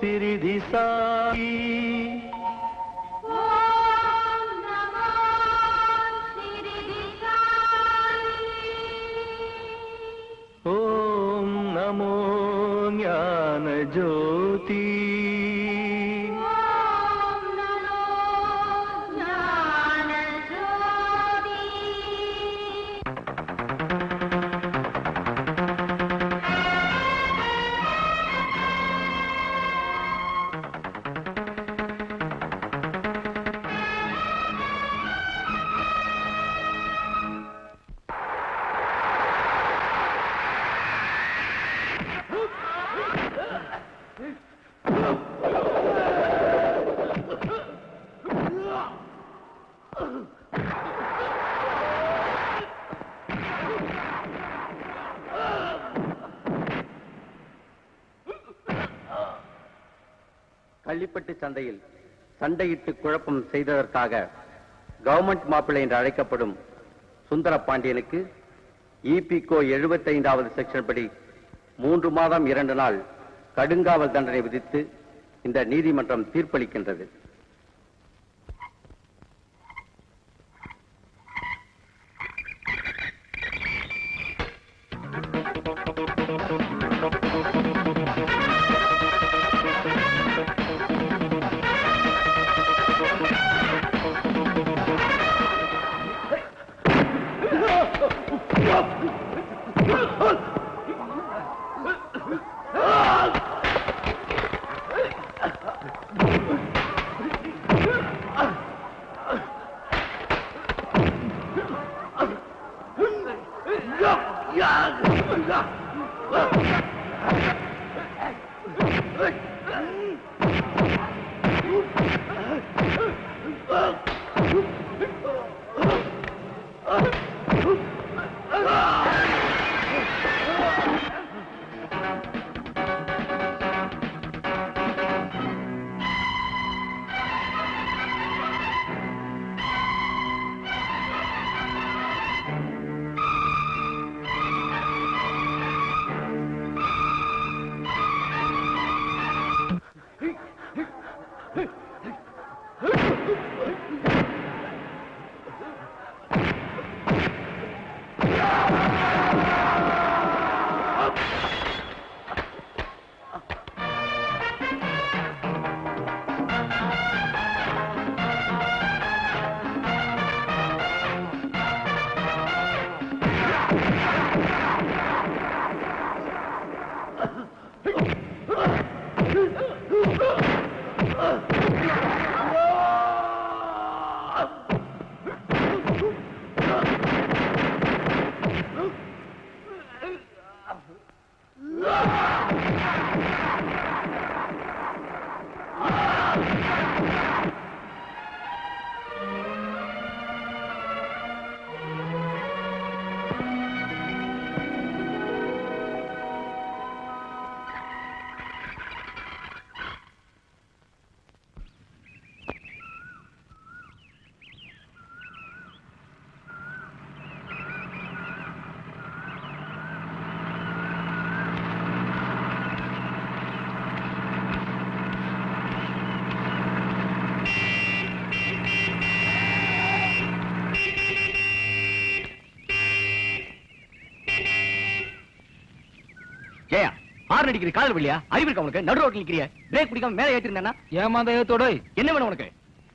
சிறிதி சாயி சந்தையில் சண்டையிட்டு குழப்பம் செய்ததற்காக கவர்மெண்ட் மாப்பிள்ளை என்று அழைக்கப்படும் சுந்தர பாண்டியனுக்கு இபிகோ எழுபத்தைந்தாவது செக்ஷன் படி மூன்று மாதம் இரண்டு நாள் கடுங்காவல் தண்டனை விதித்து இந்த நீதிமன்றம் தீர்ப்பளிக்கின்றது. ஹார்ன் அடிக்கிற காதல் வழியா? அறிவு இருக்கா உனக்கு? நடு ரோட்ல நிக்கிறிய? பிரேக் பிடிக்காம மேல ஏத்திருந்தேன்னா? ஏமாந்த ஏத்தோட? என்ன வேணும் உனக்கு?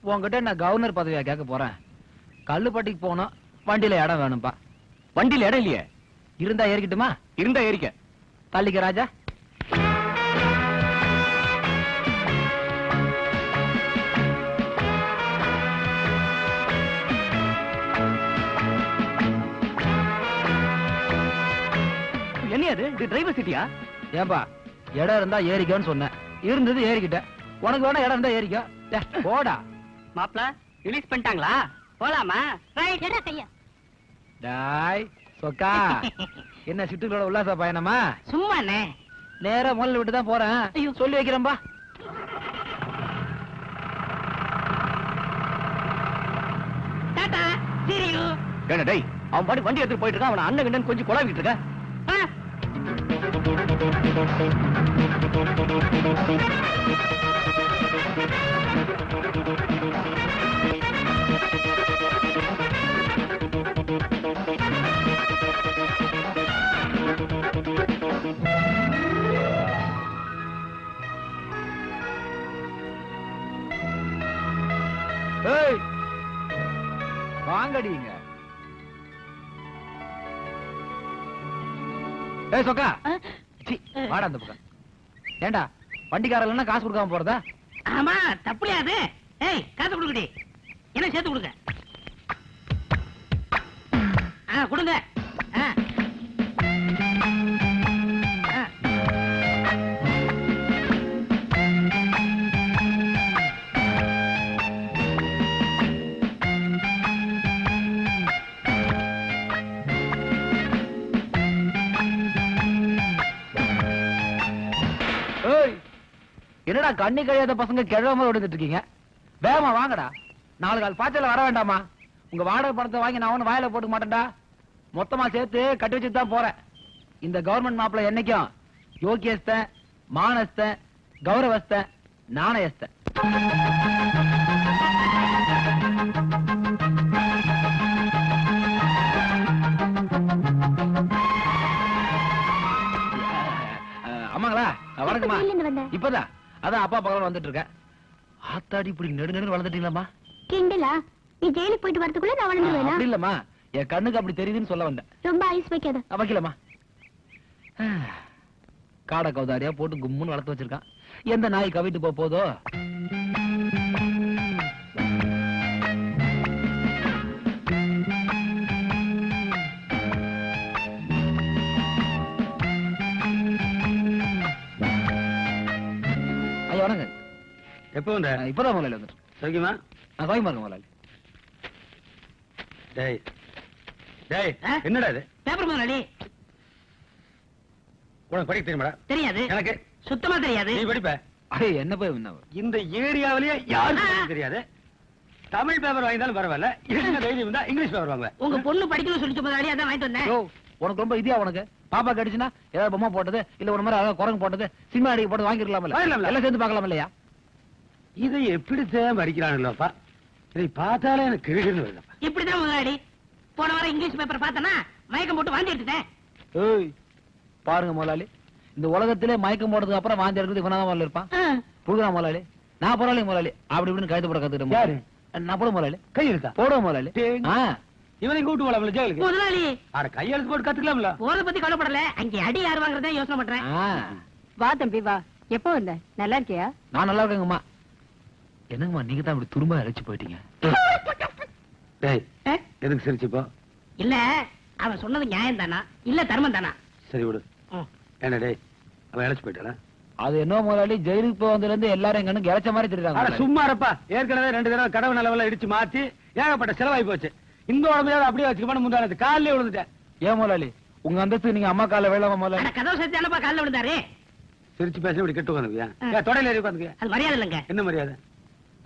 உன்கிட்ட நான் கவர்னர் பதவியா கேட்க போறேன். கல்லுப்பட்டிக்கு போனோம் வண்டியில இடம் வேணும்பா. வண்டியில இடம் இல்லையே? இருந்தா ஏறிக்கிட்டுமா? இருந்தா ஏறிக்க. தள்ளிக்க ராஜா. என்ன அது இது டிரைவர் சிட்டியா ஏன்பா இடம் இருந்தா ஏறிக்கோன்னு சொன்னேன். இருந்தது ஏறிக்கிட்டேன் உனக்கு வேணா இடம் இருந்தா ஏறிக்கோ. போடா. மாப்ள ரிலீஸ் பண்ணிட்டாங்களா? போலாமா? டாய் சொக்கா. என்ன சிட்டுகளோட உல்லாச பயணமா? சும்மாண்ணே. நேரா முதல்ல விட்டு தான் போறேன். ஐயோ. சொல்லி வைக்கிறேன்பா. டாடா see you என்ன டேய் அவன் பாட்டு வண்டி எடுத்துட்டு போயிட்டு இருக்கான். அவன் அண்ணன் கண்ணன் கொஞ்சம் குழாவிட்டு இருக்க. வாங்கடிங்க ஏய் சொக்கா. வாடா அந்த பக்கம். ஏண்டா வண்டிக்காரங்க காசு கொடுக்காம போறதா? ஆமா தப்புலையா அது? ஏய் காசு கொடுக்கடி. என்ன சேர்த்து கொடுங்க ஆ கொடுங்க. ஆ. என்னடா கண்ணி கழியாத பசங்க கிழமை ஓடிட்டு இருக்கீங்க? வேகமா வாங்கடா. நாலு கால் பாய்ச்சல வர வேண்டாமா? உங்க வாடகை பணத்தை வாங்கி நான் ஒண்ணு வாயில போட்டுக்க மாட்டேன்டா. மொத்தமா சேர்த்து கட்டி வச்சுட்டு தான் போறேன். இந்த கவர்மெண்ட் மாப்பிள்ள என்னைக்கும் யோகியஸ்த மானஸ்த கௌரவஸ்த நாணயஸ்த அம்மாங்களா வணக்கம்மா. வந்த? இப்பதான். அதான் அப்பா பக்கம் வந்துட்டு இருக்கேன். ஆத்தாடி இப்படி நெடு நெடு வளர்ந்துட்டீங்களாம்மா? கிண்டலா? நீ ஜெயிலுக்கு போயிட்டு வரதுக்குள்ள நான் வளர்ந்துருவேனா? அப்படி இல்லம்மா. என் கண்ணுக்கு அப்படி தெரியுதுன்னு சொல்ல வந்தேன். ரொம்ப ஐஸ் வைக்காத. வைக்கலம்மா. காடை கௌதாரியா போட்டு கும்முன்னு வளர்த்து வச்சிருக்கான். எந்த நாய் கவிட்டு போதோ? எப்போ வந்த? இப்பதான் முதலாளி வந்துட்டு சௌக்கியமா? நான் சௌக்கியமா இருக்கேன் முதலாளி டேய். டேய்? என்னடா இது? பேப்பர் முதலாளி. உனக்கு படிக்க தெரியுமாடா? தெரியாது. எனக்கு? சுத்தமா தெரியாது. நீ படிப்ப? ஐய, என்ன போய் இந்த ஏரியாவிலேயே யாருக்கும் தெரியாது. தமிழ் பேப்பர் வாங்கினாலும் பரவாயில்ல. என்ன தைரியம் இருந்தா இங்கிலீஷ் பேப்பர் வாங்குவேன் உங்க பொண்ணு படிக்கணும் சொல்லிச்சு முதலாளி அதான் வாங்கிட்டு வந்தேன். உனக்கு ரொம்ப இதியா உனக்கு? பாப்பா கடிச்சுனா ஏதாவது பொம்மை போட்டது இல்ல ஒரு மாதிரி குரங்கு போட்டது சினிமா அடிக்க போட்டு வாங்கிருக்கலாம்ல. எல்லாம் சேர்ந்து பார்க்கலாம் இல்லையா? இதை எப்படித்தான் படிக்கிறானுல்லப்பா இதை பார்த்தாலே எனக்கு கிழக்குன்னு வருதப்பா. இப்படிதான் முதலாளி. போன வாரம் இங்கிலீஷ் பேப்பர் பார்த்தனா மயக்கம் போட்டு வாந்தி எடுத்துட்டேன். ஏய் பாருங்க முதலாளி. இந்த உலகத்திலே மயக்கம் போட்டதுக்கு அப்புறம் வாந்தி எடுக்கிறது இவனா தான் இருப்பான். புழுகிறா முதலாளி? நான் பரவாயில்ல முதலாளி. அப்படி இப்படின்னு கழுத்து போட கத்துக்கிட்டேன் யாரு? நான் போட முதலாளி. கையெழுத்தா போடுவோம் முதலாளி. இவனையும் கூட்டு போலாம்ல ஜெயிலுக்கு? முதலாளி. அட கையெழுத்து போட்டு கத்துக்கலாம்ல? போறத பத்தி கவலைப்படல. அங்க அடி யார் வாங்குறதா யோசனை பண்றேன். வா தம்பி வா. எப்போ வந்த? நல்லா இருக்கியா? நான் நல்லா இருக்கேங்கம்மா. என்னங்கம்மா நீங்க தான் இப்படி துரும்ப அழைச்சு போயிட்டீங்க? எதுக்கு சிரிச்சுப்போ? இல்ல அவன் சொன்னது நியாயம் தானா இல்ல தர்மம் தானா சரி விடு. என்ன டேய் அவன் இழைச்சு போயிட்டானா? அது என்ன முதலாளி ஜெயிலுக்கு போய் வந்ததுல இருந்து எல்லாரும் எங்க கண்ணுக்கு இறைச்ச மாதிரி அட தெரியுறாங்க சும்மா இருப்பா. ஏற்கனவே ரெண்டு தடவை கடவு நிலவெல்லாம் இடிச்சு மாத்தி ஏகப்பட்ட செலவாகி போச்சு. இந்த உடம்பையாவது அப்படியே வச்சுக்கணும் முந்தானது காலிலே விழுந்துட்டேன். ஏன் முதலாளி? உங்க அந்தஸ்து நீங்க அம்மா கால வேளாம முதலாளி? கதவு சேர்த்து தானப்பா காலில் விழுந்தாரு. சிரிச்சு பேச இப்படி கெட்டு உட்காந்துக்கியா தொடையில ஏறி உட்காந்துக்கியா அது மரியாதை இல்லைங்க. என்ன மரியாதை?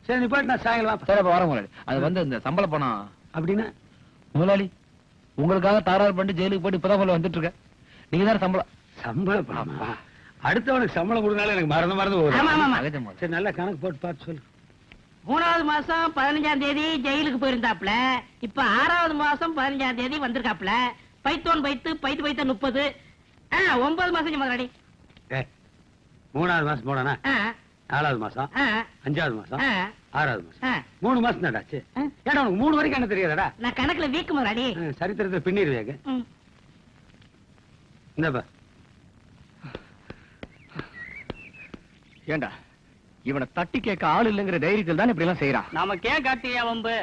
சரி நீ போயிட்டு நான் சாயங்காலம் சரி அப்ப வரேன் முதலாளி. அது வந்து இந்த சம்பள பணம். அப்படின்னா? முதலாளி உங்களுக்காக தாராறு பண்ணிட்டு ஜெயிலுக்கு போயிட்டு இப்பதான் முதல்ல வந்துட்டு இருக்கேன். நீங்க தானே சம்பளம். சம்பளம் பணமா? அடுத்தவனுக்கு சம்பளம் கொடுக்கனால எனக்கு மறந்து மறந்து போகுது. சரி நல்லா கணக்கு போட்டு பார்த்து சொல்லு. மூணாவது மாசம் பதினஞ்சாம் தேதி ஜெயிலுக்கு போயிருந்தாப்ல இப்ப ஆறாவது மாசம் பதினஞ்சாம் தேதி வந்திருக்காப்ல பைத்தோன் பைத்து பைத்து பைத்த முப்பது. ஆ, ஒன்பது மாசம் முதலாளி. ஏ மூணாவது மாசம் போனானா? ஆ, நாலாவது மாசம்? ஆ, அஞ்சாவது மாசம்? ஆ, ஆறாவது மாசம். மூணு மாசம் தான்டாச்சு ஆ. ஏடா உனக்கு மூணு வரைக்கும் என்ன தெரியாதடா? நான் கணக்குல வீக்கு ஆ, சரித்திரத்தை பின்னிருவேங்க ம். இந்தப்பா. ஏண்டா இவனை தட்டி கேட்க ஆள் இல்லைங்கிற தைரியத்தில் தான் இப்படி எல்லாம் செய்யறான் நமக்கு ஏன் கார்த்திகா வம்பு.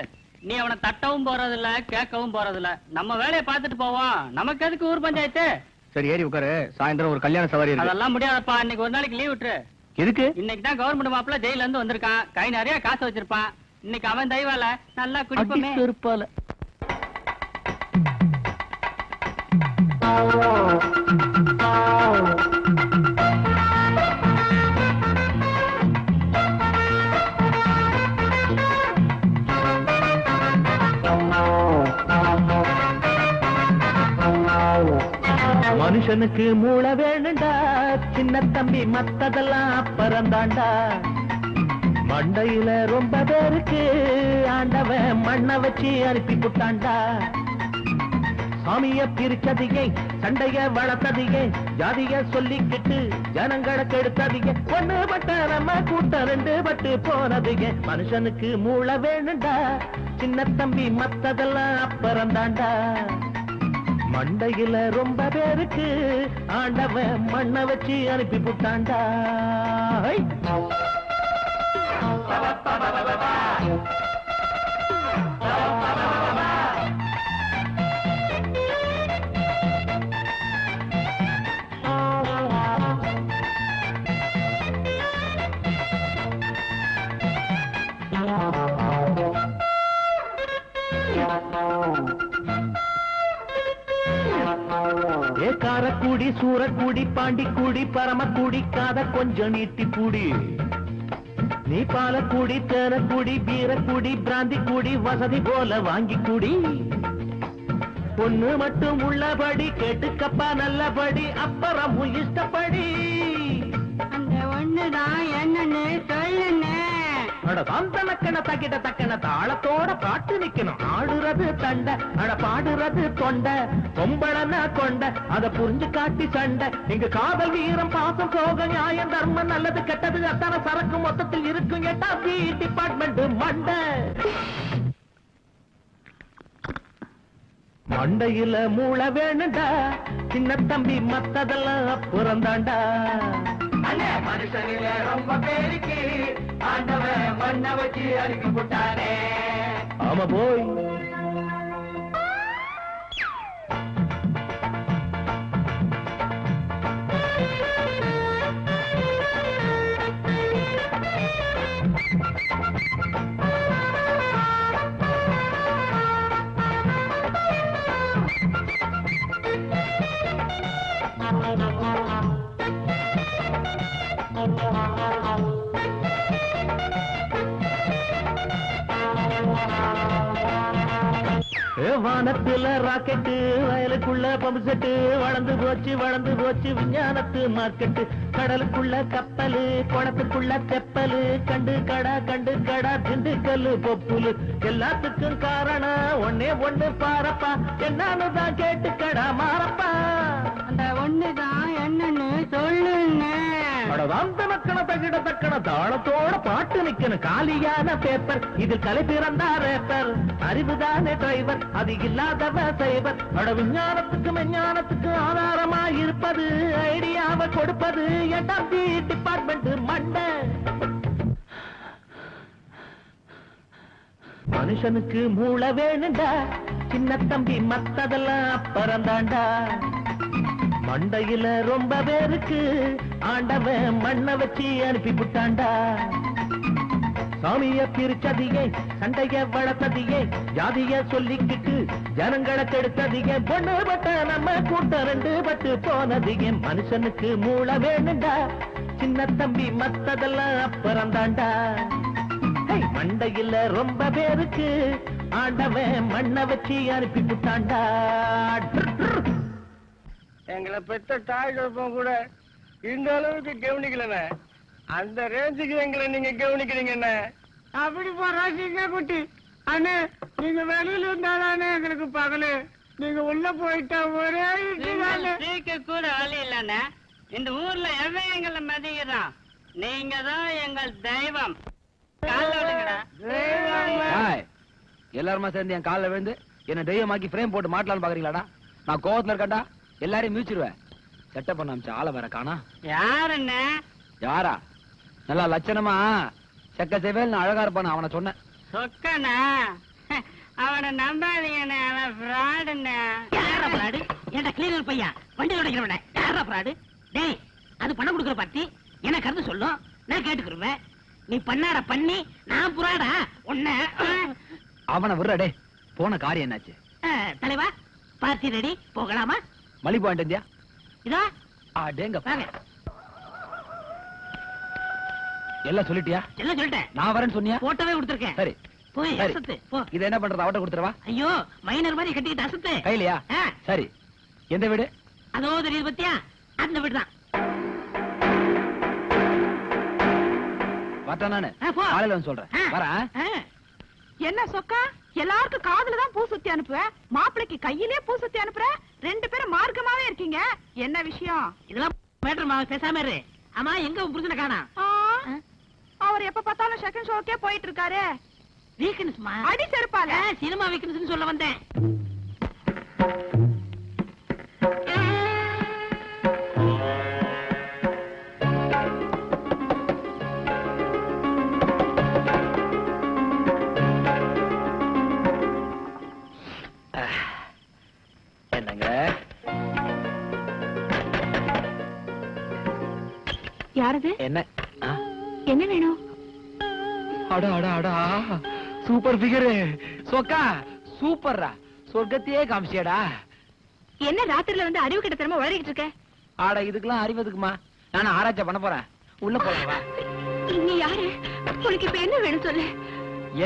நீ அவனை தட்டவும் போறதில்ல கேட்கவும் போறதில்ல. நம்ம வேலையை பார்த்துட்டு போவோம். நமக்கு எதுக்கு ஊர் பஞ்சாயத்து? சரி ஏறி உட்காரு. சாயந்தரம் ஒரு கல்யாண சவாரி இருக்கு. அதெல்லாம் முடியாதப்பா. இன்னைக்கு ஒரு நாளைக்கு லீவ் விட்டுரு. எதுக்கு? இன்னைக்கு தான் கவர்மெண்ட் மாப்பிள்ள ஜெயில இருந்து வந்திருக்கான். கை நிறைய காசு வச்சிருப்பான். இன்னைக்கு அவன் தெய்வால நல்லா குடிப்போமே. செருப்பால. ஆ மனுஷனுக்கு மூளை வேணுண்டா சின்ன தம்பி மத்ததெல்லாம் பறந்தாண்டா. மண்டையில ரொம்ப பேருக்கு ஆண்டவன் மண்ணை வச்சு அனுப்பி விட்டாண்டா சாமிய பிரிச்சதிகை சண்டைய வளர்த்ததிகை ஜாதிய சொல்லிக்கிட்டு ஜனங்களை கெடுத்ததிகை. ஒண்ணு பட்ட நம்ம கூட்டம் ரெண்டு பட்டு போனதுக. மனுஷனுக்கு மூளை வேணுண்டா சின்ன தம்பி மத்ததெல்லாம் அப்புறந்தாண்டா மண்டையில ரொம்ப பேருக்கு ஆண்டவன் மண்ணை வச்சு அனுப்பி புட்டாண்டா. காரக்குடி சூரக்குடி பாண்டிக்குடி பரமக்குடி காத கொஞ்சம் நீட்டி பூடி நீ பாலக்குடி தேனக்குடி பீரக்குடி பிராந்திக்குடி வசதி போல வாங்கிக்குடி. பொண்ணு மட்டும் உள்ளபடி கேட்டுக்கப்பா நல்லபடி அப்புறம் இஷ்டப்படி. அந்த ஒண்ணுதான் என்னன்னு அட தந்தனக்கன தக்கிட்ட தக்கன தாளத்தோட பாட்டு நிக்கணும். ஆடுறது தண்ட அட பாடுறது தொண்டை பொம்பளன கொண்ட அத புரிஞ்சு காட்டி சண்டை. எங்க காதல் வீரம் பாசம் சோக நியாயம் தர்மம் நல்லது கெட்டது அத்தனை சரக்கு மொத்தத்தில் இருக்கும். எட்டா பி டிபார்ட்மெண்ட் மண்டை. மண்டையில மூளை வேணுண்டா சின்ன தம்பி மத்ததெல்லாம் அப்புறந்தாண்டா மனுஷனில ரொம்ப பேருக்கு ஆண்டவன் மண்ண வச்சு அடிக்க போட்டானே ஆமா போய். வானத்துல ராக்கெட்டு வயலுக்குள்ள பம்பு செட்டு வளர்ந்து போச்சு வளர்ந்து போச்சு விஞ்ஞானத்து மார்க்கெட்டு கடலுக்குள்ள கப்பலு குளத்துக்குள்ள தெப்பலு கண்டு கடா கண்டு கடா திண்டுக்கல்லு பொப்புலு. எல்லாத்துக்கும் காரணம் ஒன்னே ஒண்ணு பாரப்பா. என்னன்னு தான் கேட்டு கடா மாறப்பா. அந்த ஒண்ணுதான் என்னன்னு சொல்லுன்னு தக்கன தகிட தக்கன தாளத்தோட பாட்டு நிக்கணும் காலியான பேப்பர். இது கலை பிறந்தா ரேப்பர். அறிவுதானே டிரைவர் அது இல்லாதவ சைவர் அட விஞ்ஞானத்துக்கு விஞ்ஞானத்துக்கு ஆதாரமா இருப்பது ஐடியாவை கொடுப்பது எட்டாம் டிபார்ட்மெண்ட் மண்டை மனுஷனுக்கு மூளை வேணுண்டா சின்ன தம்பி மத்ததெல்லாம் அப்புறந்தாண்டா. மண்டையில ரொம்ப பேருக்கு ஆண்டவன் மண்ணை வச்சு அனுப்பி புட்டாண்டா சாமிய பிரிச்சதியே சண்டைய வளர்த்ததியே ஜாதிய சொல்லிக்கிட்டு ஜனங்களை கெடுத்ததியே பொண்ணு பட்ட நம்ம கூட்டம் ரெண்டு பட்டு போனதியே மனுஷனுக்கு மூளை வேணுண்டா சின்ன தம்பி மத்ததெல்லாம் அப்புறம் தாண்டா. மண்டையில ரொம்ப பேருக்கு ஆண்டவன் மண்ணை வச்சு அனுப்பி புட்டாண்டா எங்களை பெற்ற தாய் குழப்பம் கூட இந்த அளவுக்கு கவனிக்கலண்ணே. அந்த ரேஞ்சுக்கு எங்களை நீங்க கவனிக்கிறீங்கண்ணே. அப்படி போறா சிங்க குட்டி. அண்ணே நீங்க வெளியில இருந்தாலே எங்களுக்கு பகலு. நீங்க உள்ள போயிட்டா ஒரே கூட வழி இல்லண்ணே. இந்த ஊர்ல எவன் எங்களை மதிக்கிறான்? நீங்க தான் எங்கள் தெய்வம். எல்லாருமா சேர்ந்து என் கால்ல விழுந்து என்ன தெய்வமாக்கி ஃப்ரேம் போட்டு மாட்டலாம்னு பாக்குறீங்களாடா? நான் கோவத்துல இருக்கேன்டா. எல்லாரையும் மீச்சிருவேன் செட்டப் பண்ண அமிச்ச ஆளை வேற காணா. யாருண்ணே யாரா? நல்லா லட்சணமா? செக்க செவேல் அழகா இருப்பான அவனை சொன்னேன். சொக்கண்ணா அவனை நம்பாதீங்கண்ணே அவன் ஃப்ராடுண்ணே யாரா பிராடு ஏன்டா கிளீனர் பையன் வண்டி உடைக்கிறவன. யாரா பிராடு டேய் அது பணம் கொடுக்குற பார்ட்டி எனக்கு கருத்து சொல்லும்? நான் கேட்டுக்கிருவேன். நீ பண்ணாட பண்ணி நான் புறாடா. உன்ன அவனை விடுற டே போன காரியம் என்னாச்சு? தலைவா பார்ட்டி ரெடி போகலாமா? மலி பாயிண்ட் இந்தியா இதோ? அடேங்க எல்லாம் சொல்லிட்டியா? எல்லாம் சொல்லிட்டேன். நான் வரேன்னு சொன்னியா? போட்டோவே கொடுத்துருக்கேன். சரி. போய். அசத்து போ. இதை என்ன பண்றது? அவட்ட கொடுத்துருவா ஐயோ மைனர் மாதிரி கட்டிக்கிட்டு அசத்து. கையிலையா. சரி. எந்த வீடு? அதோ தெரியுது பத்தியா? அந்த வீடு தான். வரட்டா நானு. காலையில வந்து சொல்றேன். வரேன். என்ன சொக்கா? எல்லாருக்கும் காதுல தான் பூ சுத்தி அனுப்புவ? மாப்பிளைக்கு கையிலே பூ சுத்தி அனுப்புற? ரெண்டு பேரும் மார்க்கமாவே இருக்கீங்க. என்ன விஷயம்? இதெல்லாம் மேட்ருமா பேசாம இரு. ஆமா எங்க உன் புருஷனை காணா அவர் எப்ப பார்த்தாலும் செகண்ட் ஷோக்கே போயிட்டு இருக்காரு. வீக்னஸ்மா அடி செருப்பால. சினிமா வீக்னஸ் சொல்ல வந்தேன். யாரது? என்ன? என்ன வேணும்? அடா அடா அடா. சூப்பர் ஃபிகர் சொக்கா சூப்பர்ரா. சொர்க்கத்தையே காமிச்சியாடா. என்ன ராத்திரில வந்து அறிவு கிட்ட உளறிக்கிட்டு இருக்க? ஆடா இதுக்கெல்லாம் அறிவதுக்குமா நான் ஆராய்ச்சி பண்ண போறேன். உள்ள போறேன் வா. நீ யாரு? உனக்கு இப்ப என்ன வேணும் சொல்லு.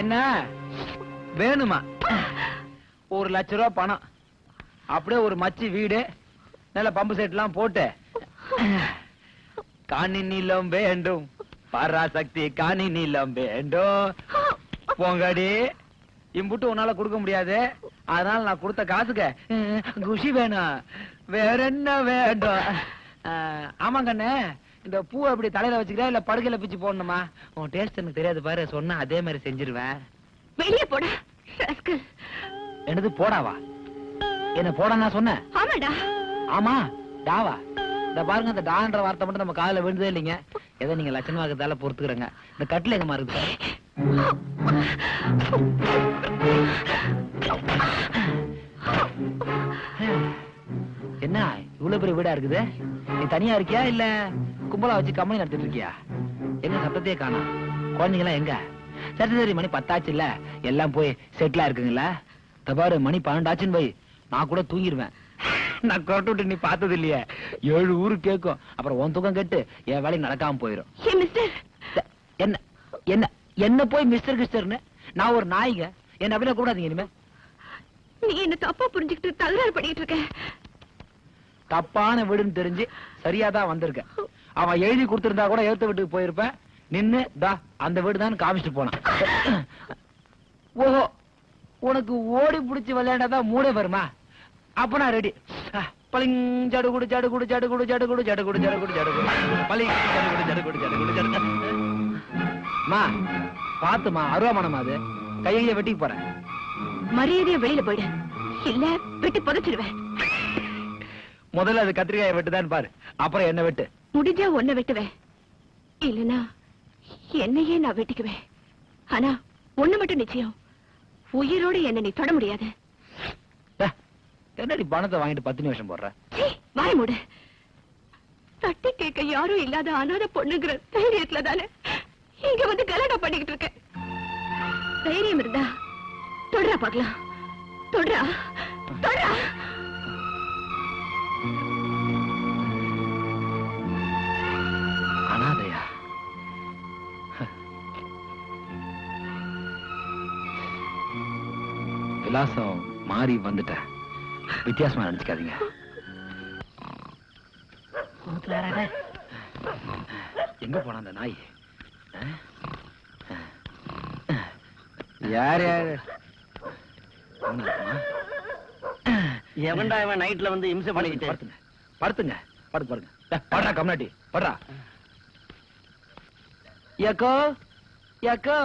என்ன? வேணுமா? ஒரு லட்ச ரூபா பணம். அப்படியே ஒரு மச்சி வீடு நல்ல பம்பு செட் எல்லாம் போட்டு. காணி நீளம் வேண்டும். பராசக்தி காணி நீளம் வேண்டும். போங்கடி. இம்புட்டு உன்னால கொடுக்க முடியாது. அதனால நான் கொடுத்த காசுக்கு குஷி வேணும். வேற என்ன வேண்டும்? அஹ், ஆமா கண்ணு. இந்த பூவை அப்படி தலையில வச்சுக்கிறா இல்ல படுக்கையில பிச்சு போடணுமா? உன் டேஸ்ட் எனக்கு தெரியாது பாரு. சொன்னா அதே மாதிரி செஞ்சிருவேன். வெளியே போடா. என்னது போடாவா என்ன போடா நான் ஆமாடா. ஆமா டாவா இந்த பாருங்க இந்த டான்ற வார்த்தை மட்டும் நம்ம காதல விழுந்ததே இல்லைங்க. ஏதோ நீங்க லட்சணமா இருக்கிறதால பொறுத்துக்கிறங்க. இந்த கட்டில எங்க மாதிரி என்ன இவ்வளவு பெரிய வீடா இருக்குது? நீ தனியா இருக்கியா இல்ல கும்பலா வச்சு கம்பெனி நடத்திட்டு இருக்கியா? எங்க சத்தத்தையே காணோம். குழந்தைங்க எல்லாம் எங்க? சரி சரி மணி பத்தாச்சு இல்ல. எல்லாம் போய் செட்டிலா இருக்குங்களா? தபாரு மணி பன்னெண்டாச்சுன்னு போய் நான் கூட தூங்கிடுவேன். நான் கொரட்டு விட்டு நீ பார்த்தது இல்லையே. ஏழு ஊரு கேட்கும் அப்புறம் உன் தூக்கம் கெட்டு என் வேலைக்கு நடக்காம போயிடும் என்ன என்ன என்ன போய் மிஸ்டர் கிஸ்டர்னு? நான் ஒரு நாய்ங்க என்ன அப்படியே கூடாதீங்க இனிமே. நீ என்ன தப்பா புரிஞ்சுக்கிட்டு தகராறு பண்ணிட்டு இருக்க? தப்பான வீடுன்னு தெரிஞ்சு சரியா தான் வந்திருக்க. அவன் எழுதி கொடுத்திருந்தா கூட எழுத்த வீட்டுக்கு போயிருப்பேன். நின்னு தா அந்த வீடு தான் காமிச்சிட்டு போனான். ஓஹோ உனக்கு ஓடி புடிச்சு விளையாண்டாதான் மூடே வருமா? அப்ப நான் ரெடி பளிங் ஜடுகுடு ஜடுகுடு ஜடுகுடு ஜடுகுடு ஜடுகுடு ஜடுகுடு ஜடுகுடு. பளிங் ஜடுகுடு ஜடுகுடு ஜடுகுடு ஜடுகுடு. மா பாத்துமா அருவாமணமா அது? கையை வெட்டிக்கு போறேன். மரியாதையா வெளியில போயிடு. இல்ல வெட்டி புதைச்சிடுவேன். முதல்ல அது கத்திரிக்காயை வெட்டுதான்னு பாரு. அப்புறம் என்ன வெட்டு. முடிஞ்சா ஒன்ன வெட்டுவேன். இல்லனா என்னையே நான் வெட்டிக்குவேன். ஆனா ஒண்ணு மட்டும் நிச்சயம். உயிரோட என்ன நீ தொட முடியாது. என்னடி பணத்தை வாங்கிட்டு பத்து நிமிஷம் போடுற? வாய மூடு. தட்டி கேட்க யாரும் இல்லாத அனாத பொண்ணுங்கிற தைரியத்துல தானே இங்க வந்து கலாட்டா பண்ணிக்கிட்டு இருக்க தைரியம் இருந்தா தொடரா பார்க்கலாம். தொடரா தொடரா அனாதையா? விலாசம் மாறி வந்துட்டேன். வித்தியாசமா நினைச்சுக்காதீங்க. எங்க போன அந்த நாய்? யார் யாரு? எவன்டா இவன் நைட்ல வந்து இம்சை பண்ணிக்கிட்டு? படுத்துங்க. படுத்துங்க. படுத்து படுங்க டேய், படுறா கம்னாட்டி படுறா. எக்கோ? எக்கோ?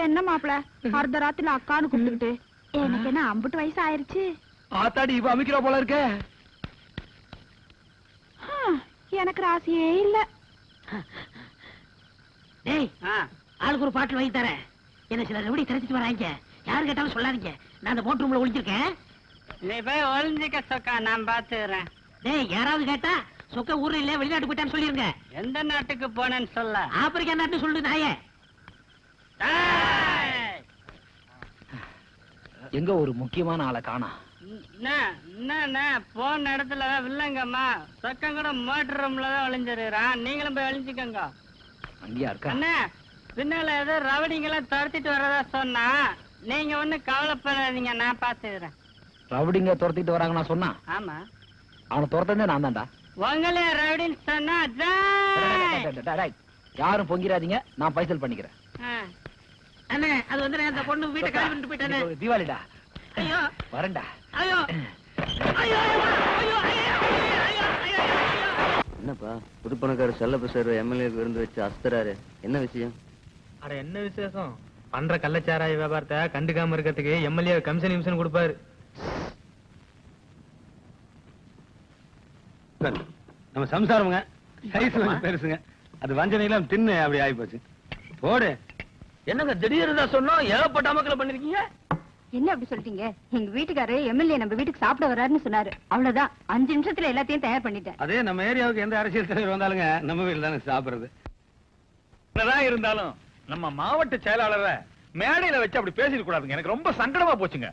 என்ன மாப்பிள அர்த்த ராத்திரில அக்கான்னு கூப்பிட்டுக்கிட்டு எனக்கு என்ன அம்புட்டு வயசு ஆயிருச்சு ஆத்தாடி இப்ப அமைக்கிறா போல இருக்க எனக்கு ராசியே இல்ல டேய் ஆளுக்கு ஒரு பாட்டில் வாங்கி தரேன் என்ன சில ரெவடி திரைச்சிட்டு வராங்க யாரு கேட்டாலும் சொல்லாதீங்க நான் அந்த போட் ரூம்ல ஒளிஞ்சிருக்கேன் நீ போய் ஒளிஞ்சிக்க சொக்கா நான் பாத்துக்கிறேன். டேய் யாராவது கேட்டா சொக்க ஊர்ல இல்ல வெளிநாட்டு போயிட்டான்னு சொல்லிருங்க. எந்த நாட்டுக்கு போனேன்னு சொல்ல. ஆப்பிரிக்கா நாட்டு சொல்லு நாயே! எங்க ஒரு முக்கியமான ஆளை காணா. போன இடத்துல வில்லங்கம்மா சொக்கம் கூட மோட்டர் ரூம்ல தான் ஒளிஞ்சிருக்கிறான். நீங்களும் போய் ஒளிஞ்சுக்கோங்க. அங்கேயா இருக்கா? அண்ணா பின்னால ஏதோ ரவடிங்கெல்லாம் துரத்திட்டு வரதா சொன்னா நீங்க ஒண்ணும் கவலைப்படாதீங்க நான் பாத்துக்கிறேன். ரவுடிங்க துரத்திட்டு வராங்க நான் சொன்னா. ஆமா. அவனை துரத்ததே நான் தான்டா. உங்களே ரவுடின்னு சொன்னா அதான். யாரும் பொங்கிராதீங்க நான் பைசல் பண்ணிக்கிறேன். அண்ணே அது வந்து நான் அந்த பொண்ணு வீட்டை கிளம்பிட்டு போயிட்டானே. தீபாவளிடா? ஐயோ. வரேன்டா. ஐயோ. என்னப்பா புது பணக்காரர் செல்லப்ப சார் எம்எல்ஏ விருந்து வச்சு அஸ்தராரு என்ன விஷயம்? அட என்ன விசேஷம்? பண்ற கள்ளச்சாராய வியாபாரத்தை கண்டுக்காம இருக்கிறதுக்கு எம்எல்ஏ கமிஷன் நிமிஷன் கொடுப்பாரு. நம்ம சம்சாரமுங்க. சைஸ் பெருசுங்க. அது வஞ்சனையெல்லாம் தின்னு அப்படி ஆயிப்போச்சு போடு. என்னங்க திடீர்னு சொன்னோம் ஏகப்பட்ட அமக்கல பண்ணிருக்கீங்க? என்ன அப்படி சொல்லிட்டீங்க? எங்க வீட்டுக்காரரு எம்எல்ஏ நம்ம வீட்டுக்கு சாப்பிட வர்றாருன்னு சொன்னாரு. அவ்வளவுதான். அஞ்சு நிமிஷத்துல எல்லாத்தையும் தயார் பண்ணிட்டேன். அதே நம்ம ஏரியாவுக்கு எந்த அரசியல் தலைவர் வந்தாலுங்க நம்ம வீட்டுல தானே சாப்பிடுறது. என்னதான் இருந்தாலும் நம்ம மாவட்ட செயலாளரை மேடையில வச்சு அப்படி பேசிட கூடாதுங்க எனக்கு ரொம்ப சங்கடமா போச்சுங்க.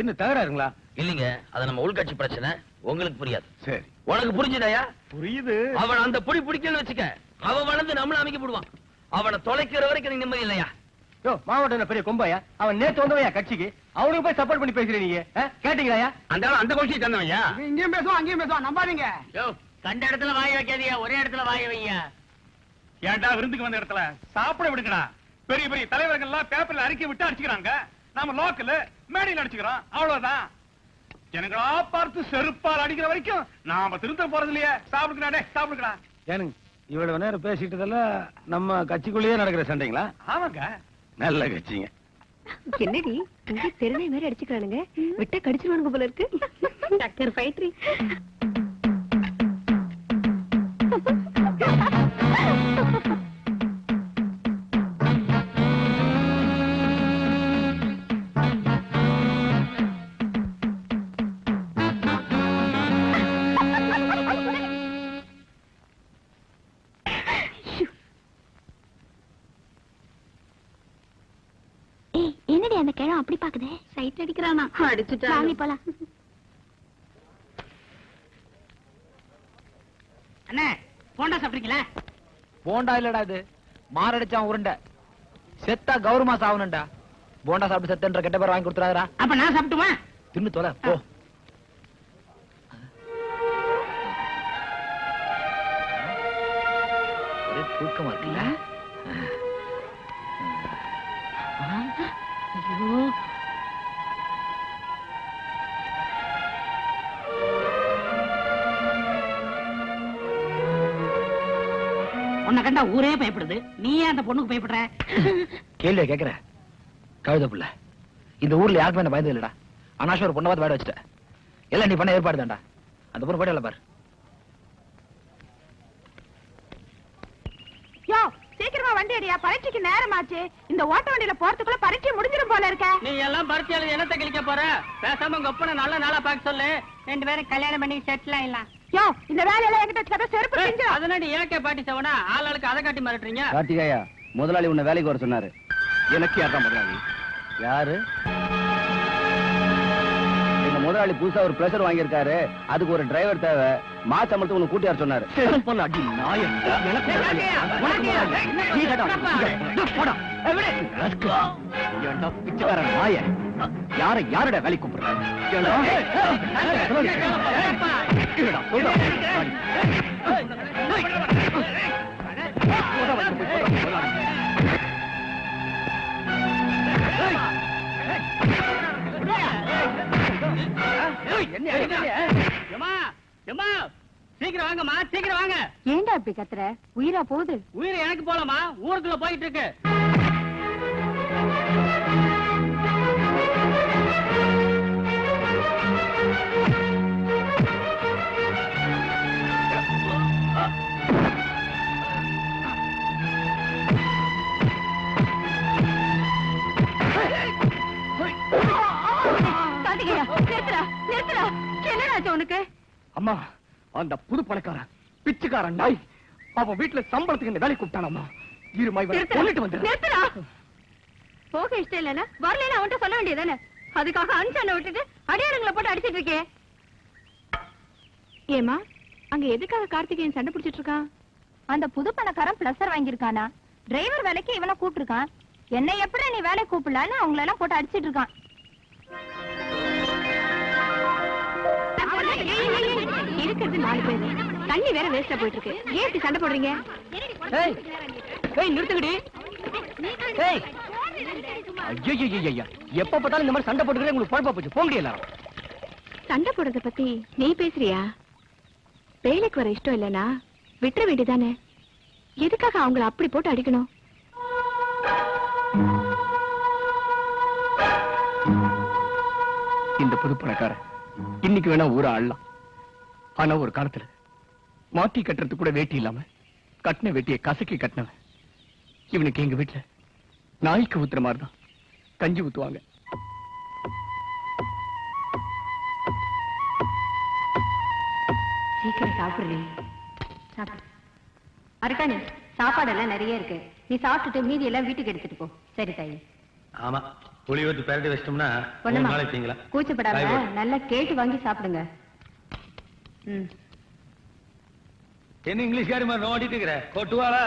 என்ன தகராறுங்களா இல்லீங்க அது நம்ம உள்கட்சி பிரச்சனை. உங்களுக்கு புரியாது. சரி. உனக்கு புரிஞ்சுதாயா? புரியுது. அவன் அந்த புடி பிடிக்கன்னு வச்சுக்க அவன் வளர்ந்து நம்மள அமைக்க போடுவான். அவனை தொலைக்கிற வரைக்கும் நீ நிம்மதி இல்லையா? யோ மாவட்டம் பெரிய கொம்பாயா? அவன் நேத்து வந்தவையா கட்சிக்கு? அவனுக்கு போய் சப்போர்ட் பண்ணி பேசுறீங்க நீங்க? கேட்டீங்களா அந்த ஆளு அந்த கோஷ்டியை சேர்ந்தவன்யா இங்கேயும் பேசுவோம் அங்கேயும் பேசுவோம் நம்பாதீங்க. யோ கண்ட இடத்துல வாய வைக்காதீங்க ஒரே இடத்துல வாய வைங்க. ஏன்டா விருந்துக்கு வந்த இடத்துல? சாப்பிட விடுங்கடா. பெரிய பெரிய தலைவர்கள் எல்லாம் பேப்பர்ல அறிக்கை விட்டு அடிச்சுக்கிறாங்க. நாம லோக்கல் மேடையில் அடிச்சுக்கிறோம். அவ்வளவுதான். எனங்களா பார்த்து செருப்பால் அடிக்கிற வரைக்கும் நாம திருத்த போறது இல்லையே. சாப்பிடுங்கடா டேய் சாப்பிடுங்கடா. ஏனுங்க இவ்வளவு நேரம் பேசிட்டதெல்லாம் நம்ம கட்சிக்குள்ளேயே நடக்கிற சண்டைங்களா? ஆமாங்க. நல்ல கட்சிங்க. என்னடி இங்க தெருவை மாதிரி அடிச்சுக்கிறானுங்க. விட்டா கடிச்சிருவானுங்க போல இருக்கு. ஃபைட்ரி அப்படி பாக்குதே சைட் அடிக்கிறானா? அடிச்சுட்டா வாங்கி போலாம். அண்ணே போண்டா சாப்பிடுறீங்களா? போண்டா இல்லடா இது. மாரடிச்சான் உருண்டை. செத்தா கௌரவமா சாவணும்டா. போண்டா சாப்பிட்டு செத்தன்ற கெட்ட பேர் வாங்கி கொடுத்துறாதடா. அப்ப நான் சாப்பிட்டுமா? தின்னு தொலை போ. தூக்கமா இருக்குல்ல? ஐயோ உன்னை கண்டா ஊரே பயப்படுது. நீ ஏன் அந்த பொண்ணுக்கு பயப்படுற? கேள்வியா கேக்குற. கழுத புள்ள. இந்த ஊர்ல யாருக்குமே என்ன பயந்து இல்லடா அனாஷ ஒரு பொண்ணை பார்த்து வாட வச்சுட்ட. எல்லாம் நீ பண்ண ஏற்பாடு தான்டா. அந்த பொண்ணு போயிட்டு பாரு யோ சீக்கிரமா வண்டி அடியா பரீட்சைக்கு நேரமாச்சு. இந்த ஓட்ட வண்டியில போறதுக்குள்ள பரீட்சை முடிஞ்சிரும் போல இருக்க. நீ எல்லாம் பரிச்சை எழுதி என்னத்த கிழிக்க போற? பேசாம உங்க நல்ல நாளா பார்க்க சொல்லு. ரெண்டு பேரும் கல்யாணம் பண்ணி செட்டில் ஆயிடலாம். யோ இந்த வேலையெல்லாம் என்கிட்ட வச்சுக்காத செருப்பு பிஞ்சிரும். அதனாடி ஏகே பாட்டி சவனா? ஆளாளுக்கு அதை காட்டி மிரட்டுறீங்க. கார்த்திகாயா முதலாளி உன்னை வேலைக்கு வர சொன்னாரு. எனக்கு யார் தான் முதலாளி? யாரு? எங்க முதலாளி புதுசா ஒரு பிரஷர் வாங்கியிருக்காரு. அதுக்கு ஒரு டிரைவர் தேவை. மாசம் மட்டும் உனக்கு கூட்டி வர சொன்னாரு நாய யாரை யாரட வேலை கூப்பிடுற ஏன்டா? ஏமா சீக்கிரம் வாங்கம்மா சீக்கிரம் வாங்க. ஏன்டா இப்படி கத்துற? உயிரா போகுது. உயிர் எனக்கு போலமா ஊருக்குள்ள போயிட்டு இருக்கு. நிறுத்துறா நிறுத்துறா என்னடாச்சு உனக்கு? அம்மா அந்த புது பணக்காரன் பிச்சைக்காரன் நாய் அவன் வீட்டுல சம்பளத்துக்கு இந்த வேலை கூப்பிட்டானம்மா இருமா இவனை நிறுத்துறா கொல்லிட்டு வந்துடுறேன் நிறுத்துறா போக இஷ்டம் இல்லைன்னா வரலன்னு அவன்கிட்ட சொல்ல வேண்டியதானே அதுக்காக அனுசனை விட்டுட்டு அடியாளுங்களை போட்டு அடிச்சிட்டு இருக்கே. ஏமா அங்க எதுக்காக கார்த்திகேயன் சண்டை பிடிச்சிட்டு இருக்கான்? அந்த புது பணக்காரன் பிளஸர் வாங்கியிருக்கானா? டிரைவர் வேலைக்கு இவனை கூப்பிட்டுருக்கான். என்னை எப்படி நீ வேலை கூப்பிடலான்னு அவங்கள எல்லாம் போட்டு அடிச்சிட்டு இருக்கான். இருக்கிறது நாலு பேரு. தண்ணி வேற வேஸ்டா போயிட்டு இருக்கு ஏன் இப்படி சண்டை போடுறீங்க? எப்ப பார்த்தாலும் இந்த மாதிரி சண்டை போட்டுக்கிறே உங்களுக்கு பழப்பா போச்சு. போக முடியல சண்டை போடுறத பத்தி நீ பேசுறியா? வேலைக்கு வர இஷ்டம் இல்லனா விட்டுற வேண்டியதானே? எதுக்காக அவங்கள அப்படி போட்டு அடிக்கணும்? இந்த புது பணக்காரன் இன்னைக்கு வேணா ஊர ஆளலாம். ஆனா ஒரு காலத்துல மாத்தி கட்டுறதுக்கு கூட வேட்டி இல்லாம கட்டின வேட்டியை கசக்கி கட்டினவன். இவனுக்கு எங்க வீட்டுல நாய்க்கு ஊத்துற மாதிரி தான் கஞ்சி ஊத்துவாங்க. சீக்கிரம் சாப்பிடுறீ. சாப்பிடு. அருக்காணி சாப்பாடெல்லாம் நிறைய இருக்கு. நீ சாப்பிட்டுட்டு மீதி எல்லாம் வீட்டுக்கு எடுத்துட்டு போ. சரி தாயி. ஆமா. புளி ஊத்தி பரட்டி வச்சிட்டோம்னா மூணு பொண்ணுமா நாளைக்கு திங்கலாம் கூச்சப்படாம காய் போடு. நல்லா கேட்டு வாங்கி சாப்பிடுங்க. ம். என்ன இங்கிலீஷ்காரி மாதிரி நோண்டிட்டு இருக்கிற? கொட்டுவாளா?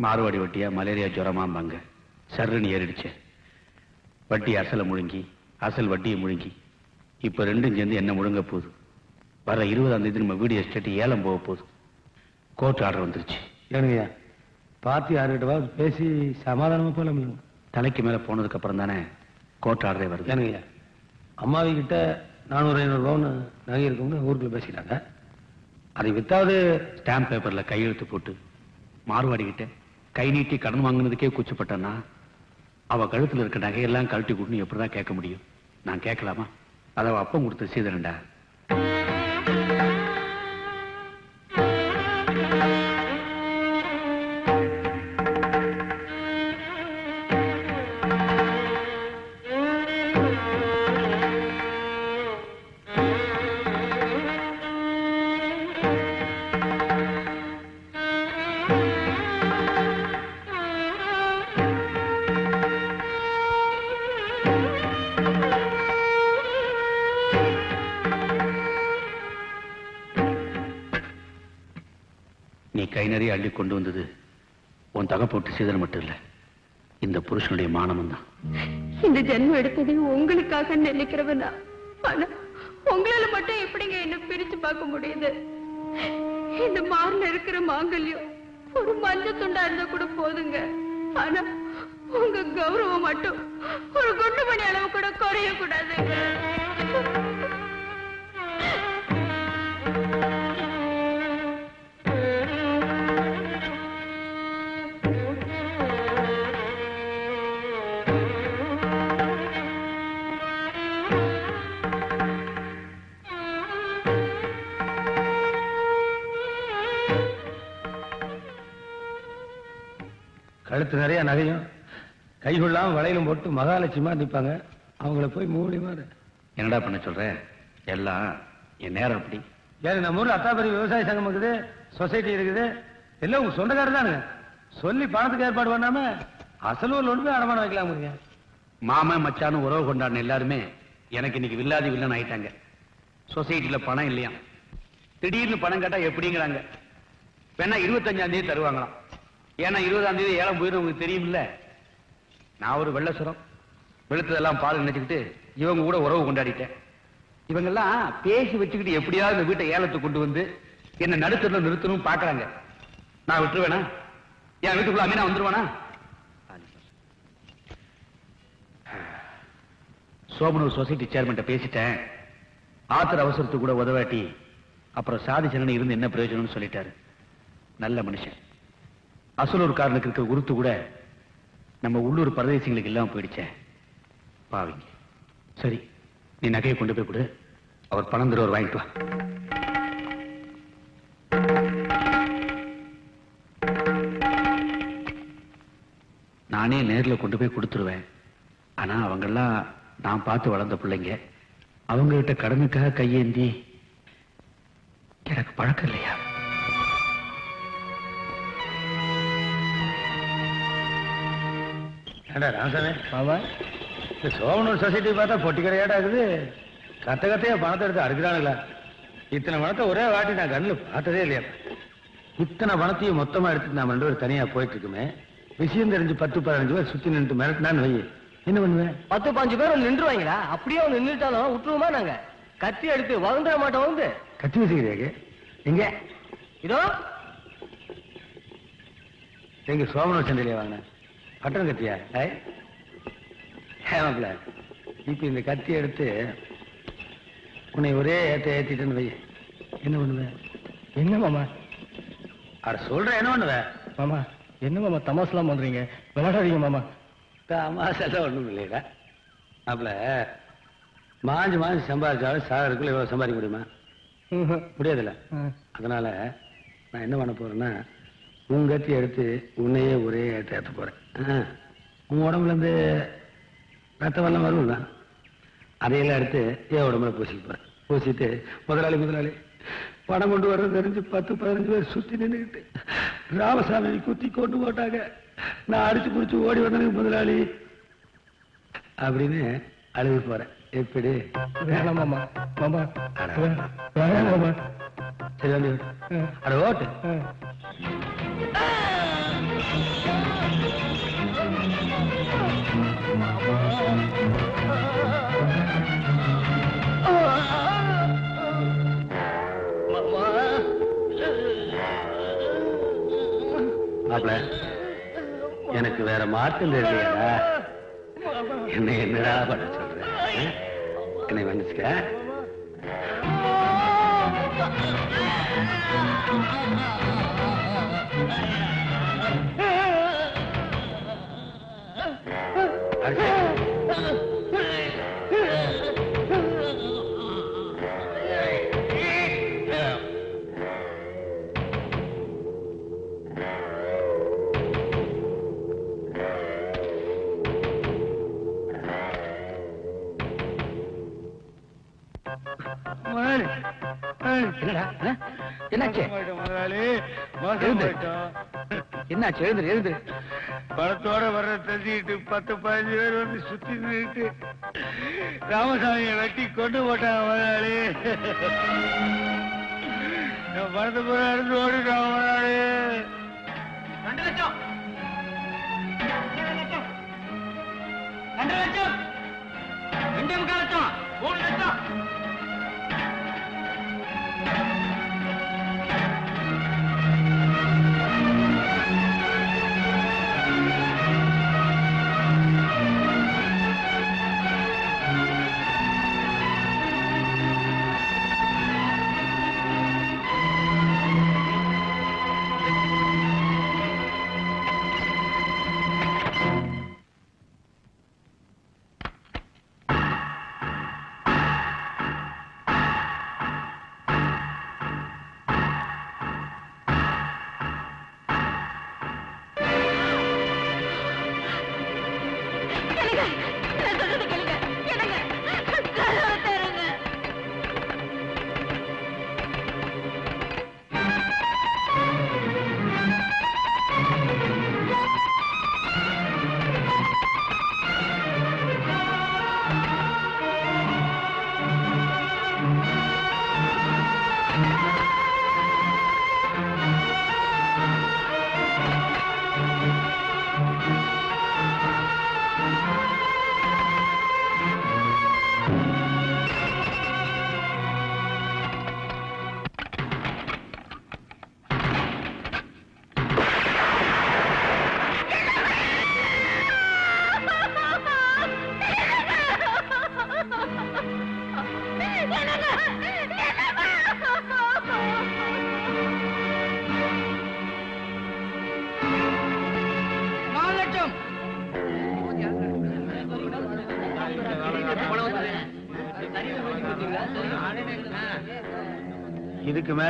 மாறுவாடி வட்டியா மலேரியா ஜுரமாம்பாங்க. சர்ருன்னு ஏறிடுச்சு. வட்டி அசலை முழுங்கி அசல் வட்டியை முழுங்கி. இப்ப ரெண்டும் சேர்ந்து என்ன முழுங்க போகுது? வர இருபதாம் தேதி நம்ம வீடு எஸ்டேட் ஏலம் போக போகுது. கோர்ட் ஆர்டர் வந்துருச்சு. ஏனுங்கய்யா பார்த்து யாருக்கிட்டவா பேசி சமாதானமா போலாம் தலைக்கு மேல போனதுக்கு அப்புறம் தானே கோர்ட் ஆர்டரே வருது? ஏனுங்கய்யா அம்மாவி கிட்ட நானூறு ஐநூறு பவுன் நகை இருக்கும்னு ஊருக்குள்ள பேசிட்டாங்க. அதை வித்தாவது ஸ்டாம்ப் பேப்பர்ல கையெழுத்து போட்டு மார்வாடி கிட்ட கை நீட்டி கடன் வாங்குனதுக்கே கூச்சப்பட்டேன்னா அவ கழுத்துல இருக்க நகையெல்லாம் கழட்டி கொடுன்னு எப்படிதான் கேட்க முடியும்? நான் கேட்கலாமா? அதை அப்பம் கொடுத்த சீதரண்டா உன் மட்டும் இல்ல இந்த புருஷனுடைய மானமும் தான். இந்த ஜென்மம் எடுத்தது உங்களுக்காக நினைக்கிறவனா ஆனா உங்களால மட்டும் எப்படிங்க என்ன பிரிச்சு பார்க்க முடியுது? இந்த மார்ல இருக்கிற மாங்கல்யம் ஒரு மஞ்ச துண்டா இருந்தா கூட போதுங்க. ஆனா உங்க கௌரவம் மட்டும் ஒரு குண்டு மணி அளவு கூட குறைய கூடாதுங்க வளையலும் போட்டு மகாலட்சுமா நிப்பாங்க அவங்கள போய் மூலியமா என்னடா பண்ண சொல்ற? எல்லாம் என் நேரம் அப்படி. ஏன் நம்ம ஊர்ல அத்தாபரி விவசாய சங்கம் இருக்குது சொசைட்டி இருக்குது. எல்லாம் உங்க சொந்தக்காரர் தானுங்க. சொல்லி பணத்துக்கு ஏற்பாடு பண்ணாம அசலூர்ல ஒன்று போய் அடமானம் வைக்கலாமுங்க மாமன் மச்சானும் உறவு கொண்டாடின எல்லாருமே எனக்கு இன்னைக்கு வில்லாதி வில்லன் ஆயிட்டாங்க. சொசைட்டில பணம் இல்லையா? திடீர்னு பணம் கேட்டா எப்படிங்கிறாங்க. வேணா இருபத்தஞ்சாம் தேதி தருவாங்களாம். ஏன்னா இருபதாம் தேதி ஏலம் போயிடும் உங்களுக்கு தெரியும்ல. நான் ஒரு வெள்ளசுரம் வெளுத்ததெல்லாம் பால் நினைச்சுக்கிட்டு இவங்க கூட உறவு கொண்டாடிட்டேன். இவங்கெல்லாம் பேசி வச்சுக்கிட்டு எப்படியாவது இந்த வீட்டை ஏலத்துக்கு கொண்டு வந்து என்ன நடுத்தரில் நிறுத்தணும் பாக்குறாங்க நான் விட்டுருவேனா? என் வீட்டுக்குள்ள அமீனா வந்துருவானா? சோமனூர் சொசைட்டி சேர்மன்ட்ட பேசிட்டேன். ஆத்திர அவசரத்துக்கு கூட உதவாட்டி அப்புறம் சாதி சனனை இருந்து என்ன பிரயோஜனம்னு சொல்லிட்டாரு. நல்ல மனுஷன். அசலூர்காரனுக்கு இருக்கிற உருத்து கூட நம்ம உள்ளூர் பரதேசிங்களுக்கு எல்லாம் போயிடுச்சேன் பாவிங்க. சரி நீ நகையை கொண்டு போய் கொடு. அவர் பணம் தருவார் வாங்கிட்டு வா. நானே நேர்ல கொண்டு போய் கொடுத்துருவேன். ஆனா அவங்கெல்லாம் நான் பார்த்து வளர்ந்த பிள்ளைங்க. அவங்க கிட்ட கடனுக்காக கையேந்தி எனக்கு பழக்கம் இல்லையா? ஏண்டா ராமசாமி பாவா இந்த சோமனூர் சொசைட்டி பார்த்தா பொட்டி கடையாடா இருக்குது. கத்த கத்தையா பணத்தை எடுத்து அடுக்கிறானுங்களா? இத்தனை பணத்தை ஒரே வாட்டி நான் கண்ணில் பார்த்ததே இல்லையா? இத்தனை பணத்தையும் மொத்தமா எடுத்துட்டு நாம ரெண்டு பேரும் தனியா போயிட்டு இருக்குமே விஷயம் தெரிஞ்சு பத்து பதினஞ்சு பேர் சுத்தி நின்று மிரட்டினான்னு வை என்ன பண்ணுவேன் பத்து பாஞ்சு பேர் நின்றுவாங்களா? அப்படியே அவங்க நின்றுட்டாலும் விட்டுருவோமா நாங்க? கத்தி எடுத்து வளர்ந்துட மாட்டோம் வந்து கத்தி வச்சுக்கிறீங்க எங்க? இதோ. எங்க சோமன சண்டையிலே வாங்க பட்டம் கத்தியா ஏய் ஏமாப்ல இப்ப இந்த கத்தி எடுத்து உன்னை ஒரே ஏத்த ஏத்திட்டேன்னு வை. என்ன பண்ணுவேன் என்ன மாமா? அட சொல்றேன் என்ன பண்ணுவேன் மாமா என்ன மாமா தமாசெல்லாம் பண்றீங்க? விளையாடாதீங்க மாமா. தமாசெல்லாம் ஒண்ணும் இல்லைடா. மாப்ள மாஞ்சு மாஞ்சு சம்பாதிச்சாலும் சாகருக்குள்ள இவ்வளவு சம்பாதிக்க முடியுமா? முடியாதுல்ல. அதனால நான் என்ன பண்ண போறேன்னா உன் கத்தி எடுத்து உன்னையே ஒரே ஏத்த ஏத்த போறேன். உன் உடம்புல இருந்து ரத்த வெள்ளம் வரும்ல? அதையெல்லாம் எடுத்து என் உடம்புல பூசிக்க போறேன். பூசிட்டு முதலாளி முதலாளி பணம் கொண்டு வர்றது தெரிஞ்சு பத்து பதினஞ்சு பேர் சுத்தி நின்றுக்கிட்டு ராமசாமி குத்தி கொண்டு போட்டாங்க. நான் அடிச்சு பிடிச்சு ஓடி வந்தேன் முதலாளி. அப்படின்னு அழுது போறேன். எப்படி? வேணாம் மாமா. மாமா. வேணாம் மாமா. சரி வந்து அட ஓட்டு. மாப்பிள எனக்கு வேற மாற்றம் தெரியலையா? என்ன என்னடா பண்ண சொல்ற? என்னை வந்துச்சுக்க என்னடா ஆ? என்னாச்சு? என்னாச்சு? எழுந்துரு எழுந்துரு பணத்தோட வர்ற தெரிஞ்சுக்கிட்டு பத்து பதினஞ்சு பேர் வந்து சுத்தி நின்றுட்டு ராமசாமியை வெட்டி கொண்டு போட்டாங்க முதலாளி. நான் எடுத்து ஓடிட்டான் முதலாளி. ரெண்டு லட்சம். ரெண்டு லட்சம். ரெண்டே முக்கால் லட்சம். மூணு லட்சம். நாலு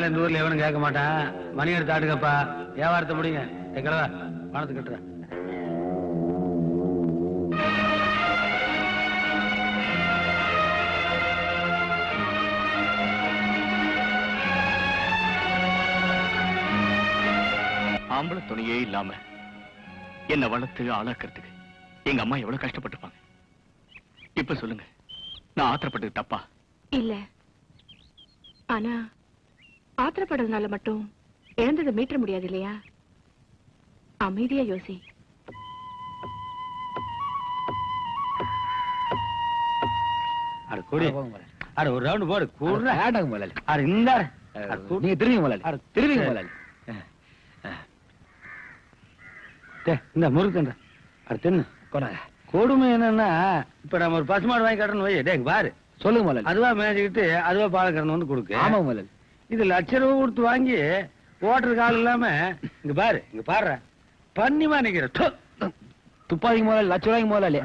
மேல இந்த ஊர்ல எவனும் கேட்க மாட்டான். மணி எடுத்து ஆட்டுங்கப்பா வியாபாரத்தை முடிங்க. எங்களவா பணத்தை கட்டுறேன் ஆம்பளை துணையே இல்லாம என்ன வளர்த்து ஆளாக்குறதுக்கு எங்க அம்மா எவ்வளவு கஷ்டப்பட்டிருப்பாங்க. இப்ப சொல்லுங்க. நான் ஆத்திரப்பட்டது தப்பா? இல்ல. ஆனா ஆத்திரப்படுறதுனால மட்டும் இழந்ததை மீட்ட முடியாது இல்லையா அமைதியா யோசி. அட கூடி. அட ஒரு ரவுண்ட் போடு கூடுற. வேண்டாங்க முதலாளி. அட இந்த நீங்க திரும்பி முதலாளி. முதலாளி. இந்த முறுக்குன்ற அட தின்னு. கொண்டாங்க கொடுமை என்னன்னா இப்ப நம்ம ஒரு பசுமாடு வாங்கி கட்டணும் வை. டேய் இங்க பாரு. சொல்லுங்க முதலாளி. அதுவா மேய்ச்சிக்கிட்டு அதுவா பால் கறந்து வந்து கொடுக்கு. ஆமா முதலாளி. இது லட்ச ரூபா கொடுத்து வாங்கி ஓட்டுறதுக்கு ஆள் இல்லாம இங்க பாரு இங்க பாரு பண்ணிமா நிக்கிற டு. துப்பாக்கிங்க முதலாளி லட்ச ரூபாய்க்கு முதலாளி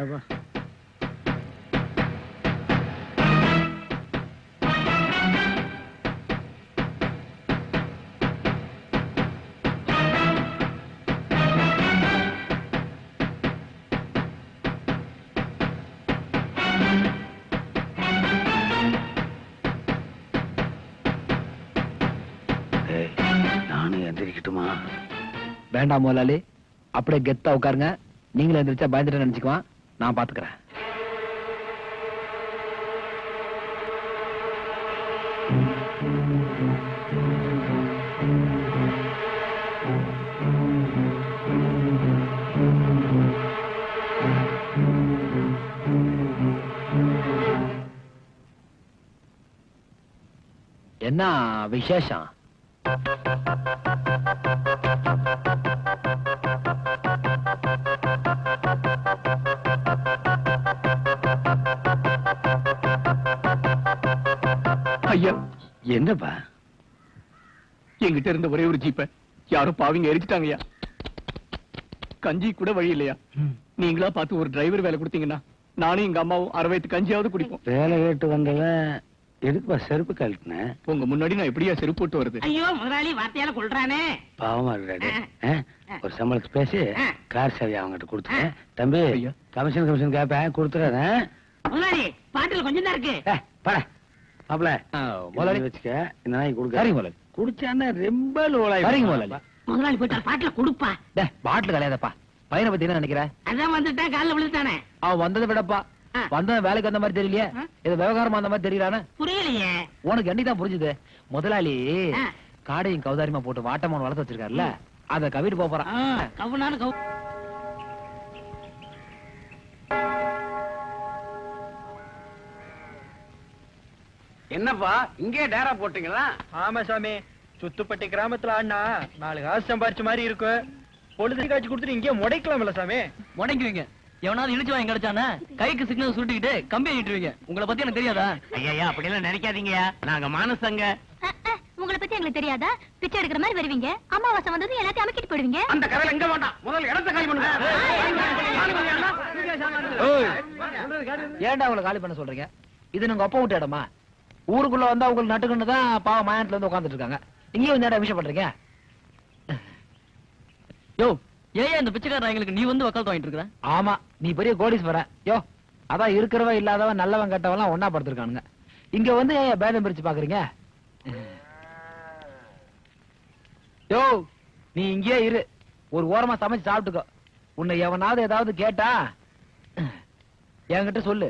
வேண்டாம் முதலாளி. அப்படியே கெத்தா உட்காருங்க. நீங்களும் எந்திரிச்சா பயந்துட்டு நினைச்சுக்குவான். நான் பாத்துக்கிறேன். என்ன விசேஷம்? ஐயா. என்னப்பா? என்கிட்ட இருந்த ஒரே ஒரு ஜீப்ப யாரோ பாவிங்க எரிச்சிட்டாங்கய்யா கஞ்சி கூட வழி இல்லையா? நீங்களா பார்த்து ஒரு டிரைவர் வேலை கொடுத்தீங்கன்னா நானும் எங்க அம்மாவும் அரை வயித்து கஞ்சியாவது குடிப்போம். வேலை கேட்டு வந்தவன் எதுக்குப்பா செருப்பு கழட்டினேன் உங்க முன்னாடி நான் எப்படியா செருப்பு போட்டு வருது ஐயோ முதலாளி வார்த்தையால கொள்றானே பாவமா இருக்காரு. ஒரு சம்பளத்துக்கு பேசி கார் சாவி அவங்ககிட்ட கொடுத்துட்டேன். தம்பி கமிஷன் கமிஷன் கேப்பேன் கொடுத்துறேன். முதலாளி பாட்டில் கொஞ்சம் தான் இருக்கு. பட. மாப்பிள முதலாளி. வச்சுக்க இந்த நாய் கொடுக்க. சரிங்க முதலாளி. குடிச்சான்னா ரொம்ப லோலாய் சரிங்க முதலாளி. முதலாளி போயிட்டு பாட்டில் கொடுப்பா. பாட்டில் கலையாதப்பா. பையனை பத்தி என்ன நினைக்கிற? அதான் வந்துட்டான் காலில் விழுந்துட்டானே. அவன் வந்ததை விடப்பா. வந்தவன் வேலைக்கு வந்த மாதிரி தெரியலையே. இது விவகாரமா அந்த மாதிரி தெரியலானே புரியலையே. உனக்கு என்னைக்கு புரிஞ்சுது? முதலாளி காடையும் கௌதாரிமா போட்டு வாட்டமான வளர்த்து வச்சிருக்காருல்ல? அத கவிட்டு போறான். கவுனாலும் கவு என்னப்பா இங்கே டேரா போட்டீங்களா? ஆமா சாமி சுத்துப்பட்டி கிராமத்துல ஆடினா நாலு காசு சம்பாரிச்ச மாதிரி இருக்கும் பொழுது காய்ச்சி கொடுத்துட்டு இங்கே முடைக்கலாம்ல சாமி. முடங்குவீங்க எவனாவது இழுச்சு வாங்கி கிடைச்சானே கைக்கு சிக்னல் சுட்டிக்கிட்டு கம்பி ஆகிட்டுருவீங்க உங்களை பத்தி எனக்கு தெரியாதா ஐயா அப்படியெல்லாம் நினைக்காதீங்கயா நாங்க மானசங்க உங்களை பத்தி எங்களுக்கு தெரியாதா பிச்சை எடுக்கிற மாதிரி வருவீங்க அமாவாசை வந்தது எல்லாத்தையும் அமைக்கிட்டு போயிடுவீங்க அந்த கதையில எங்க வேண்டாம் முதல்ல இடத்த காலி பண்ணுங்க ஏன்டா அவங்களை காலி பண்ண சொல்றீங்க இது நீங்க ஒப்ப விட்ட இடமா ஊருக்குள்ள வந்தா உங்களுக்கு நட்டுக்கன்னு தான் பாவம் மாயானத்துல வந்து உட்கார்ந்துட்டு இருக்காங்க வந்து நேரம் விஷயம் பண்றீங்க யோ ஏன் இந்த பிச்சைக்கார எங்களுக்கு நீ வந்து வக்காலத்து வாங்கிட்டு இருக்கிற? ஆமா நீ பெரிய கோடீஸ்வரன் யோ அதான் இருக்கிறவன் இல்லாதவன் நல்லவன் கெட்டவன் ஒன்னா படுத்திருக்கானுங்க. இங்க வந்து ஏன் பேதம் பிரிச்சு பாக்குறீங்க? யோ நீ இங்கேயே இரு. ஒரு ஓரமா சமைச்சு சாப்பிட்டுக்கோ. உன்னை எவனாவது ஏதாவது கேட்டா என்கிட்ட சொல்லு.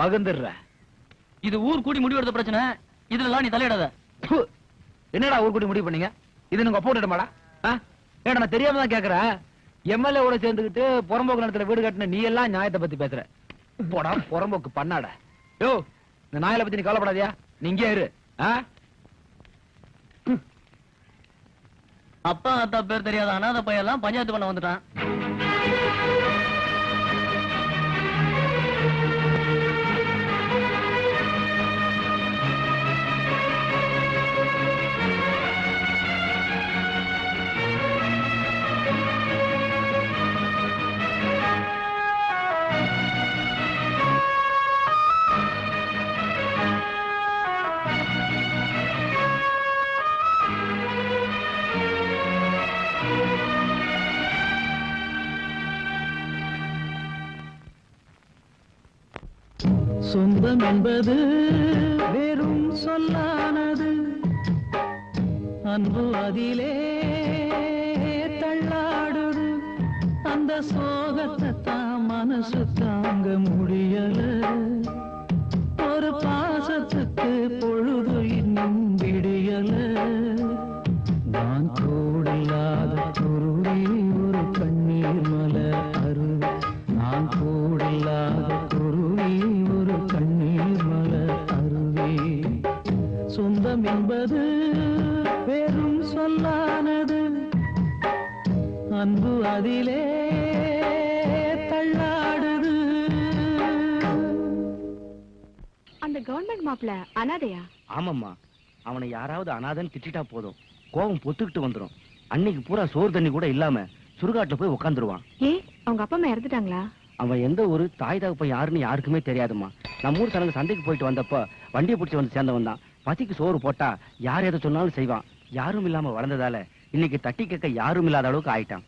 பகுந்துடுற இது ஊர் கூடி முடிவெடுத்த பிரச்சனை. இதுல நீ தலையிடாத. என்னடா ஊர் கூட்டி முடிவு பண்ணீங்க? இது நீங்க போட்டுட்டமாடா? ஏடா நான் தெரியாம தான் கேக்குறேன்? எம்எல்ஏ கூட சேர்ந்துக்கிட்டு புறம்போக்கு நடத்துல வீடு கட்டின நீ எல்லாம் நியாயத்தை பத்தி பேசுற. போடா புறம்போக்கு பண்ணாட. யோ இந்த நாயில பத்தி நீ கவலைப்படாதியா? நீ இங்கே இரு. ஆ? அப்பா அத்தா பேர் தெரியாத அனாத பையெல்லாம் பஞ்சாயத்து பண்ண வந்துட்டான். சொந்தம் என்பது வெறும் சொல்லானது. அன்பு அதிலே தள்ளாடுது. அந்த சோகத்தை தான் மனசு தாங்க முடியலை. அன்பு அதிலே தள்ளாடுது. அந்த கவர்மெண்ட் மாப்பிள அனாதையா? ஆமாம்மா. அவனை யாராவது அனாதன்னு திட்டிட்டா போதும். கோபம் பொத்துக்கிட்டு வந்துரும். அன்னைக்கு பூரா சோறு தண்ணி கூட இல்லாம சுடுகாட்டுல போய் உட்காந்துருவான் ஏ அவங்க அப்பா அம்மா இறந்துட்டாங்களா? அவன் எந்த ஊரு தாய் தகப்பன் யாருன்னு யாருக்குமே தெரியாதும்மா. நம்ம ஊர் தனக்கு சந்தைக்கு போயிட்டு வந்தப்ப வண்டியை பிடிச்சி வந்து சேர்ந்தவன் தான். பசிக்கு சோறு போட்டா யார் எதை சொன்னாலும் செய்வான். யாரும் இல்லாம வளர்ந்ததால இன்னைக்கு தட்டி கேட்க யாரும் இல்லாத அளவுக்கு ஆயிட்டான்.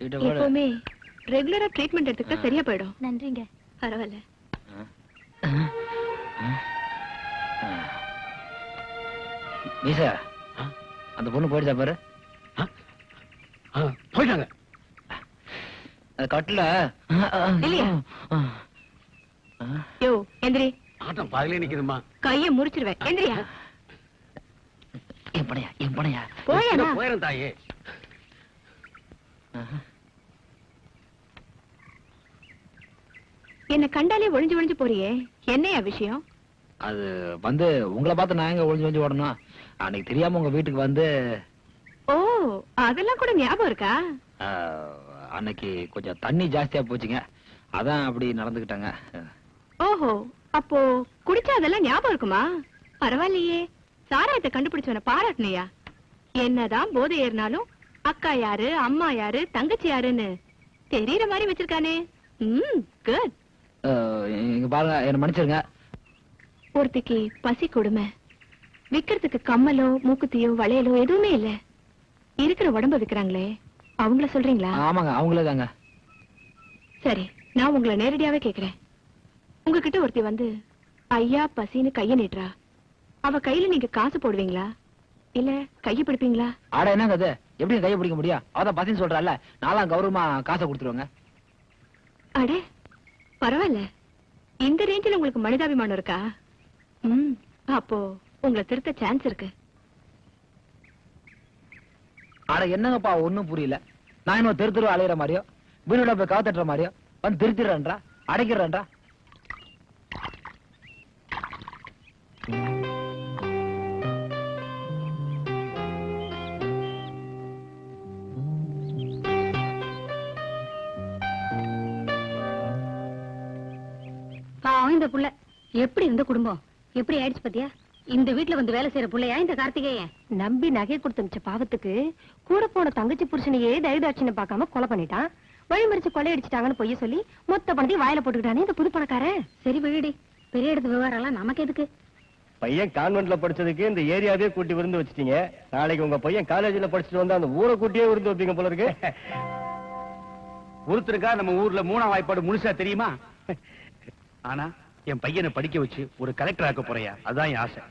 எப்பவுமே ரெகுலரா ட்ரீட்மெண்ட் எடுத்துக்கிட்டா சரியா போயிடும் நன்றிங்க பரவாயில்ல மீசா அந்த பொண்ணு போயிடுச்சா பாரு போயிட்டாங்க அது கட்டுல இல்லையா யோ எந்திரி. ஆட்டம் பாதிலே நிக்குதுமா கைய முறிச்சிருவேன் எந்திரியா? என் பணையா என் பணையா போயிரும் தாயே. என்ன கண்டாலே ஒளிஞ்சு ஒளிஞ்சு போறியே. என்னையா விஷயம்? அது வந்து உங்களை பார்த்து நான் எங்க ஒளிஞ்சு ஒளிஞ்சு ஓடணும்? அன்னைக்கு தெரியாம உங்க வீட்டுக்கு வந்து ஓ அதெல்லாம் கூட ஞாபகம் இருக்கா? ஆஹ், அன்னைக்கு கொஞ்சம் தண்ணி ஜாஸ்தியா போச்சுங்க. அதான் அப்படி நடந்துக்கிட்டாங்க. ஓஹோ அப்போ குடிச்சா அதெல்லாம் ஞாபகம் இருக்குமா? பரவாயில்லையே. சாராயத்தை கண்டுபிடிச்சவன பாராட்டணையா என்னதான் போதை ஏறினாலும் அக்கா யாரு அம்மா யாரு தங்கச்சி யாருன்னு தெரியற மாதிரி வச்சிருக்கானே. ம் குட் இங்க பாருங்க என்ன மன்னிச்சிருங்க. ஒருத்திக்கு பசி கொடுமை. விக்கிறதுக்கு கம்மலோ மூக்குத்தியோ வளையலோ எதுவுமே இல்ல. இருக்கிற உடம்ப விக்கிறாங்களே. அவங்கள சொல்றீங்களா? ஆமாங்க அவங்களே தாங்க. சரி நான் உங்களை நேரடியாவே கேக்குறேன். உங்ககிட்ட ஒருத்தி வந்து ஐயா பசின்னு கைய நீட்டுறா. அவ கையில நீங்க காசு போடுவீங்களா? இல்ல கைய பிடிப்பீங்களா? ஆட என்னங்க அது எப்படி கையை பிடிக்க முடியும் அவதான் பசின்னு சொல்றால நாலாம் கௌரவமா காசை கொடுத்துருவாங்க. அட பரவாயில்ல. இந்த ரேஞ்சில் உங்களுக்கு மனிதாபிமானம் இருக்கா? ம் அப்போ உங்களை திருத்த சான்ஸ் இருக்கு. ஆட என்னங்கப்பா ஒண்ணும் புரியல. நான் இன்னும் தெரு தெரு அலையிற மாதிரியோ வீடுல போய் காத்துட்டுற மாதிரியோ வந்து திருத்திடுறேன்றா அடைக்கிறேன்றா. பாவம் இந்த புள்ள. எப்படி இருந்த குடும்பம்? எப்படி ஆயிடுச்சு பாத்தியா? இந்த வீட்ல வந்து வேலை செய்யற புள்ளையா இந்த கார்த்திகேயன்? நம்பி நகை கொடுத்து அனுப்பிச்ச பாவத்துக்கு கூட போன தங்கச்சி புருஷனையே தயதாட்சின்னு பார்க்காம கொலை பண்ணிட்டான். வழிமறிச்சு கொள்ளையடிச்சிட்டாங்கன்னு பொய்ய சொல்லி மொத்த பணத்தையும் வாயில போட்டுக்கிட்டானே இந்த புது பணக்காரன் சரி விழுடி பெரிய இடத்து விவகாரம் எல்லாம் நமக்கு எதுக்கு? பையன் கான்வென்ட்ல படிச்சதுக்கு இந்த ஏரியாவே கூட்டி விருந்து வச்சிட்டீங்க. நாளைக்கு உங்க பையன் காலேஜ்ல படிச்சுட்டு வந்தா அந்த ஊரை கூட்டியே விருந்து வைப்பீங்க போல இருக்கு. ஒருத்தருக்கா நம்ம ஊர்ல மூணாம் வாய்ப்பாடு முழுசா தெரியுமா? ஆனா என் பையனை படிக்க வச்சு ஒரு கலெக்டர் ஆக்க போறியா? அதான் என் ஆசை.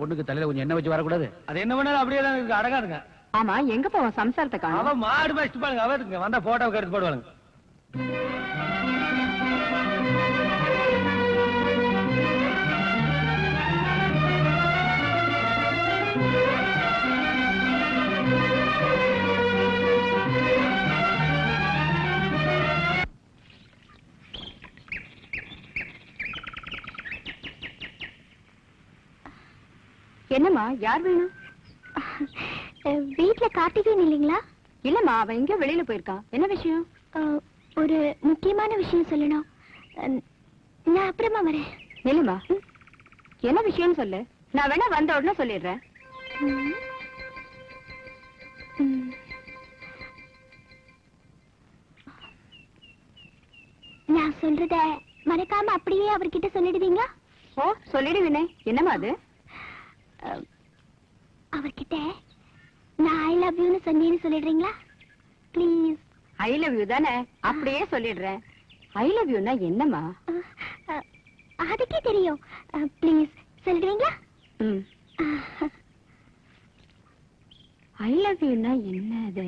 பொண்ணுக்கு தலையில கொஞ்சம் எண்ணெய் வச்சு வரக்கூடாது. அது என்ன பண்ணாலும் அப்படியே தான் இருக்கு அடங்காதுங்க. ஆமா எங்க போவோம் சம்சாரத்தை அவன் மாடு மேய்ச்சிட்டு பாருங்க இருக்குங்க வந்தா போட்டோ எடுத்து போடுவாங்க என்னம்மா யார் வேணும் வீட்ல கார்த்திகேயன் இல்லைங்களா? இல்லம்மா அவன் எங்க வெளியில போயிருக்கான் என்ன விஷயம்? ஒரு முக்கியமான விஷயம் சொல்லணும். நான் அப்புறமா வரேன். நில்லுமா. என்ன விஷயம்னு சொல்லு. நான் வேணா வந்த உடனே சொல்லிடுறேன். நான் சொல்றத மறக்காம அப்படியே அவர்கிட்ட சொல்லிடுவீங்களா? ஓ சொல்லிடுவேனே. என்னம்மா அது? அவர்கிட்ட நான் ஐ லவ் யூன்னு சொன்னேன்னு சொல்லிடுறீங்களா? ப்ளீஸ் ஐ லவ் யூ தானே? அப்படியே சொல்லிடுறேன். ஐ லவ் யூனா என்னம்மா? அதுக்கே தெரியும். ப்ளீஸ் ம். ஐ லவ் யூனா என்னது.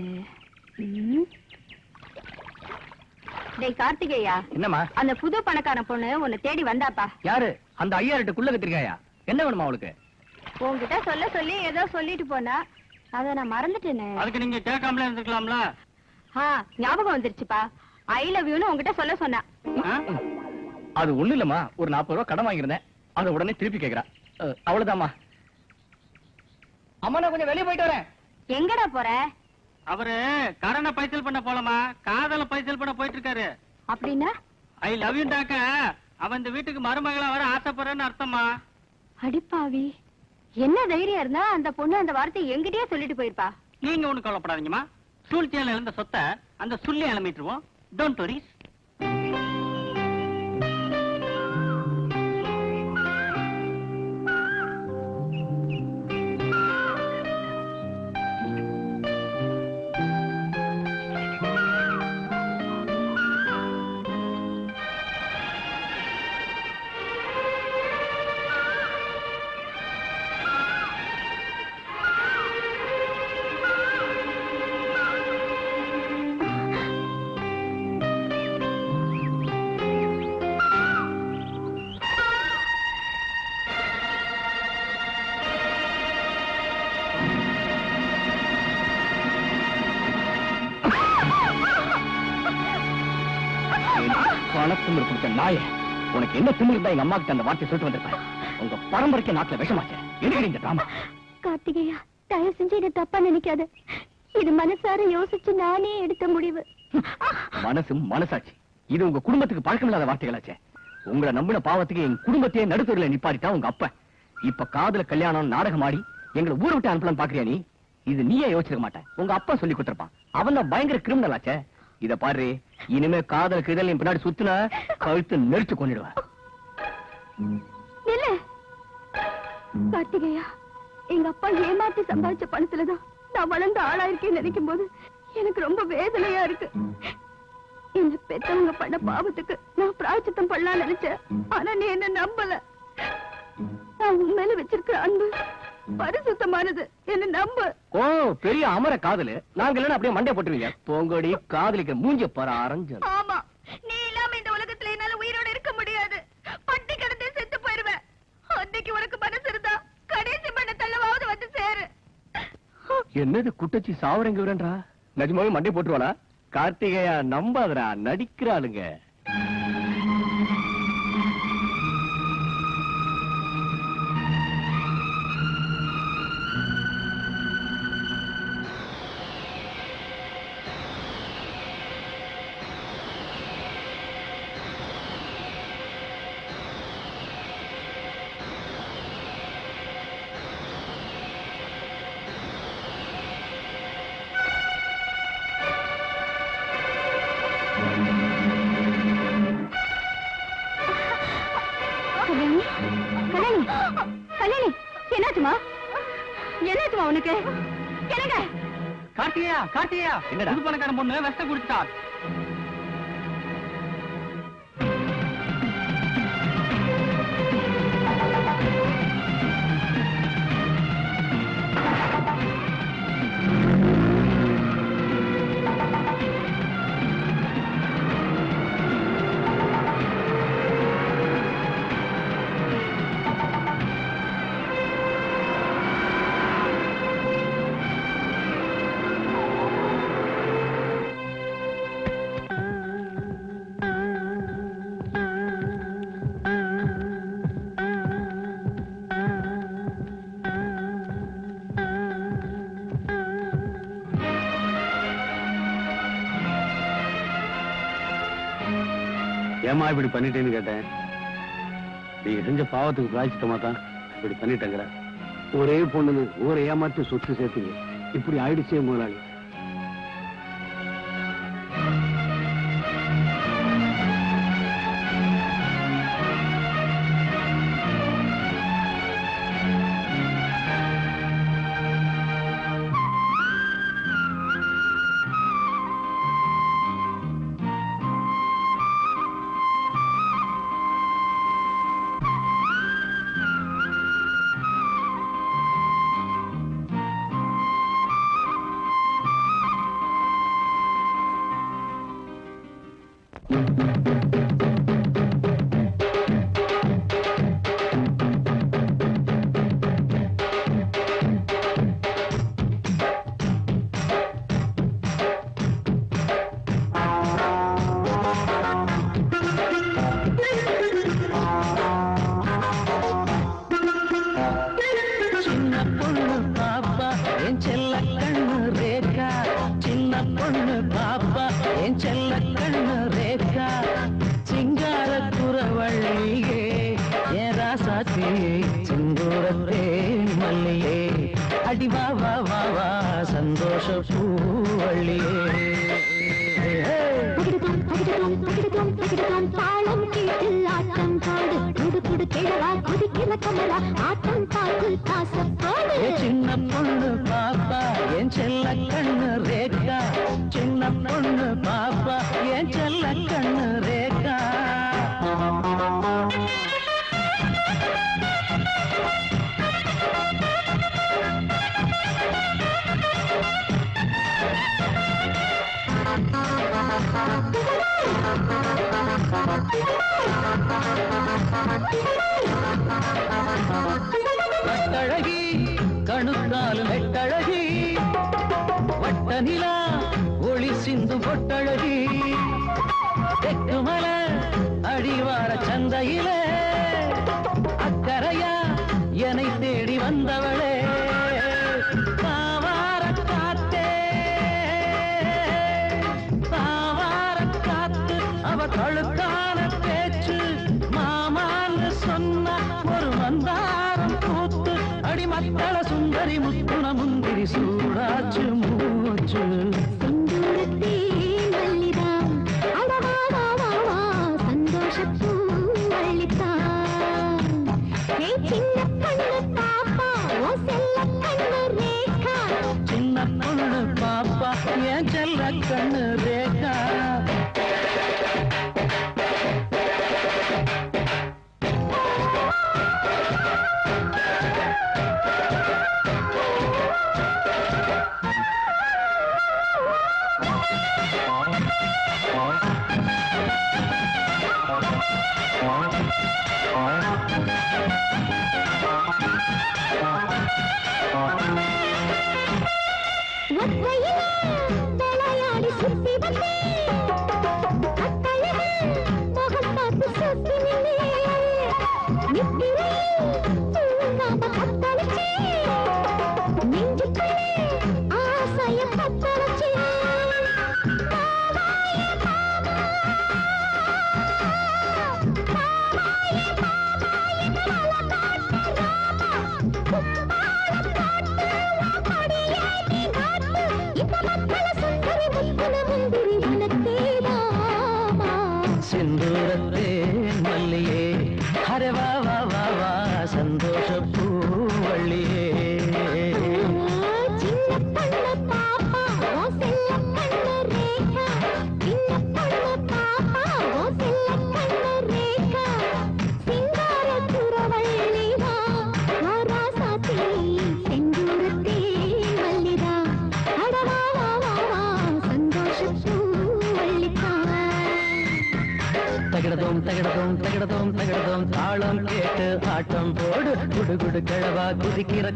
டேய் கார்த்திகேயா. என்னம்மா? அந்த புது பணக்கார பொண்ணு உன்னை தேடி வந்தாப்பா. யாரு? அந்த ஐயாயிரட்டு குள்ள கத்திரிக்காயா? என்ன வேணுமா அவளுக்கு? உன்கிட்ட சொல்ல சொல்லி ஏதோ சொல்லிட்டு போனா அத நான் மறந்துட்டேனே. அதுக்கு நீங்க கேட்காமலே இருந்திருக்கலாம்ல? ஆ ஞாபகம் வந்துருச்சுப்பா. ஐ லவ் யூன்னு உன்கிட்ட சொல்ல சொன்னா. அது ஒண்ணு இல்லம்மா. ஒரு நாற்பது ரூபா கடன் வாங்கியிருந்தேன். அதை உடனே திருப்பி கேக்குறா. அவ்வளவுதாம்மா. அம்மா நான் கொஞ்சம் வெளியே போயிட்டு வரேன். எங்கடா போற? அவரு கடனை பைசல் பண்ண போலமா காதல பைசல் பண்ண போயிட்டு இருக்காரு அப்படின்னா? ஐ லவ் யூ டாக்க அவன் இந்த வீட்டுக்கு மருமகளா வர ஆசைப்படுறேன்னு அர்த்தமா அடிப்பாவி. என்ன தைரியம் இருந்தா அந்த பொண்ணு அந்த வார்த்தையை எங்கிட்டயே சொல்லிட்டு போயிருப்பா. நீங்க ஒண்ணு கவலைப்படாதீங்கம்மா. சூழ்ச்சியால இழந்த சொத்தை அந்த சுள்ளி அலமிட்டுருவோம் டோன்ட் வரிஸ் இருந்தா எங்க அம்மா கிட்ட அந்த வார்த்தை சொல்லிட்டு வந்திருப்பேன். உங்க பரம்பரைக்கு நாட்டுல விஷமாச்சே. எதுக்கு இந்த டிராமா கார்த்திகேயா தயவு செஞ்சு இதை தப்பா நினைக்காத. இது மனசார யோசிச்சு நானே எடுத்த முடிவு. மனசும் மனசாட்சி. இது உங்க குடும்பத்துக்கு பழக்கமில்லாத வார்த்தைகளாச்சே. உங்களை நம்பின பாவத்துக்கு என் குடும்பத்தையே நடுத்தூர்ல நிப்பாட்டிட்டா உங்க அப்பா. இப்ப காதல கல்யாணம் நாடகம் ஆடி எங்களை ஊரை விட்டு அனுப்பலாம் பாக்குறியா நீ? இது நீயே யோசிச்சிருக்க மாட்டேன். உங்க அப்பா சொல்லி கொடுத்திருப்பான். அவன் தான் பயங்கர கிரிமினல் ஆச்சே. இத பாரு இனிமே காதலுக்கு இதழ் என் பின்னாடி சுத்தின கழுத்து நெரிச்சு கொண்டுடுவேன் இல்ல கார்த்திகேயா எங்க அப்பா ஏமாத்தி சம்பாதிச்ச பணத்துலதான் நான் வளர்ந்த ஆளா இருக்கேன்னு நினைக்கும் போது எனக்கு ரொம்ப வேதனையா இருக்கு. என்ன பெத்தவங்க பண்ண பாவத்துக்கு நான் பிராய்ச்சித்தம் பண்ணலாம் நினைச்சேன். ஆனா நீ என்ன நம்பல. நான் உன் மேல வச்சிருக்கிற அன்பு பரிசுத்தமானது. என்ன நம்பு. ஓ பெரிய அமர காதலு. நாங்க அப்படியே மண்டை போட்டுருவீங்க. போங்கடி காதலிக்க மூஞ்ச பார அரைஞ்சது ஆமா. நீ இல்லாம இந்த உலகத்துல என்னால உயிரோட இருக்க முடியாது பட்டி கிடந்தே செத்து போயிருவேன் அன்னைக்கு உனக்கு மனசு இருந்தா கடைசி பண்ண தள்ளவாவது வந்து சேரு. என்னது குட்டச்சி சாவரங்க விரன்றா நிஜமாவே மண்டை போட்டுருவாளா? கார்த்திகேயா நம்பாதடா நடிக்கிறாளுங்க. கார்த்திகேயா என்னடா? புது பணக்காரன் பொண்ணு விஷத்தை குடிச்சிட்டா ஏமா இப்படி பண்ணிட்டேன்னு கேட்டேன்? நீங்க செஞ்ச பாவத்துக்கு பிராய்ச்சித்தமா தான் இப்படி பண்ணிட்டேங்கிற. ஒரே பொண்ணுன்னு ஊரை ஏமாத்தி சொத்து சேர்த்தீங்க. இப்படி ஆயிடுச்சே முதலாளி.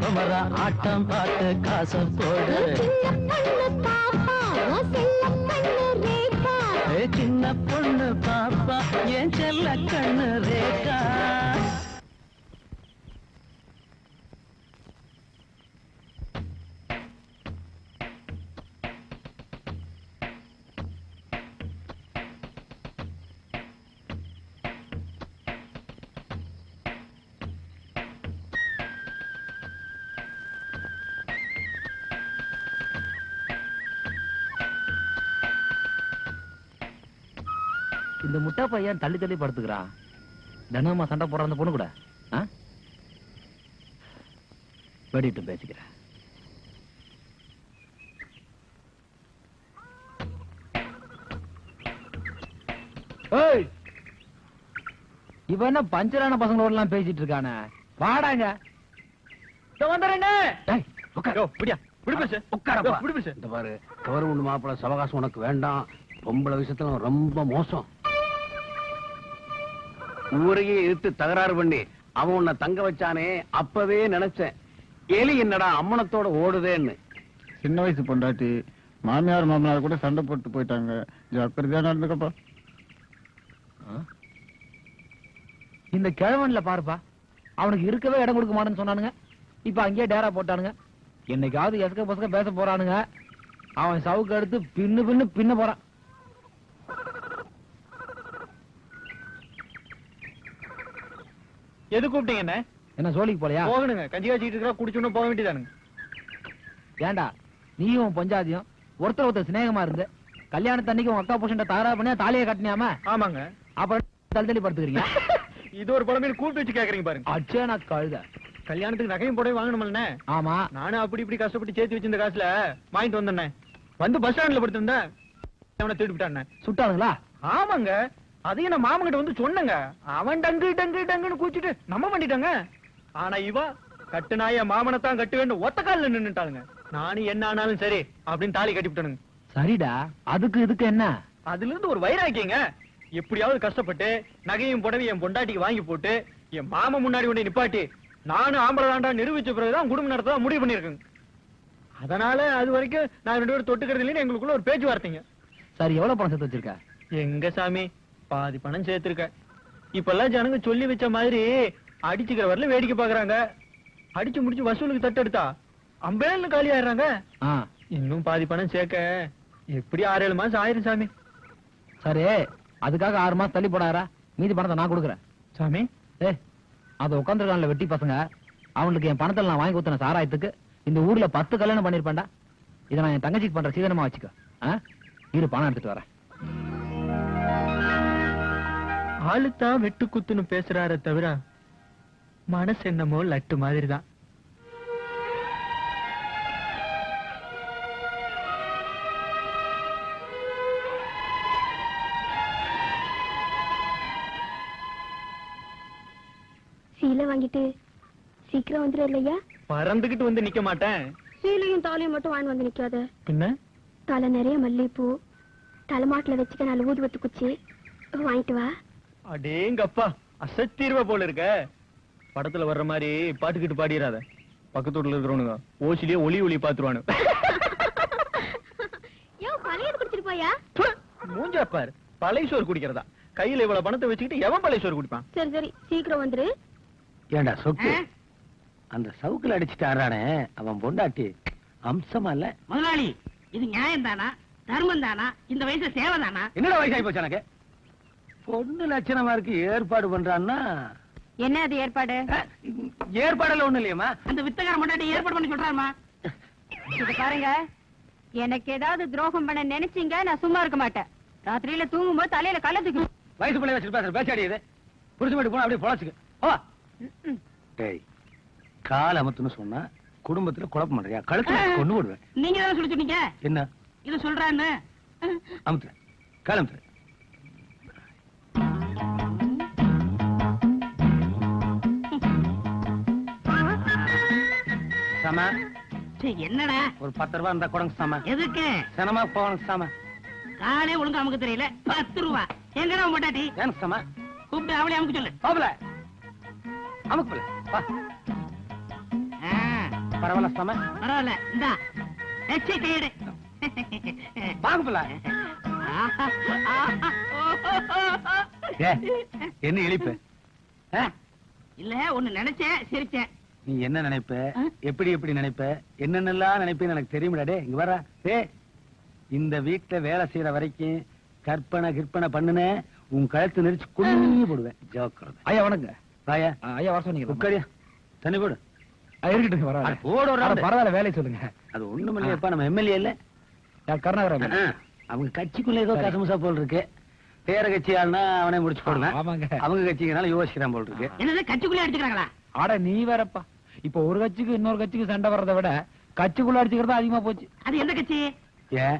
குமரா ஆட்டம் பார்த்து காசம் போடு. முட்டா பையன் தள்ளி தள்ளி படுத்துக்கிறான் தினமா சண்டை போடுற அந்த பொண்ணு கூட? வெடிட்டு பேசிக்கிறேன் இவன் என்ன பஞ்சரான பசங்களோட எல்லாம் பேசிட்டு இருக்கானே வாடாங்க. இந்த பாரு கவர்மெண்ட் மாப்பிள்ள சவகாசம் உனக்கு வேண்டாம். பொம்பளை விஷயத்துல ரொம்ப மோசம். ஊரையே இழுத்து தகராறு பண்ணி அவன் உன்னை தங்க வச்சானே அப்பவே நினைச்சேன். எலி என்னடா அம்மனத்தோட ஓடுதேன்னு. சின்ன வயசு பொண்டாட்டி மாமியார் மாமனார் கூட சண்டை போட்டு போயிட்டாங்க. ஜாக்கிரதையா நடந்துக்கப்பா. இந்த கிழவன்ல பாருப்பா அவனுக்கு இருக்கவே இடம் கொடுக்க மாட்டேன்னு சொன்னானுங்க. இப்ப அங்கேயே டேரா போட்டானுங்க. என்னைக்காவது எசக்க பசக்க பேச போறானுங்க. அவன் சவுக்கு எடுத்து பின்னு பின்னு பின்ன போறான். எது கூப்பிட்டீங்க என்ன? என்ன சோழிக்கு போலையா? போகணுங்க. கஞ்சி காய்ச்சிட்டு இருக்கிறா குடிச்சுன்னு போக வேண்டியதானுங்க. ஏண்டா நீயும் பஞ்சாதியும் ஒருத்தர் ஒருத்தர் சிநேகமா இருந்து கல்யாணத்தன்னைக்கு உன் அக்கா புருஷன் தாரா பண்ணியா தாலியை கட்டினியாம? ஆமாங்க. அப்புறம் தள்ளி தள்ளி படுத்துக்கிறீங்க இது ஒரு பழமே கூப்பிட்டு வச்சு கேக்குறீங்க பாருங்க. அச்சே நான் கழுத. கல்யாணத்துக்கு நகையும் புடவை வாங்கணுமல்ல ஆமா. நானும் அப்படி இப்படி கஷ்டப்பட்டு சேர்த்து வச்சிருந்த காசுல வாங்கிட்டு வந்தேன் வந்து பஸ் ஸ்டாண்ட்ல படுத்திருந்தேன். அவனை திருடி விட்டான் சுட்டானுங்களா? ஆமாங்க. அதையும் நான் மாமங்கிட்ட வந்து சொன்னேங்க. அவன் டங்கு டங்கு டங்குன்னு கூச்சிட்டு நம்ம பண்ணிட்டாங்க ஆனா இவ கட்டு நாய மாமனைத்தான் கட்டு வேண்டும் ஒத்த காலில் நின்னுட்டாளுங்க. நானும் என்ன ஆனாலும் சரி அப்படின்னு தாலி கட்டி விட்டானுங்க. சரிடா. அதுக்கு இதுக்கு என்ன? அதுல இருந்து ஒரு வைராக்கியங்க. எப்படியாவது கஷ்டப்பட்டு நகையும் புடவையும் என் பொண்டாட்டிக்கு வாங்கி போட்டு என் மாமா முன்னாடி கொண்டு நிப்பாட்டி நானும் ஆம்பளை தாண்டா நிரூபிச்ச பிறகுதான் குடும்பம் நடத்த முடிவு பண்ணிருக்கேங்க அதனால அது வரைக்கும் நான் ரெண்டு பேரும் தொட்டுக்கிறது இல்லைன்னு எங்களுக்குள்ள ஒரு பேச்சுவார்த்தைங்க. சரி எவ்வளவு பணம் சேர்த்து வச்சிருக்க? எங்க சாமி? பாதி பணம் சேர்த்திருக்க. இப்பெல்லாம் ஜனங்க சொல்லி வச்ச மாதிரி அடிச்சுக்கிற வரல வேடிக்கை பாக்குறாங்க. அடிச்சு முடிச்சு வசூலுக்கு தட்டெடுத்தா அம்பேல்னு காலி ஆயிடுறாங்க. இன்னும் பாதி பணம் சேர்க்க. எப்படி ஆறு ஏழு மாசம் ஆயிரும் சாமி. சரி அதுக்காக ஆறு மாசம் தள்ளி போடாரா மீதி பணத்தை நான் கொடுக்குறேன். சாமி. ஏ அது உட்காந்துருக்கான்ல வெட்டி பசங்க. அவனுக்கு என் பணத்தில் நான் வாங்கி ஊத்தின சாராயத்துக்கு. இந்த ஊர்ல பத்து கல்யாணம் பண்ணிருப்பேன்டா இதை நான் என் தங்கச்சிக்கு பண்ற சீதனமா வச்சுக்கோ? இரு பணம் எடுத்துட்டு வரேன். ஆளுத்தான் வெட்டு குத்துன்னு பேசுறாரே தவிர மனசு என்னமோ லட்டு மாதிரி தான் சீலை வாங்கிட்டு சீக்கிரம் வந்துடும் இல்லையா? பறந்துகிட்டு வந்து நிக்க மாட்டேன். சீலையும் தாலியும் மட்டும் வாங்கி வந்து நிக்காத. பின்ன? தலை நிறைய மல்லிகைப்பூ தலைமாட்டுல வச்சுக்க நாலு ஊதுவத்து குச்சி. வாங்கிட்டு வா. அடேங்கப்பா அசத்தீர்வ போல இருக்க. படத்துல வர்ற மாதிரி பாட்டுக்கிட்டு பாடிடாத பக்கத்து வீட்டுல இருக்கிறவனுங்க ஓசிலேயே ஒளி ஒளி பாத்துருவானு. மூஞ்சா பாரு. பழைய சோறு குடிக்கிறதா? கையில இவ்வளவு பணத்தை வச்சுக்கிட்டு எவன் பழைய சோறு குடிப்பான்? சரி சரி சீக்கிரம் வந்துரு. ஏண்டா சொக்கு? அந்த சவுக்குல அடிச்சுட்டு ஆறானே அவன் பொண்டாட்டி. அம்சமா இல்ல. முதலாளி இது நியாயம் தானா தர்மம் தானா இந்த வயசுல சேவை தானா என்னடா வயசாகி போச்சு எனக்கு பொண்ணு லட்சணமா இருக்கு ஏற்பாடு பண்றான்னா? என்ன அது ஏற்பாடு? ஏற்பாடுல ஒண்ணு இல்லையம்மா. அந்த வித்தகார முன்னாடி ஏற்பாடு பண்ணி சொல்றாருமா? இது பாருங்க எனக்கு ஏதாவது துரோகம் பண்ண நினைச்சீங்க நான் சும்மா இருக்க மாட்டேன். ராத்திரியில தூங்கும்போது தலையில கள்ள தூக்கி வயசு பிள்ளை வச்சுட்டு பேசுற பேச்சாடியது புரிச்சு மட்டும் போனா அப்படியே பொழைச்சுக்க. டேய் கால் அமத்துன்னு சொன்னா குடும்பத்துல குழப்பம் பண்றியா? கழுத்துல கொண்டு விடுவேன் நீங்க தானே சொல்லி சொன்னீங்க? என்ன? இது சொல்றான்னு. அமுத்துற கால் அமுத்துற சம. என்னடா? ஒரு பத்து ரூபா இருந்தா கொடுங்க சம. எதுக்கு? சனமா போகணும் சம. காலே ஒழுங்கா அமுக்க தெரியல. பத்து ரூபா. எங்கடா பொண்டாட்டி? ஏன் சம? கூப்பிட்டு அவளே அமுக்க சொல்லு. பாபுல அமுக்கு வா. ஆ, பரவாயில்ல சம. பரவாயில்ல. இந்தா. எச்சை கையெடு. வாங்க ஏ, என்ன இழிப்பு? இல்ல ஒண்ணு நினைச்சேன் சிரிச்சேன். நீ என்ன நினைப்ப? எப்படி எப்படி நினைப்ப? என்னென்னலாம் நினைப்பேன்னு எனக்கு தெரியுமிடா டே இங்க வர டே இந்த வீட்டுல வேலை செய்யற வரைக்கும் கற்பனை கிற்பனை பண்ணுன உன் கழுத்து நெரிச்சு குள்ளி போடுவேன். ஜோக்கிறது ஐயா வணங்க வாயா ஐயா வர சொன்னீங்க. உட்காரியா. தண்ணி போடு. இருக்கட்டும் பரவாயில்ல. போடு. பரவாயில்ல வேலையை சொல்லுங்க. அது ஒண்ணும் இல்லையப்பா நம்ம எம்எல்ஏ இல்ல. கருணாகரன் அவங்க கட்சிக்குள்ள ஏதோ. கசமுசா போல் இருக்கு. பேர கட்சி ஆள்னா அவனே முடிச்சு போடுவேன். ஆமாங்க. அவங்க கட்சிங்கனால யோசிக்கிறான் போல் இருக்கு. என்னது கட்சிக்குள்ளே அடிச்சுக்கிறாங்களா? அட நீ வேறப்பா. இப்ப ஒரு கட்சிக்கு இன்னொரு கட்சிக்கு சண்டை வர்றதை விட கட்சிக்குள்ள அடிச்சுக்கிறது அதிகமா போச்சு. அது எந்த கட்சி? ஏன்?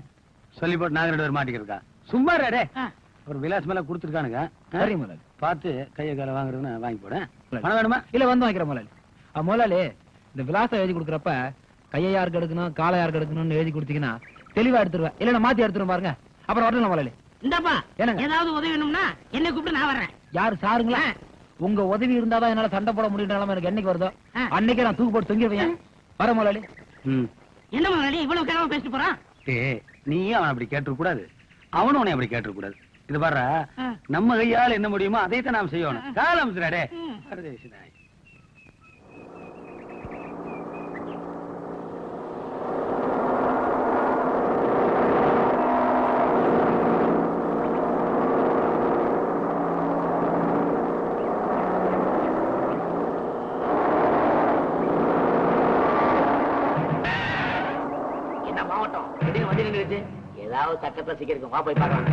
சொல்லி போட்டு நாங்க ரெண்டு பேரும் மாட்டிக்கிறதா சும்மா ஆ. ஒரு விலாஸ் மேல கொடுத்துருக்கானுங்க. சரி முதலாளி. பார்த்து கையை காலை வாங்குறதுன்னு வாங்கி போட. பணம் வேணுமா? இல்ல வந்து வாங்கிக்கிறேன் முதலாளி. முதலாளி இந்த விலாசம் எழுதி கொடுக்குறப்ப கையை யாருக்கு எடுக்கணும் காலை யாருக்கு எடுக்கணும்னு எழுதி கொடுத்தீங்கன்னா தெளிவா எடுத்துருவேன். இல்ல மாத்தி எடுத்துருவேன் பாருங்க. அப்புறம் வரலாம் முதலாளி? இந்தாப்பா? ஏதாவது உதவி வேணும்னா என்னை கூப்பிட்டு நான் வர்றேன். யாரு சாருங்களா? உங்க உதவி இருந்தாதான் என்னால சண்டை போட நிலைமை எனக்கு என்னைக்கு வருதோ? அன்னைக்கே நான் தூக்கு போட்டு தொங்கிடுவேன் வர முதலாளி. ம். என்ன முதலாளி? இவ்வளவு கேவலமா பேசிட்டு போறான் ஏ நீயும் அவன் அப்படி கேட்டுற கூடாது. அவனும் உன்னை அப்படி கேட்டுற கூடாது. இது பாரு நம்ம கையால என்ன முடியுமோ அதை தான் நாம் செய்யணும். காலம் டே ஏதாவது தக்கத்தை சிக்கிருக்கும் வா போய் பார்க்கலாம்.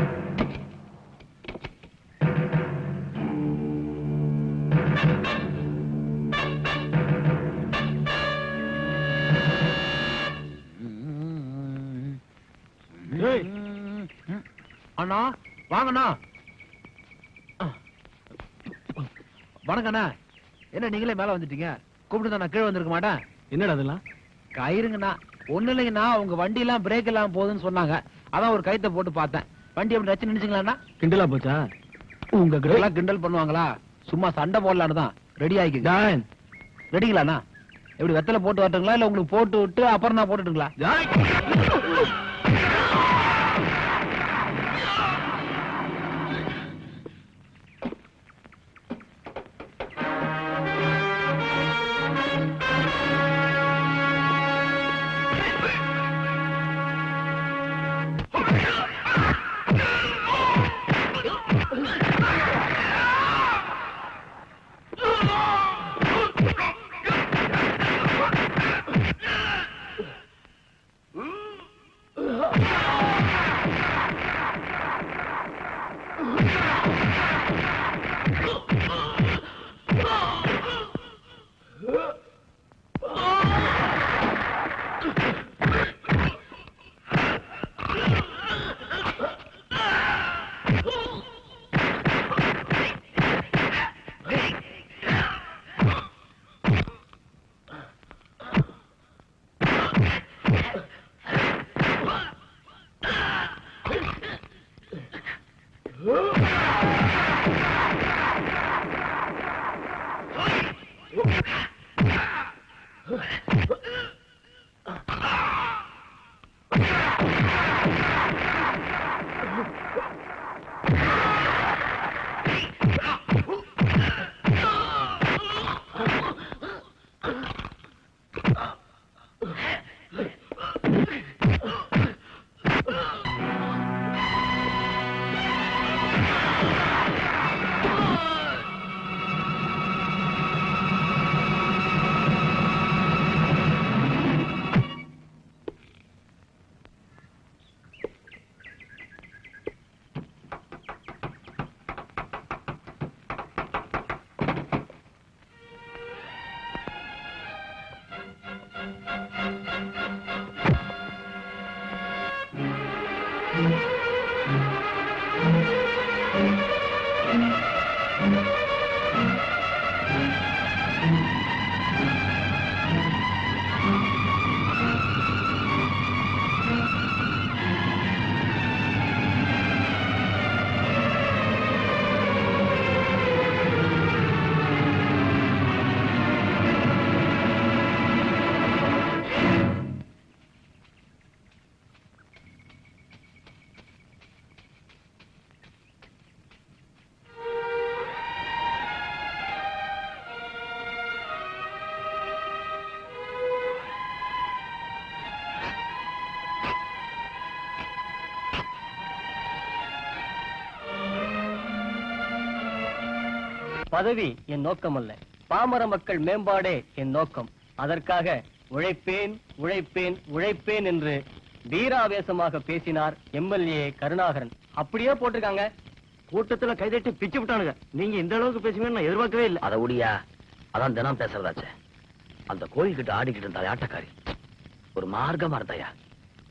ஏய். அண்ணா வாங்கண்ணா. வணக்கண்ணா. என்ன நீங்களே மேல வந்துட்டீங்க? கூப்பிட்டு நான் கீழே வந்திருக்க மாட்டேன். என்னடா அதெல்லாம்? கயிறுங்கண்ணா ஒண்ணு இல்லைங்கண்ணா உங்க வண்டி எல்லாம் பிரேக் எல்லாம் போகுதுன்னு சொன்னாங்க. அதான் ஒரு கயித்தை போட்டு பார்த்தேன். வண்டி அப்படி நச்சு நினைச்சுங்களாண்ணா கிண்டலா போச்சா? உங்க கிட்ட கிண்டல் பண்ணுவாங்களா? சும்மா சண்டை போடலான்னு தான். ரெடி ஆகிக்குங்க. ரெடிங்களாண்ணா எப்படி வெத்தலை போட்டு வரட்டுங்களா? இல்ல உங்களுக்கு போட்டு விட்டு அப்புறம் நான் போட்டுட்டுங்களா? பதவி என் நோக்கம் அல்ல. பாமர மக்கள் மேம்பாடே என் நோக்கம். அதற்காக உழைப்பேன் உழைப்பேன் உழைப்பேன் என்று வீராவேசமாக பேசினார் எம்எல்ஏ கருணாகரன். அப்படியே போட்டிருக்காங்க. கூட்டத்துல கைதட்டி பிச்சு விட்டானுங்க. நீங்க இந்த அளவுக்கு பேசுவீங்கன்னு நான் எதிர்பார்க்கவே இல்லை. அதை ஒடியா அதான் தினம் பேசுறதாச்சே. அந்த கோயில்கிட்ட ஆடிக்கிட்டு இருந்தா ஆட்டக்காரி. ஒரு மார்க்கமா இருந்தாயா?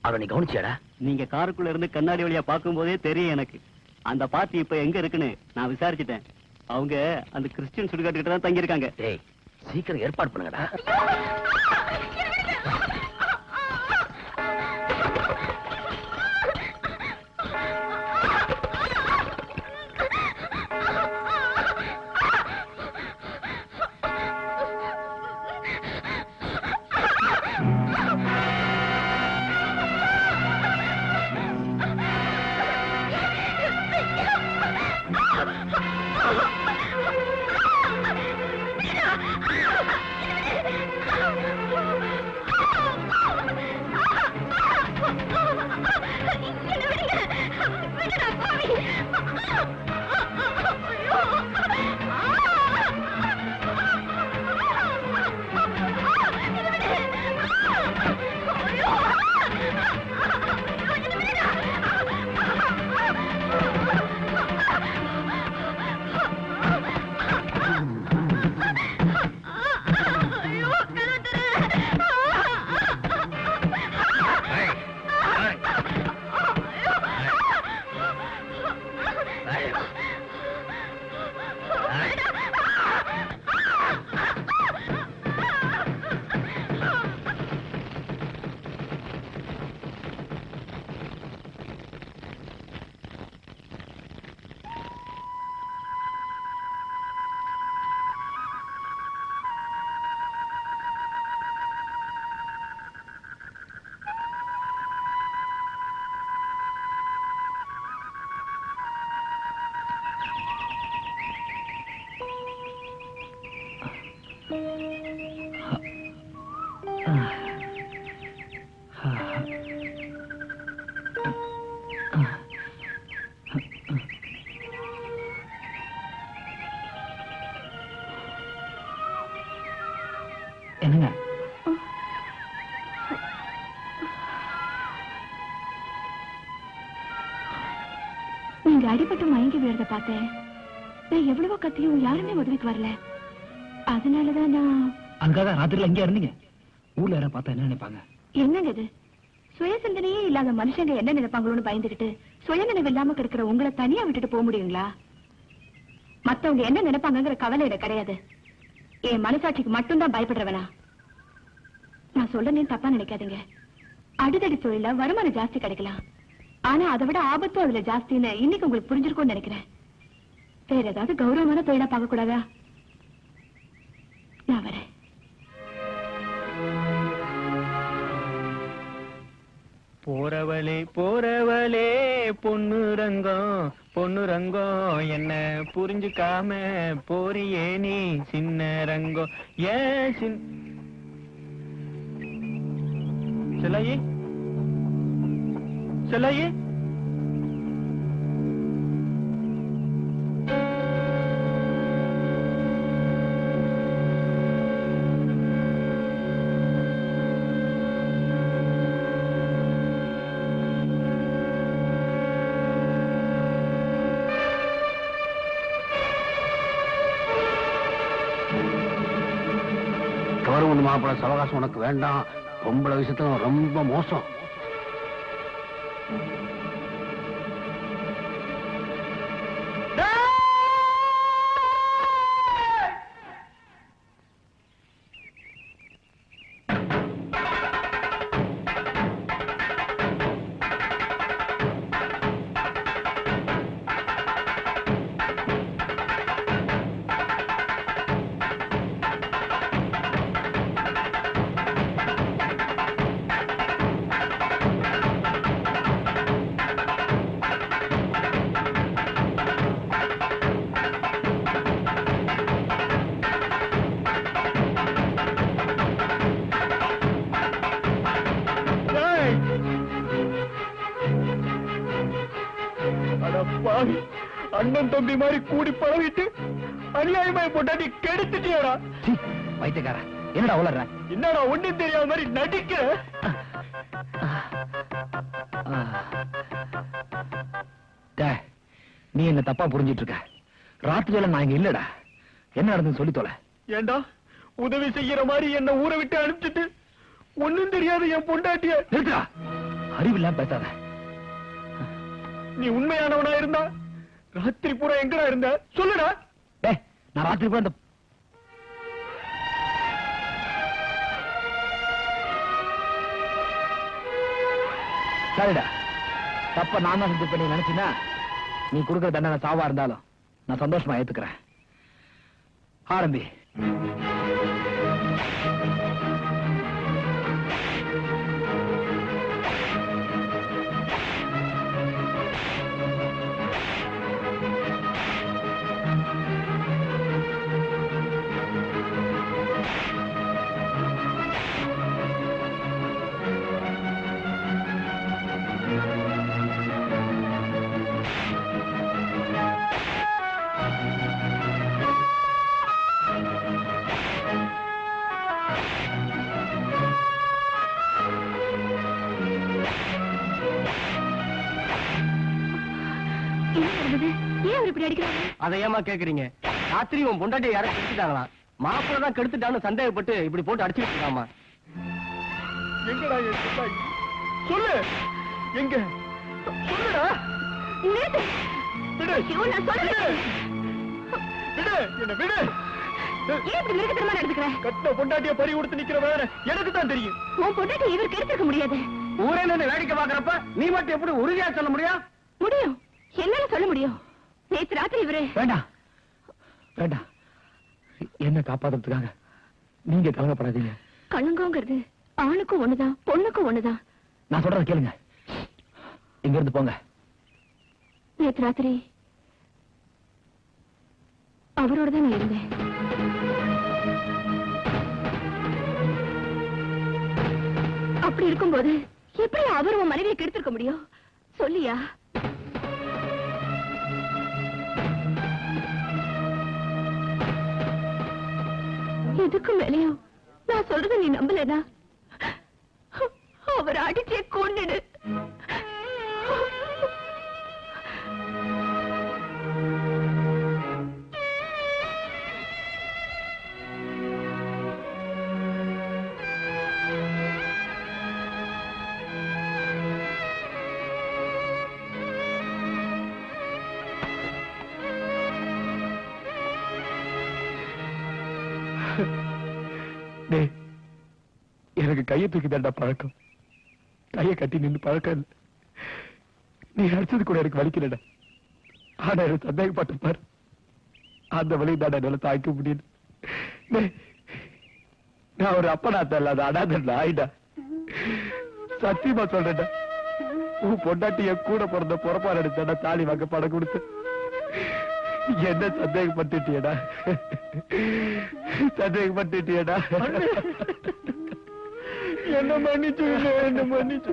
அவளை நீ கவனிச்சியாடா? நீங்க காருக்குள்ள இருந்து கண்ணாடி வழியா பார்க்கும் போதே தெரியும் எனக்கு. அந்த பாத்தி இப்ப எங்க இருக்குன்னு நான் விசாரிச்சிட்டேன். அவங்க அந்த கிறிஸ்டியன் சுடுகாட்டு கிட்ட தான் தங்கியிருக்காங்க. டேய் சீக்கிரம் ஏற்பாடு பண்ணுங்கடா. நீங்க அடிபட்டு மயங்கி விழுறத பார்த்தேன். நான் எவ்வளவோ கத்தியும் யாருமே உதவிக்கு வரல. அதனாலதான் நான் அதுக்காக ராத்திரில இங்கே இருந்தீங்க? ஊர்ல யாரும் பார்த்தா என்ன நினைப்பாங்க? என்னங்க இது? சுய சிந்தனையே இல்லாத மனுஷங்க என்ன நினைப்பாங்களோன்னு பயந்துகிட்டு சுயநினைவு இல்லாம கிடக்கிற உங்களை தனியா விட்டுட்டு போக முடியுங்களா? மத்தவங்க என்ன நினைப்பாங்கங்கிற கவலை எனக்கு கிடையாது. என் மனசாட்சிக்கு மட்டும்தான் பயப்படுறவனா. நான் சொல்றேன்னு தப்பா நினைக்காதீங்க. அடிதடி தொழில வருமானம் ஜாஸ்தி கிடைக்கலாம். ஆனா அதை விட ஆபத்தும் அதுல ஜாஸ்தின்னு இன்னைக்கு உங்களுக்கு புரிஞ்சிருக்கும்னு நினைக்கிறேன். வேற ஏதாவது கௌரவமான தொழிலா பார்க்க கூடாதா நான் வரேன். போறவளே போறவளே பொண்ணு ரங்கம் பொண்ணு ரங்கம் என்ன புரிஞ்சுக்காம போறியே நீ சின்ன ரங்கம். ஏன் சின் செல்லாயி चलाइए। கவர்மெண்ட் மாப்பிள்ள சவகாசம் உனக்கு வேண்டாம். பொம்பளை விஷயத்துல ரொம்ப மோசம். வைத்தியக்கார என்னடா உளற என்னடா ஒண்ணும் தெரியாத மாதிரி நடிக்கிற? டேய், நீ என்ன தப்பா புரிஞ்சிட்டு இருக்க ராத்திரியில நான் இங்க இல்லடா. என்ன நடந்துன்னு சொல்லி தொலை. ஏண்டா உதவி செய்யற மாதிரி என்ன ஊரை விட்டு அனுப்பிச்சிட்டு ஒண்ணும் தெரியாத என் பொண்டாட்டிய நிறுத்தா அறிவில்லாம பேசாத. நீ உண்மையானவனா இருந்தா ராத்திரி பூரா எங்கடா இருந்த? சொல்லுடா. நான் ராத்திரி அந்த சரிடா. தப்ப நான் தான் செஞ்சு பண்ணி நினைச்சினா நீ கொடுக்குற தண்டனை சாவா இருந்தாலும் நான் சந்தோஷமா ஏத்துக்கிறேன். ஆரம்பி. அதை ஏமா கேக்குறீங்க? ராத்திரி உன் பொண்டாட்டியை யாரும் கெடுத்துட்டாங்களா மாப்பிள்ள தான் கெடுத்துட்டான்னு சந்தேகப்பட்டு இப்படி போட்டு அடிச்சுட்டு இருக்காமா எங்கடா என் பொண்டாட்டி? சொல்லு. எங்க? சொல்லுடா. நிறுத்து. விடு. ஐயோ, நான் சொல்றேன். விடு. என்ன விடு. ஏன் இப்படி மிருகத்தனமா நடந்துக்கிற? கட்டின பொண்டாட்டிய பறி கொடுத்து நிக்கிறவன் எனக்கு தான் தெரியும். உன் பொண்டாட்டி முடியாது. ஊரே நின்று வேடிக்கை பாக்குறப்ப நீ மட்டும் எப்படி உறுதியா சொல்ல முடியும்? முடியும். என்னால சொல்ல முடியும். நேத்து ராத்திரி இவரு. வேண்டாம் வேண்டாம் என்ன காப்பாத்துறதுக்காக? நீங்க கவலைப்படாதீங்க கலங்கோங்கிறது ஆணுக்கும் ஒண்ணுதான் பொண்ணுக்கும் ஒண்ணுதான். நான் சொல்றத கேளுங்க. இங்க இருந்து போங்க. நேத்து ராத்திரி அவரோட தான் நான் இருந்தேன். அப்படி இருக்கும்போது எப்படி அவர் உன் மனைவியை கெடுத்திருக்க முடியும்? சொல்லியா? எதுக்கு மேலேயும் நான் சொல்றத நீ நம்பலனா அவர் அடிச்சே கொண்டுடு எனக்கு கையை பழக்கம். கையை கட்டி நின்று பழக்கம் இல்லை. நீ அடிச்சது கூட எனக்கு வலிக்கலடா. ஆனா எனக்கு சந்தேகப்பட்டு பாரு. அந்த வழி தான் என்னால தாக்க முடியல. நான் ஒரு அப்பனா தெரியல அது அனாதன் ஆயிடா சத்தியமா சொல்றேன்டா. உன் பொண்டாட்டி என் கூட பிறந்த பொறப்பாடு எடுத்தா தாலி வாங்க படம் கொடுத்து. என்ன சந்தேகப்பட்டுட்டியடா சந்தேகப்பட்டுட்டியடா എന്നെ മന്നിച്ചു എന്നെ മന്നിച്ചു.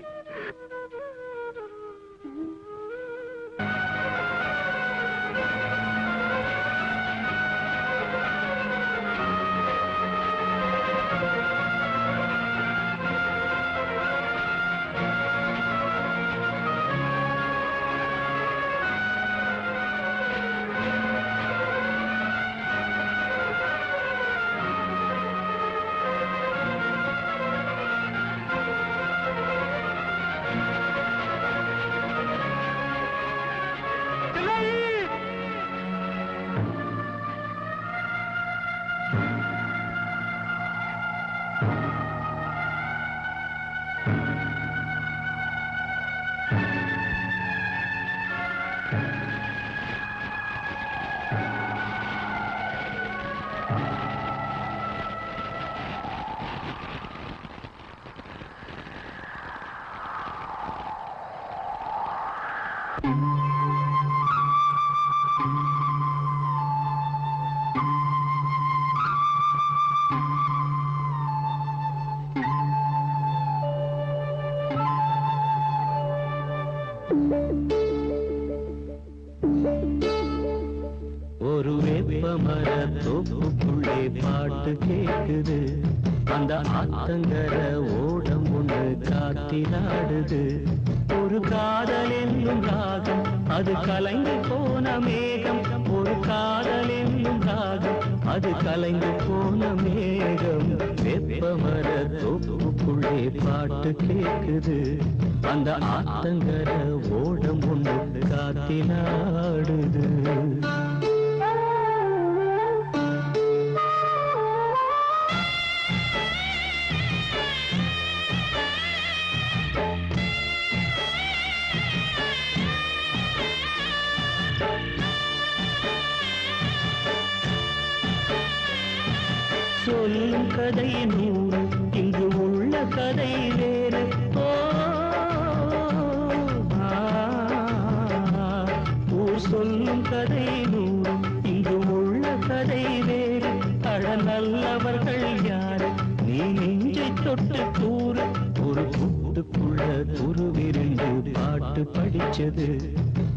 நல்லவர்கள் யாரு? நீ நெஞ்சை தொட்டு கூறு. ஒரு கூட்டுக்குள்ள குருவிருந்து பாட்டு படிச்சது.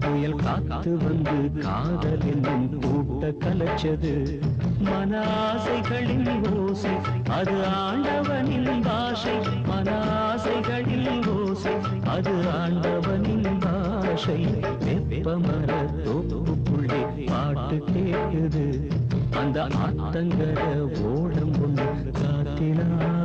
புயல் காத்து வந்து காதல் என்னும் கூட்ட கலைச்சது. மனாசைகளின் ஓசை அது ஆண்டவனின் பாஷை. மனாசைகளின் ஓசை அது ஆண்டவனின் பாஷை. வெப்பமர தோப்புக்குள்ளே பாட்டு கேட்குது அந்த ஆத்தங்கர ஓடம் ஒன்று காத்தினாடுது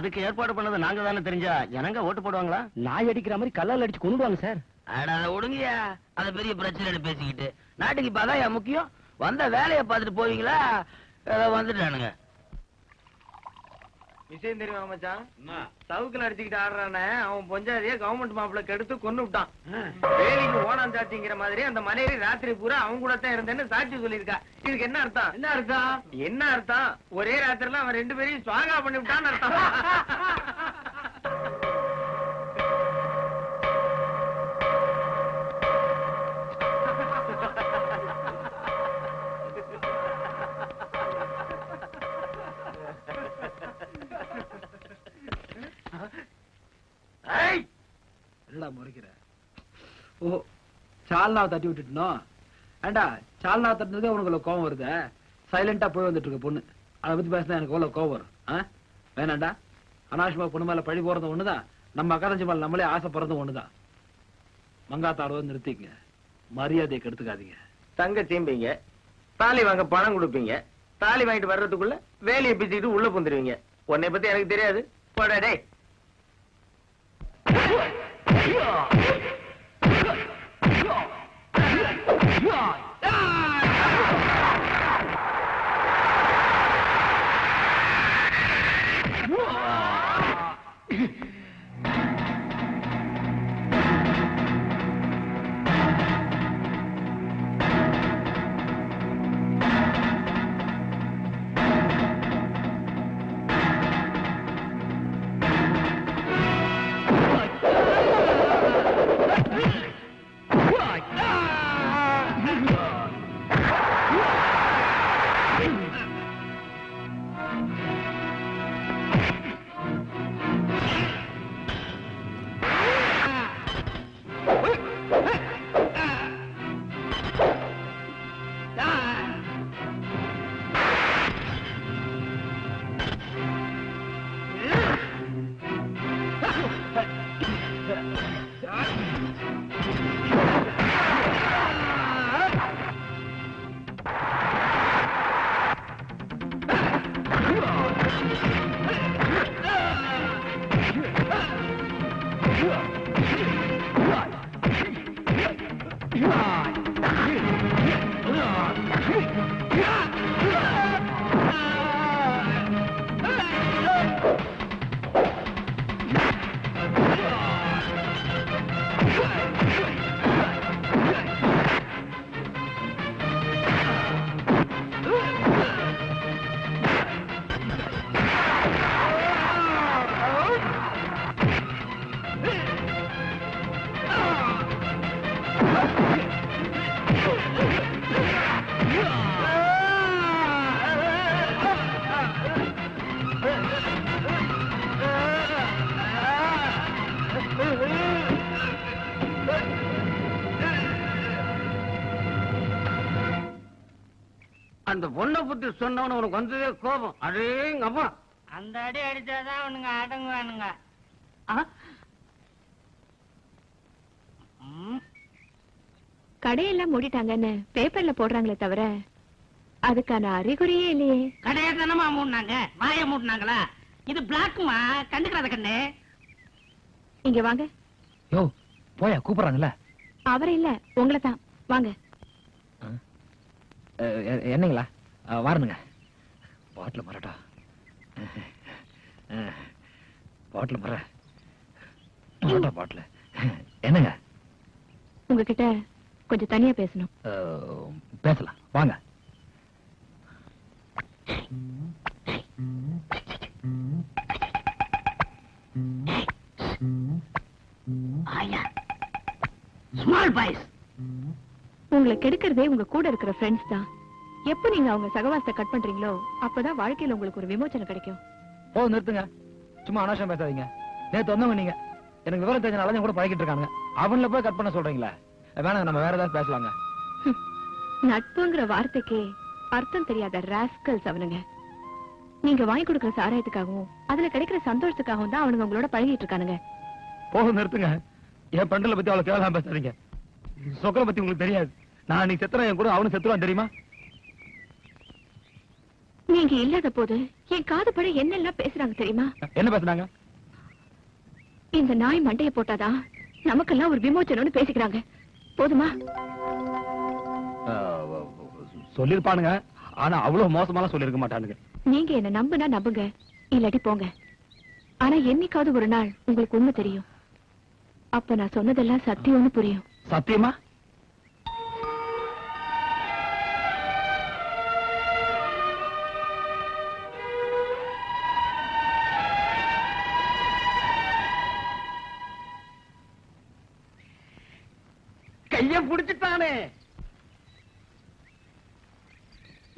அதுக்கு ஏற்பாடு பண்ணது நாங்க தானே தெரிஞ்சா ஜனங்க ஓட்டு போடுவாங்களா? நாய் அடிக்கிற மாதிரி கல்லால் அடிச்சு கொண்டுடுவாங்க சார். அட அதை விடுங்கயா அத பெரிய பிரச்சனை பேசிக்கிட்டு. நாட்டுக்கு இப்ப அதான் முக்கியம்? வந்த வேலையை பார்த்துட்டு போவீங்களா? வந்துட்டானுங்க. விஷயம் தெரியுமா மச்சான்? சவுக்குல அடிச்சுக்கிட்டு ஆடுறானே அவன் பொஞ்சாதிய கவர்மெண்ட் மாப்பிள்ள கெடுத்து கொண்டு விட்டான். வேலிக்கு ஓனாம் சாட்சிங்கிற மாதிரி அந்த மனைவி ராத்திரி பூரா அவங்க கூட தான் இருந்தேன்னு சாட்சி சொல்லியிருக்கா. இதுக்கு என்ன அர்த்தம்? என்ன அர்த்தம்? என்ன அர்த்தம்? ஒரே ராத்திரில அவன் ரெண்டு பேரையும் சுவாகா பண்ணி விட்டான்னு அர்த்தம். என்னடா முறைக்கிற. ஓ சால்னாவை தட்டி விட்டுட்டோம் ஏண்டா சால்னா தட்டினதே உனக்கு கோவம் வருது? சைலண்டா போய் வந்துட்டு இருக்க பொண்ணு. அதை பத்தி பேசினா எனக்கு எவ்வளவு கோவம் வரும் வேணாண்டா. அனாவசியமா பொண்ணு மேல பழி போறது ஒண்ணுதான் நம்ம அக்கறஞ்சி மேல நம்மளே ஆசைப்படுறது ஒண்ணுதான் மங்காத்தாடுவது நிறுத்திக்கங்க. மரியாதையை கெடுத்துக்காதீங்க. தங்க தீம்பிங்க தாலி வாங்க பணம் கொடுப்பீங்க. தாலி வாங்கிட்டு வர்றதுக்குள்ள வேலையை பிச்சுக்கிட்டு உள்ள புந்துருவீங்க. உன்னை பத்தி எனக்கு தெரியாது. போடா டேய். அந்த பொண்ணை பத்தி சொன்னவன உனக்கு வந்ததே கோபம். அடேங்க அப்பா அந்த அடி அடிச்சாதான் அவனுங்க அடங்குவானுங்க. கடையெல்லாம் மூடிட்டாங்கன்னு பேப்பர்ல போடுறாங்களே தவிர அதுக்கான அறிகுறியே இல்லையே. கடையை தானமா மூடினாங்க? வாய மூடினாங்களா? இது பிளாக்குமா? கண்டுக்கிறாத கண்ணு. இங்க வாங்க. யோ போயா கூப்பிடுறாங்கல்ல அவர் இல்ல உங்களை தான் வாங்க என்னங்களா? வரணுங்க. பாட்டில் மரட்டா பாட்டில் மர. மரட்டா பாட்டில். என்னங்க? உங்ககிட்ட கொஞ்சம் தனியா பேசணும். பேசலாம். வாங்க. உங்களை கெடுக்கிறதே உங்க கூட இருக்கிற ஃப்ரெண்ட்ஸ் தான். எப்ப நீங்க அவங்க சகவாசத்தை கட் பண்றீங்களோ அப்பதான் வாழ்க்கையில உங்களுக்கு ஒரு விமோச்சனம் கிடைக்கும். ஓ நிறுத்துங்க. சும்மா அனாவசியம் பேசாதீங்க. நேத்து வந்தவங்க நீங்க. எனக்கு விவரம் தெரிஞ்ச நல்லதையும் கூட பழகிட்டு இருக்காங்க அவன்ல போய் கட் பண்ண சொல்றீங்களா. வேணாங்க நம்ம வேற ஏதாவது பேசலாங்க. நட்புங்கிற வார்த்தைக்கே அர்த்தம் தெரியாத ராஸ்கல்ஸ் அவனுங்க. நீங்க வாங்கி கொடுக்கிற சாராயத்துக்காகவும் அதுல கிடைக்கிற சந்தோஷத்துக்காகவும் தான் அவனுங்க உங்களோட பழகிட்டு இருக்கானுங்க. போதும் நிறுத்துங்க. என் பண்டல பத்தி அவ்வளவு கேவலாம் பேசாதீங்க. சொக்கரை பத்தி உங்களுக்கு தெரியாது. நான் நீ செத்துறேன் என் கூட அவனு செத்துருவான் தெரியுமா? நீங்க இல்லாத போது என் காது பட என்னெல்லாம் பேசுறாங்க தெரியுமா? என்ன பேசுனாங்க இந்த நாய் மண்டைய போட்டாதான் நமக்கெல்லாம் ஒரு விமோச்சனம்னு பேசிக்கிறாங்க. போதுமா? சொல்லிருப்பானுங்க ஆனா அவ்வளவு மோசமாலாம் சொல்லிருக்க மாட்டானுங்க. நீங்க என்ன நம்புனா நம்புங்க. இல்லாட்டி போங்க. ஆனா என்னைக்காவது ஒரு நாள் உங்களுக்கு உண்மை தெரியும். அப்ப நான் சொன்னதெல்லாம் சத்தியம்னு புரியும். சத்தியமா?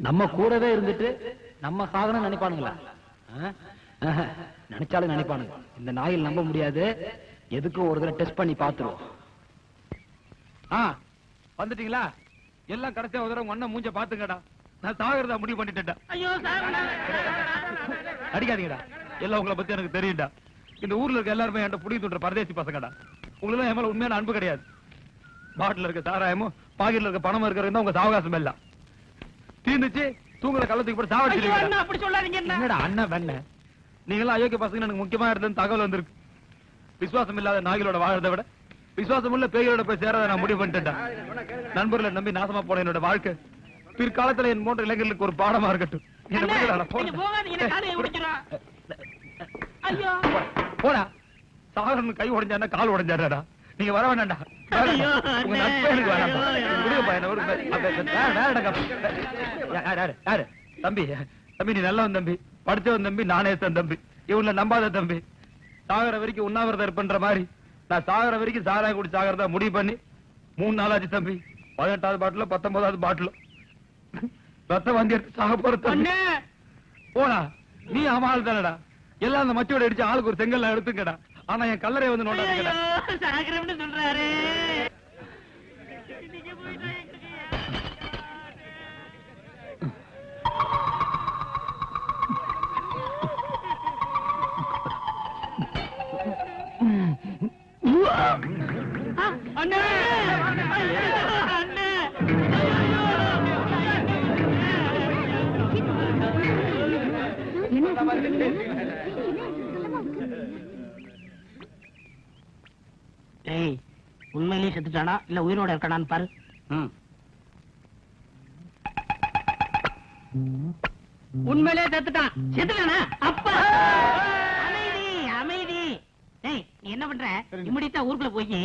நம்ம கூடவே இருந்துட்டு நம்ம சாகனம் நினைப்பானுங்களா? ஆ? ஆஹா, நினைச்சாலும் நினைப்பானுங்க. இந்த நாயில் நம்ப முடியாது. எதுக்கும் ஒரு தடவை டெஸ்ட் பண்ணி பாத்துருவோம் ஆ வந்துட்டீங்களா? எல்லாம் கடைசியா ஒரு தடவை உங்க அண்ணன் மூஞ்ச பாத்துங்கடா நான் சாகிறதா முடிவு பண்ணிட்டேன்டா. அடிக்காதீங்கடா. எல்லாம் உங்களை பத்தி எனக்கு தெரியும்டா. இந்த ஊர்ல இருக்க எல்லாருமே என்கிட்ட புடி துன்ற பரதேசி பசங்கடா. உங்களுக்கு என் மேல உண்மையான அன்பு கிடையாது. பாட்டில் இருக்க சாராயமும் பாக்கெட்ல இருக்க பணமும் இருக்கிறது உங்க சாவகாசம் எல்லாம். தீர்ந்துச்சு தூங்குற கள்ளத்துக்கு போட்டு சாவடிச்சிருக்கீங்க அண்ணா அப்படி சொல்லாதீங்க என்ன என்னடா அண்ணன் வெண்ண? நீங்களாம் அயோக்கிய பசங்க எனக்கு முக்கியமா இருந்தது தகவல் வந்திருக்கு. விசுவாசம் இல்லாத நாய்களோட வாழறதை விட விசுவாசம் உள்ள பேய்களோட போய் சேரத நான் முடிவு பண்ணிட்டேன் நண்பர்களை நம்பி நாசமா போன என்னோட வாழ்க்கை பிற்காலத்துல என் போன்ற இளைஞர்களுக்கு ஒரு பாடமா இருக்கட்டும். போடா. சாகரன் கை உடைஞ்சானா கால் உடைஞ்சாடா நீங்க வர வேண்டாம்டா? தம்பி தம்பி நீ நல்லவன் தம்பி. படிச்சவன் தம்பி நாணயத்தன் தம்பி. இவங்கள நம்பாத தம்பி. சாகர வரைக்கும் உண்ணாவிரதம் இருப்பன்ற மாதிரி. நான் சாகர வரைக்கும் சாராயம் குடி சாகரதா முடிவு பண்ணி மூணு நாளாச்சு தம்பி. பதினெட்டாவது பாட்டில பத்தொன்பதாவது பாட்டில. ரத்த வண்டி எடுத்து சாக போற தம்பி. போடா. நீ அமாள் தானடா. எல்லாம் அந்த மச்சோட அடிச்சு ஆளுக்கு ஒரு செங்கல்ல எடுத்துக்கடா ஆனா என் கல்லறை வந்து நோண்டாதீங்கடா ஐயோ, சாகரம்னு சொல்றாரு. அண்ணே அண்ணே. டேய் உண்மையிலேயே செத்துட்டானா? இல்ல உயிரோட இருக்கானான்னு பாரு. உண்மையிலேயே செத்துட்டான். செத்துட்டானா? அப்பா! அமைதி அமைதி. டேய் நீ என்ன பண்ற? இம்மிடியா ஊருக்குள்ள போய்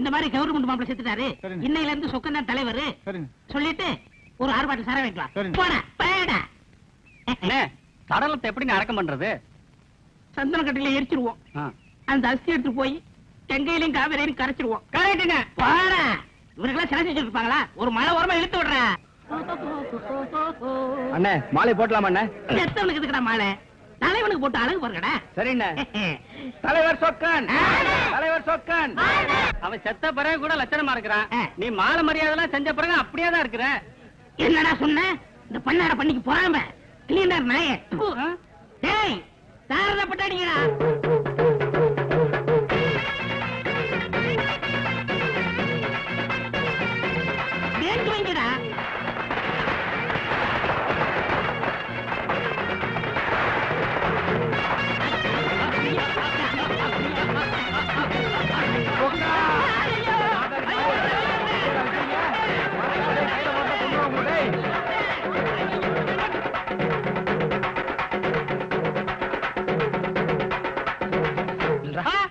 இந்த மாதிரி கவர்மெண்ட் மாப்பிள்ள செத்துட்டாரு. இன்னையில இருந்து சொக்கன் தான் தலைவர் சொல்லிட்டு ஒரு ஆர்ப்பாட்டம் சார வைக்கலாம். போடா பேடா சடலத்தை எப்படி அடக்கம் பண்றது? சந்தன கட்டில எரிச்சிருவோம். அந்த அஸ்தி எடுத்து போய் கங்கையிலையும் காவிரியிலையும் கரைச்சிருவோம். கரெக்டுங்க பாடா இவருக்கெல்லாம் சிலை செஞ்சு இருப்பாங்களா ஒரு மழை ஓரமா இழுத்து விடுற. அண்ணே மாலை போட்டலாமா அண்ணே? எத்தவனுக்கு இதுக்கடா மாலை? தலைவனுக்கு போட்டு அழகு பாருங்கடா. சரிண்ணே. தலைவர் சொக்கன். தலைவர் சொக்கன். அவன் செத்த பிறகு கூட லட்சணமா இருக்கிறான். நீ மாலை மரியாதை செஞ்ச பிறகு அப்படியே தான் இருக்கிற. என்னடா சொன்ன? இந்த பண்ணாட பண்ணிக்கு போறாம. கிளீனர் நாய. டேய் தாரதப்பட்டாடிங்கடா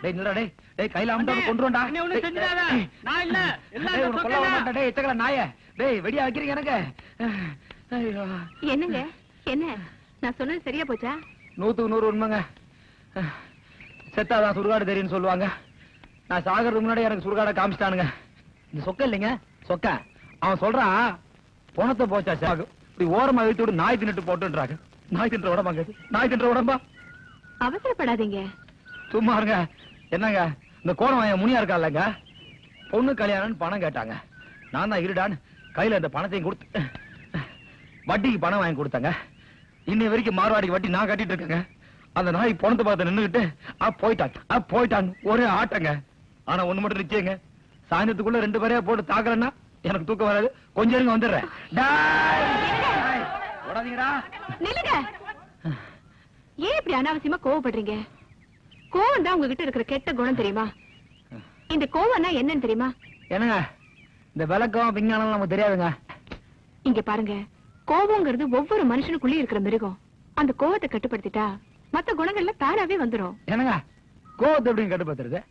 டேய் நில்றா டேய். டேய் கையில அமுட்டாம கொன்றுடா அண்ணே, ஒண்ணும் செஞ்சிடாத. நான் இல்ல. எல்லாம் டேய் இந்த உன்னை கொல்ல சொக்கன் விட தான். மாட்டேன் டேய் எச்சக்கல நாயே. டேய் வெடியா வைக்கிறீங்க எனக்கு. ஐயோ. என்னங்க? என்ன? நான் சொன்னது சரியா போச்சா? நூத்துக்கு நூறு உண்மைங்க. செத்தாதான் சுடுகாடு தெரியும்னு சொல்லுவாங்க. நான் சாகிறதுக்கு முன்னாடி எனக்கு சுடுகாடை காமிச்சிட்டானுங்க. இந்த சொக்க இல்லைங்க சொக்க. அவன் சொல்றான் பணத்தை போச்சா சாகு. இப்படி ஓரமா இழுத்து விட்டு நாய் தின்னுட்டு போட்டுன்றாங்க. நாய் தின்ற உடம்பாங்க. நாய் தின்ற உடம்பா. அவசரப்படாதீங்க. சும்மா இருங்க. என்னங்க இந்த கோணம் வாங்க முனியா இருக்கான்லங்க பொண்ணு கல்யாணம்னு பணம் கேட்டாங்க. நான் தான் இருடான்னு கையில இந்த பணத்தையும் கொடுத்து வட்டிக்கு பணம் வாங்கி கொடுத்தாங்க. இன்னை வரைக்கும் மார்வாடிக்கு வட்டி நான் கட்டிட்டு இருக்கேங்க. அந்த நாய் பணத்தை பார்த்து நின்றுக்கிட்டு ஆ போயிட்டான். ஆ போயிட்டான். ஒரே ஆட்டங்க. ஆனா ஒண்ணு மட்டும் நிச்சயங்க. சாயந்தரத்துக்குள்ள ரெண்டு பேரையா போட்டு தாக்குறேன்னா எனக்கு தூக்கம் வராது. கொஞ்சம் இருங்க வந்துடுறேன். ஏன் இப்படி அனாவசியமா கோவப்படுறீங்க? கோவம் தான் உங்ககிட்ட இருக்கிற கெட்ட குணம் தெரியுமா? இந்த கோவம்னா என்னன்னு தெரியுமா? என்னங்க? இந்த விளக்கம் விஞ்ஞானம் நமக்கு தெரியாதுங்க. இங்க பாருங்க. கோவங்கிறது ஒவ்வொரு மனுஷனுக்குள்ளயும் இருக்கிற மிருகம். அந்த கோவத்தை கட்டுப்படுத்திட்டா மத்த குணங்கள்ல தானாவே வந்துரும். என்னங்க? கோவத்தை எப்படி கட்டுப்படுத்துறது?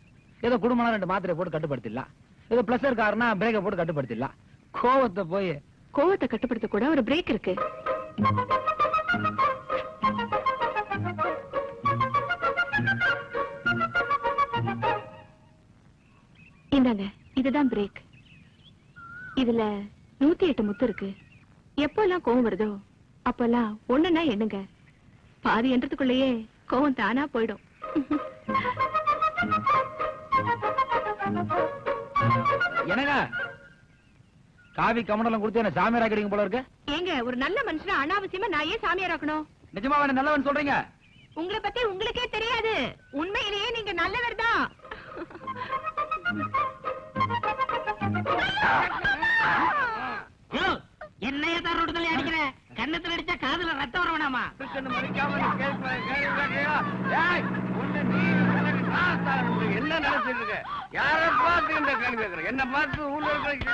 ஏதோ குடும்பம் ரெண்டு மாத்திரை போட்டு கட்டுப்படுத்திடலாம். ஏதோ பிளஸ் இருக்காருன்னா பிரேக்கை போட்டு கட்டுப்படுத்திடலாம். கோவத்தை போய் கோவத்தை கட்டுப்படுத்த கூட ஒரு பிரேக் இருக்கு. இந்தாங்க இதுதான் பிரேக் இதுல நூத்தி எட்டு முத்து இருக்கு. எப்பெல்லாம் கோவம் வருதோ அப்பெல்லாம் ஒண்ணுன்னா எண்ணுங்க பாதி என்றதுக்குள்ளேயே கோவம் தானா போயிடும். என்னங்க? காவி கமண்டலம் கொடுத்து என்ன சாமியார் ஆக்கிடுங்க போல இருக்கு? ஏங்க ஒரு நல்ல மனுஷனை அனாவசியமா நான் ஏன் சாமியார் ஆக்கணும்? நிஜமா வேணும் நல்லவன் சொல்றீங்க? உங்களை பத்தி உங்களுக்கே தெரியாது. உண்மையிலேயே நீங்க நல்லவர் தான். என்னைய தான் அடிக்கிற? கண்ணத்துல அடிச்சா காதுல ரத்தம் வர வேணாமா? என்ன நினைச்சிட்டு இருக்க? யார பார்த்து இந்த கேள்வி கேட்கற? என்ன பார்த்து ஊர்ல இருக்கிற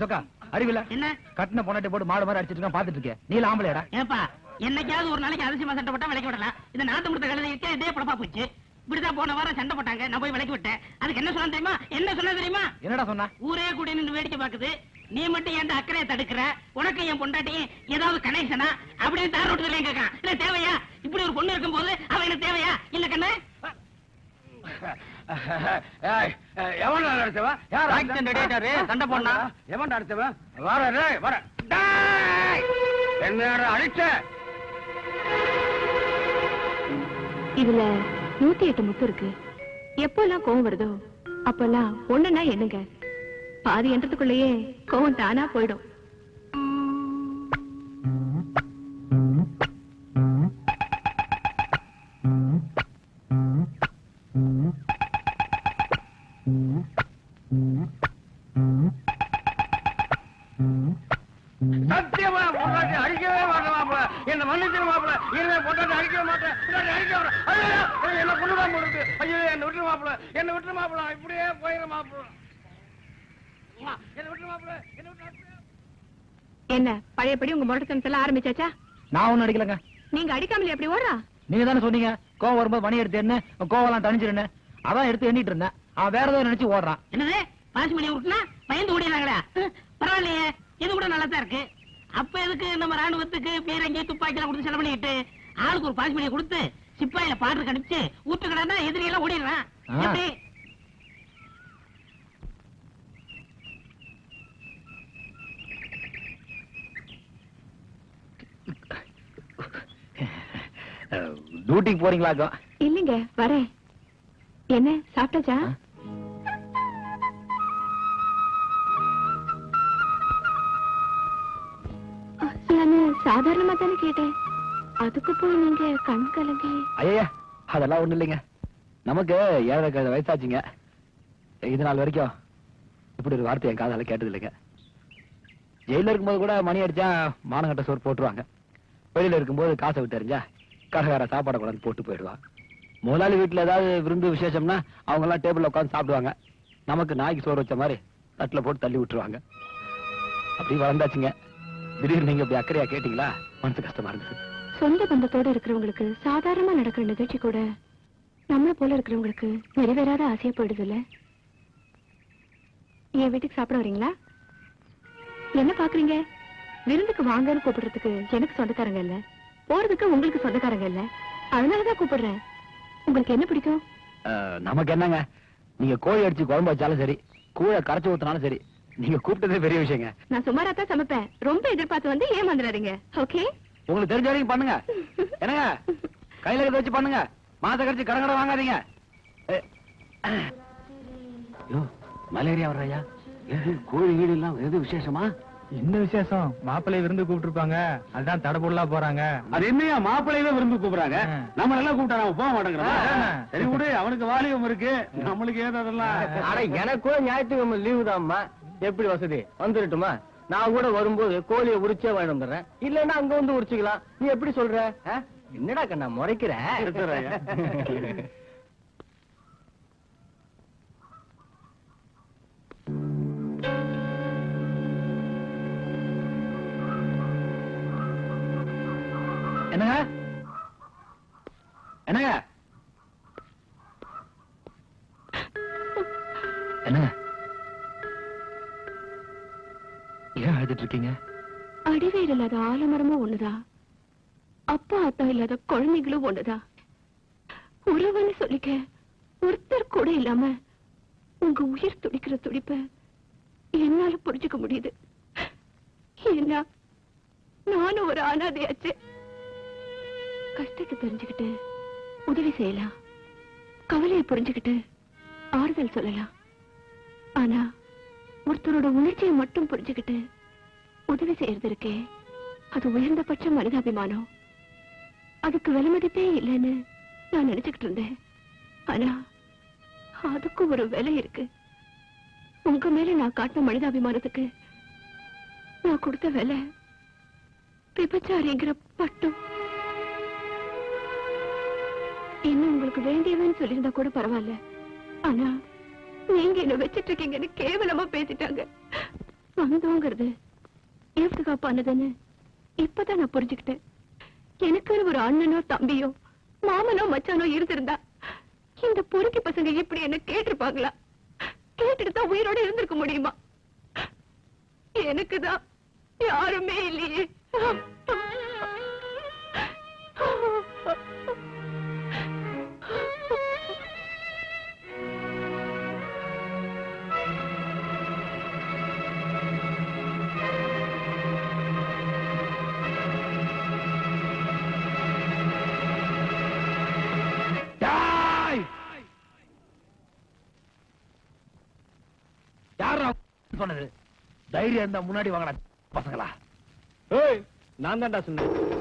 சொக்கா அறிவில என்ன? கட்டின பொண்ணாட்டி போட்டு மாடு மாதிரி அடிச்சிட்டு இருக்கான் பாத்துட்டு இருக்கேன் நீல ஆம்பளையாடா? ஏப்பா என்னைக்காவது ஒரு நாளைக்கு அதிசயமா சண்டை போட்டா விலைக்கு விடலாம். இந்த நாட்டு முடுத்த கழுதை இருக்க இதே படப்பா போச்சு. இப்படிதான் போன வாரம் சண்டை போட்டாங்க. நான் போய் விலைக்கு விட்டேன். அதுக்கு என்ன சொன்னா தெரியுமா? என்ன சொன்னா தெரியுமா? என்னடா சொன்னா? ஊரே கூட நின்று வேடிக்கை பாக்குது நீ மட்டும் என் அக்கறையை தடுக்கிற? உனக்கு என் பொண்டாட்டியும் ஏதாவது கனெக்ஷனா அப்படின்னு தார் ரோட்டு கேட்கான் இல்ல தேவையா? இப்படி ஒரு பொண்ணு இருக்கும் போது அவன் எனக்கு தேவையா? இல்ல கண்ணு. எவன் அடிச்சவன் யார் சண்டை போடலாம். எவன் அடிச்சவன் வர வர. டேய்! என்னடா அடிச்ச? இதுல நூத்தி எட்டு முத்து இருக்கு. எப்பெல்லாம் கோவம் வருதோ அப்பெல்லாம் ஒண்ணுன்னா என்னங்க? பாதி என்றதுக்குள்ளேயே கோவம் தானா போயிடும். சத்தியமா என்ன மன்னிச்சிரு மாப்பிள இனிமே பொண்டாட்டி அடிக்கவே மாட்டேன். அடிக்க மாட்டேன். என்ன கொண்டுதான் போடுது ஐயோ என்ன விட்டுரு மாப்பிள என்ன விட்டுரு மாப்பிள. இப்படியே போயிரு மாப்பிள. என்ன விட்டுரு மாப்பிள என்ன விட்டுரு என்ன பழையபடி உங்க முரட்டத்தனத்தெல்லாம் ஆரம்பிச்சாச்சா? நான் ஒண்ணும் அடிக்கலங்க. நீங்க அடிக்காமலே எப்படி ஓடுறா? நீங்க தானே சொன்னீங்க கோவம் வரும்போது மணி எடுத்து என்ன கோவம் தணிஞ்சிருன்னு. அதான் எடுத்து எண்ணிட்டு இருந்தேன். அவன் வேற ஏதோ நினைச்சு ஓடுறான். என்னது? பாசி மணி விட்டுனா பயந்து ஓடிடுறாங்களா? பரவாயில்லையே இது கூட நல்லா தான் இருக்கு. அப்ப எதுக்கு நம்ம ராணுவத்துக்கு பீரங்கி துப்பாக்கி எல்லாம் கொடுத்து செலவு பண்ணிட்டு ஆளுக்கு ஒரு பாசி மணியை கொடுத்து சிப்பாயில பாட்டு கணிச்சு ஊட்டு கடனா எதிரி எல்லாம் ஓடிடுறான். எப்படி டியூட்டிக்கு போறீங்களாக்கும் இல்லைங்க வரேன். என்ன சாப்பிட்டாச்சா? நானு சாதாரணமா தானே கேட்டேன். அதுக்கு போய் நீங்க கண் கலங்கி. ஐயா அதெல்லாம் ஒண்ணு இல்லைங்க. நமக்கு ஏழரை கழுத வயசாச்சுங்க. இது நாள் வரைக்கும் இப்படி ஒரு வார்த்தை என் காதால கேட்டது இல்லைங்க. ஜெயில இருக்கும்போது கூட மணி அடிச்சா மானங்கட்ட சோறு போட்டுருவாங்க. வெளியில இருக்கும்போது காசை விட்டு எறிஞ்சா கடைக்கார சாப்பாடை கொண்டாந்து போட்டு போயிடுவான். முதலாளி வீட்டுல ஏதாவது விருந்து விசேஷம்னா அவங்க எல்லாம் டேபிள்ல உட்காந்து சாப்பிடுவாங்க. நமக்கு நாய்க்கு சோறு வச்ச மாதிரி தட்டுல போட்டு தள்ளி விட்டுருவாங்க. அப்படி வளர்ந்தாச்சுங்க. திடீர்னு நீங்க இப்படி அக்கறையா கேட்டீங்களா? மனசு கஷ்டமா இருந்தது. சொந்த பந்தத்தோட இருக்கிறவங்களுக்கு சாதாரணமா நடக்கிற நிகழ்ச்சி கூட நம்மள போல இருக்கிறவங்களுக்கு நிறைவேறாத ஆசையா போயிடுது இல்ல என் வீட்டுக்கு சாப்பிட வரீங்களா? என்ன பாக்குறீங்க? விருந்துக்கு வாங்கன்னு கூப்பிடுறதுக்கு எனக்கு சொந்தக்காரங்க இல்ல. போறதுக்கு உங்களுக்கு சொந்தக்காரங்க இல்ல. அதனாலதான் கூப்பிடுறேன். உங்களுக்கு என்ன பிடிக்கும்? நமக்கு என்னங்க? நீங்க கோழி அடிச்சு குழம்பு வச்சாலும் சரி கூழ கரைச்சு ஊத்தினாலும் சரி நீங்க கூப்பிட்டதே பெரிய விஷயங்க. நான் சுமாரா தான் சமைப்பேன். ரொம்ப எதிர்பார்த்து வந்து ஏமாந்துடாதீங்க ஓகே? உங்களுக்கு தெரிஞ்ச வரைக்கும் பண்ணுங்க. என்னங்க? கையில இருக்கிறத வச்சு பண்ணுங்க. மாச கழிச்சு கடன் கடன் வாங்காதீங்க. யோ மலேரியா வர்றையா? கோழி வீடு எல்லாம் எது விசேஷமா? என்ன விசேஷம்? மாப்பிள்ளை விருந்து கூப்பிட்டுருப்பாங்க. அதான் தடபுடலா போறாங்க. அது என்னையா? மாப்பிள்ளையவே விரும்பி கூப்பிடுறாங்க. நம்ம எல்லாம் கூப்பிட்டா நாம போக மாட்டேங்கிறோம். சரி விடு அவனுக்கு வாலிபம் இருக்கு. நம்மளுக்கு ஏதோ அதெல்லாம். அட எனக்கு கூட ஞாயிற்றுக்கிழமை லீவு தான்மா. எப்படி வசதி? வந்துடட்டுமா நான் கூட வரும்போது கோழியை உரிச்சே வாங்கிட்டு வந்துடுறேன். இல்லன்னா அங்க வந்து உரிச்சுக்கலாம். நீ எப்படி சொல்ற? என்னடா கண்ணா முறைக்கிற? என்னங்க? என்னங்க? என்னங்க? ஏன் அழுதுட்டு இருக்கீங்க அடிவேர் இல்லாத ஆலமரமும் ஒண்ணுதான் அப்பா அத்தா இல்லாத குழந்தைகளும் ஒண்ணுதான் உறவுன்னு சொல்லிக்க ஒருத்தர் கூட இல்லாம உங்க உயிர் துடிக்கிற துடிப்ப என்னால புரிஞ்சுக்க முடியுது. ஏன்னா நானும் ஒரு அனாதையாச்சு. கஷ்டத்தை தெரிஞ்சுக்கிட்டு உதவி செய்யலாம். கவலையை புரிஞ்சுக்கிட்டு ஆறுதல் சொல்லலாம். ஆனா ஒருத்தரோட உணர்ச்சியை மட்டும் புரிஞ்சுக்கிட்டு உதவி செய்யறது இருக்கே அது உயர்ந்தபட்ச மனிதாபிமானம். அதுக்கு விலை மதிப்பே இல்லைன்னு நான் நினைச்சுக்கிட்டு இருந்தேன். ஆனா அதுக்கும் ஒரு விலை இருக்கு. உங்க மேல நான் காட்டின மனிதாபிமானத்துக்கு நான் கொடுத்த விலை விபச்சாரிங்கிற பட்டம். இன்னும் உங்களுக்கு வேண்டியவன்னு சொல்லியிருந்தா கூட பரவாயில்ல. ஆனா நீங்க என்ன வச்சிட்டு இருக்கீங்கன்னு கேவலமா பேசிட்டாங்க. வந்தோங்கிறது ஏத்துக்கா பண்ணதுன்னு இப்பதான் நான் புரிஞ்சுக்கிட்டேன். எனக்குன்னு ஒரு அண்ணனோ தம்பியோ மாமனோ மச்சானோ இருந்திருந்தா இந்த பொறுக்கி பசங்க இப்படி என்ன கேட்டிருப்பாங்களா? கேட்டுட்டு தான் உயிரோட இருந்திருக்க முடியுமா? எனக்குதான் யாருமே இல்லையே. சொன்னது தைரியம் இருந்தா முன்னாடி வாங்கடா பசங்களா? ஏய் நான் தான்டா சொன்னேன்.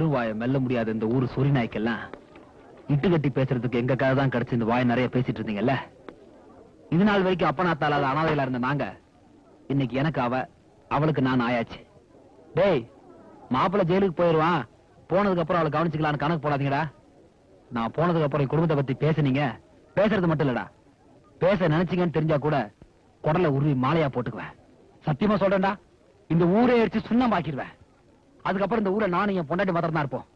வெறுவாய வாயை மெல்ல முடியாத இந்த ஊர் சொறி நாய்க்கெல்லாம் இட்டு கட்டி பேசுறதுக்கு எங்க கதை தான் கிடைச்சு இந்த வாய் நிறைய பேசிட்டு இருந்தீங்கல்ல? இது நாள் வரைக்கும் அப்பனாத்தாலாத அனாதையில இருந்த நாங்க இன்னைக்கு எனக்கு அவ அவளுக்கு நான் ஆயாச்சு. டேய் மாப்பிள்ளை ஜெயிலுக்கு போயிருவான். போனதுக்கு அப்புறம் அவளை கவனிச்சுக்கலாம்னு கணக்கு போடாதீங்கடா. நான் போனதுக்கு அப்புறம் குடும்பத்தை பத்தி பேசுனீங்க. பேசுறது மட்டும் இல்லடா. பேச நினைச்சீங்கன்னு தெரிஞ்சா கூட குடலை உருவி மாலையா போட்டுக்குவேன். சத்தியமா சொல்றேன்டா இந்த ஊரே அடிச்சு சுண்ணமாக்கிடுவேன் அதுக்கப்புறம் இந்த ஊரை நானும் என் பொண்டாட்டி மாத்திரம் தான் இருப்போம்.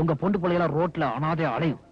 உங்க பொண்டு பிள்ளையெல்லாம் ரோட்ல அனாதையா அலையும்.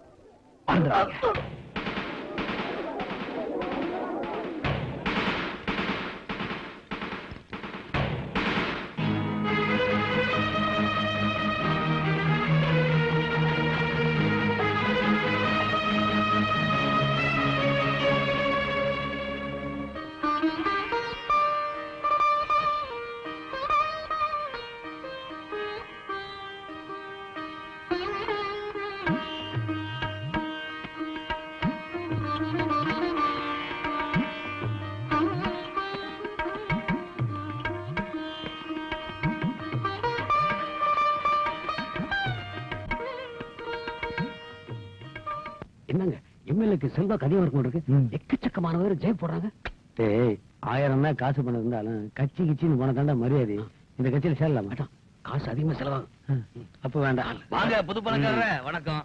செல்வாக்கு அதிகம் இருக்கும் இருக்கு. எக்கச்சக்கமான பேர் ஜெய போடுறாங்க. டேய் ஆயிரம் தான் காசு இருந்தாலும் கட்சி கிச்சின்னு போன தாண்டா மரியாதை. இந்த கட்சியில சேரலாம்? மாட்டான் காசு அதிகமா செலவாகும். அப்ப வேண்டாம். வாங்க புது பணக்காரரே வணக்கம்.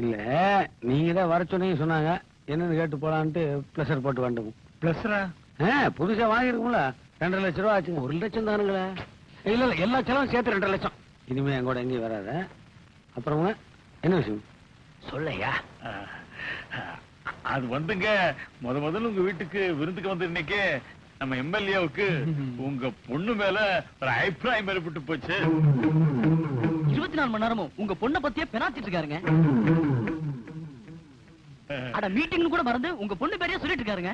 இல்ல நீங்க தான் வர சொன்னீங்க சொன்னாங்க. என்னன்னு கேட்டு போலான்ட்டு பிளஸர் போட்டு வந்துட்டோம். பிளஸ்ரா புதுசா வாங்கிருக்கும்ல ரெண்டரை லட்சம் ரூபா ஆச்சுங்க. ஒரு லட்சம் தானுங்களே. இல்ல இல்ல எல்லா செலவும் சேர்த்து ரெண்டரை லட்சம். இனிமே என் கூட எங்கேயும் வராத. அப்புறமா என்ன விஷயம்? சொல்லையா? அது வந்துங்க. முத முதல்ல உங்க வீட்டுக்கு விருந்துக்கு வந்து இன்னைக்கு நம்ம எம்எல்ஏவுக்கு உங்க பொண்ணு மேல ஒரு அபிப்பிராயம் ஏற்பட்டு போச்சு. இருபத்தி நாலு மணி நேரமும் உங்க பொண்ணை பத்தியே பெனாத்திட்டு இருக்காருங்க. அட மீட்டிங் கூட மறந்து உங்க பொண்ணு பேரையே சொல்லிட்டு இருக்காருங்க.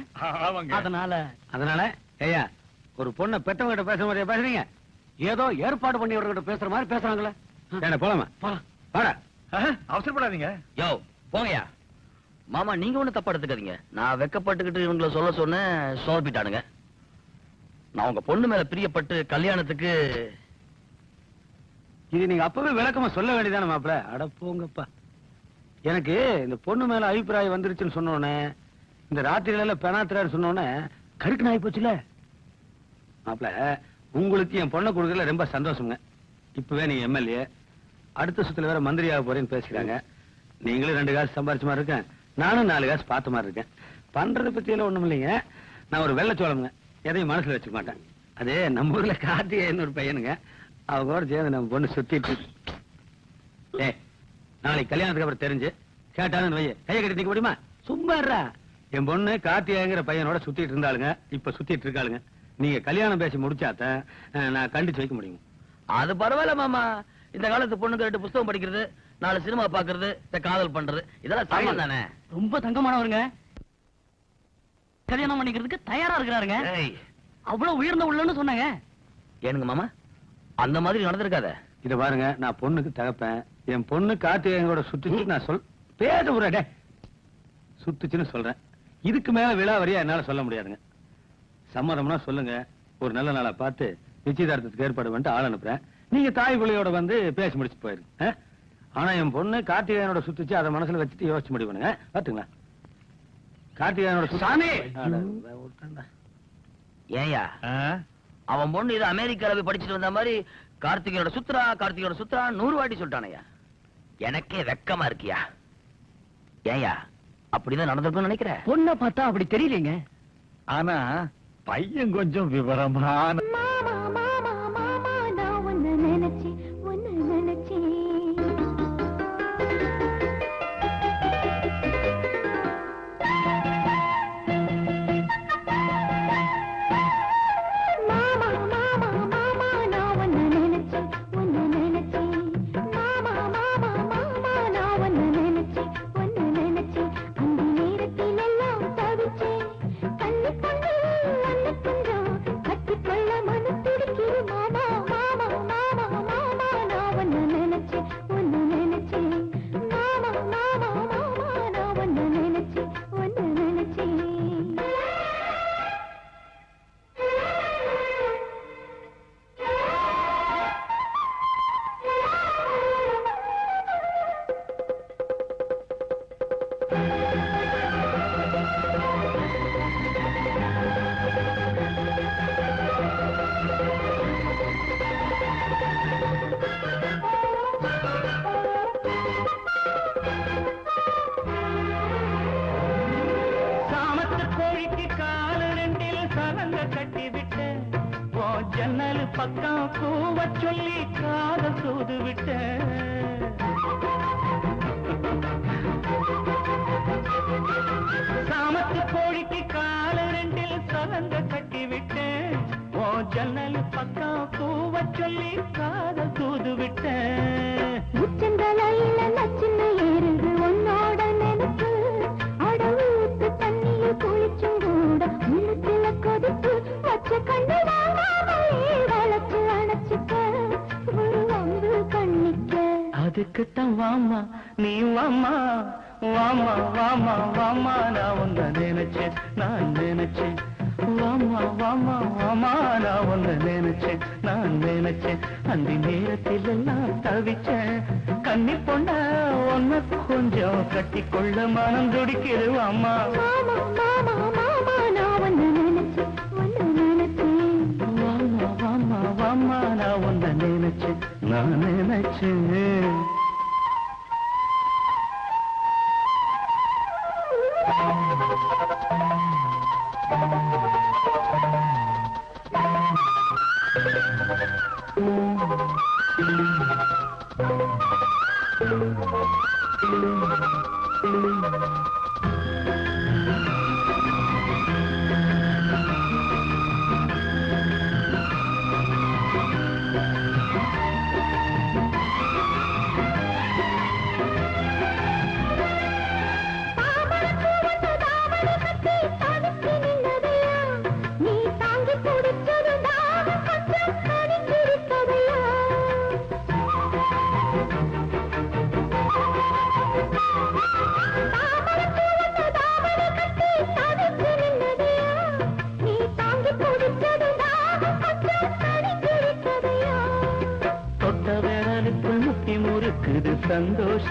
அதனால அதனால ஐயா ஒரு பொண்ணை பெத்தவங்க கிட்ட பேசுற மாதிரியா பேசுறீங்க? ஏதோ ஏற்பாடு பண்ணியவர்கிட்ட பேசுற மாதிரி பேசுறாங்களே. என்ன போலாமா? போலாம். வாடா. அவசரப்படாதீங்க. யோ போங்கயா மாமா நீங்க ஒண்ணு தப்பா எடுத்துக்காதீங்க. நான் வெக்கப்பட்டுக்கிட்டு இவங்கள சொல்ல சொன்னேன் சோப்பிட்டானுங்க நான் உங்க பொண்ணு மேல பிரியப்பட்டு கல்யாணத்துக்கு இது நீங்க அப்பவே விளக்கமா சொல்ல வேண்டியதானே மாப்பிள? அட போங்கப்பா. எனக்கு இந்த பொண்ணு மேல அபிப்பிராயம் வந்துருச்சுன்னு சொன்னோடனே இந்த ராத்திரியில பெணாத்திரான்னு சொன்னோடனே கருக்கு நாய் போச்சுல. மாப்பிள உங்களுக்கு என் பொண்ணை கொடுக்கறதுல ரொம்ப சந்தோஷங்க. இப்பவே நீங்க எம்எல்ஏ அடுத்த சுத்துல வேற மந்திரியாக போறேன்னு பேசுறாங்க நீங்களும் ரெண்டு காசு சம்பாரிச்ச மாதிரி இருக்கேன். நானும் நாலு காசு பார்த்த மாதிரி இருக்கேன். பண்றதை பத்தி எல்லாம் ஒண்ணும் இல்லைங்க. நான் ஒரு வெள்ளச்சோளமுங்க எதையும் மனசுல வச்சுக்க மாட்டேன். அதே நம்ம ஊர்ல கார்த்திகேயன் ஒரு பையனுங்க. அவங்க கூட சேர்ந்து நம்ம பொண்ணு சுத்திட்டு ஏ நாளைக்கு கல்யாணத்துக்கு அப்புறம் தெரிஞ்சு கேட்டாலும் வைய கையை கட்டி நிக்க முடியுமா? சும்மாறா என் பொண்ணு கார்த்திகேயங்கிற பையனோட சுத்திட்டு இருந்தாளுங்க. இப்ப சுத்திட்டு இருக்காளுங்க. நீங்க கல்யாணம் பேசி முடிச்சாத்தான் நான் கண்டிச்சு வைக்க முடியும். அது பரவாயில்ல மாமா. இந்த காலத்து பொண்ணுங்க ரெண்டு புஸ்தகம் படிக்கிறது நாலு சினிமா பாக்குறது இந்த காதல் பண்றது இதெல்லாம் சாமான் தானே? ரொம்ப தங்கமானவருங்க. கல்யாணம் பண்ணிக்கிறதுக்கு தயாரா இருக்கிறாருங்க. அவ்வளவு உயர்ந்த உள்ளன்னு சொன்னாங்க. ஏனுங்க மாமா? அந்த மாதிரி நடந்திருக்காத. இத பாருங்க நான் பொண்ணுக்கு தகப்பேன். என் பொண்ணு கார்த்திகேயனோட சுத்துச்சு நான் சொல் பேச விடுறே சுத்துச்சுன்னு சொல்றேன். இதுக்கு மேல விழா வரியா என்னால சொல்ல முடியாதுங்க. சம்மதம்னா சொல்லுங்க. ஒரு நல்ல நாளா பார்த்து நிச்சயதார்த்தத்துக்கு ஏற்பாடு பண்ணிட்டு ஆள் அனுப்புறேன். நீங்க தாய் பிள்ளையோட வந்து பேசி முடிச்சு போயிருங்க? ஆனா என் பொண்ணு கார்த்திகேயனோட சுத்துச்சு அதை மனசுல வச்சுட்டு யோசிச்சு முடிவு பண்ணுங்க. பாத்துங்களா கார்த்திகேயனோட சுத்து- சாமி! ஏயா அவன் பொண்ணு இது அமெரிக்கால போய் படிச்சுட்டு வந்த மாதிரி கார்த்திகேயோட சுத்ரா கார்த்திகேயோட சுத்ரா நூறு வாட்டி சொல்லிட்டானயா எனக்கே வெக்கமா இருக்கியா? ஏயா அப்படிதான் நடந்திருக்கும்னு நினைக்கிற? பொண்ணை பார்த்தா அப்படி தெரியலீங்க. ஆனா பையன் கொஞ்சம் விவரமான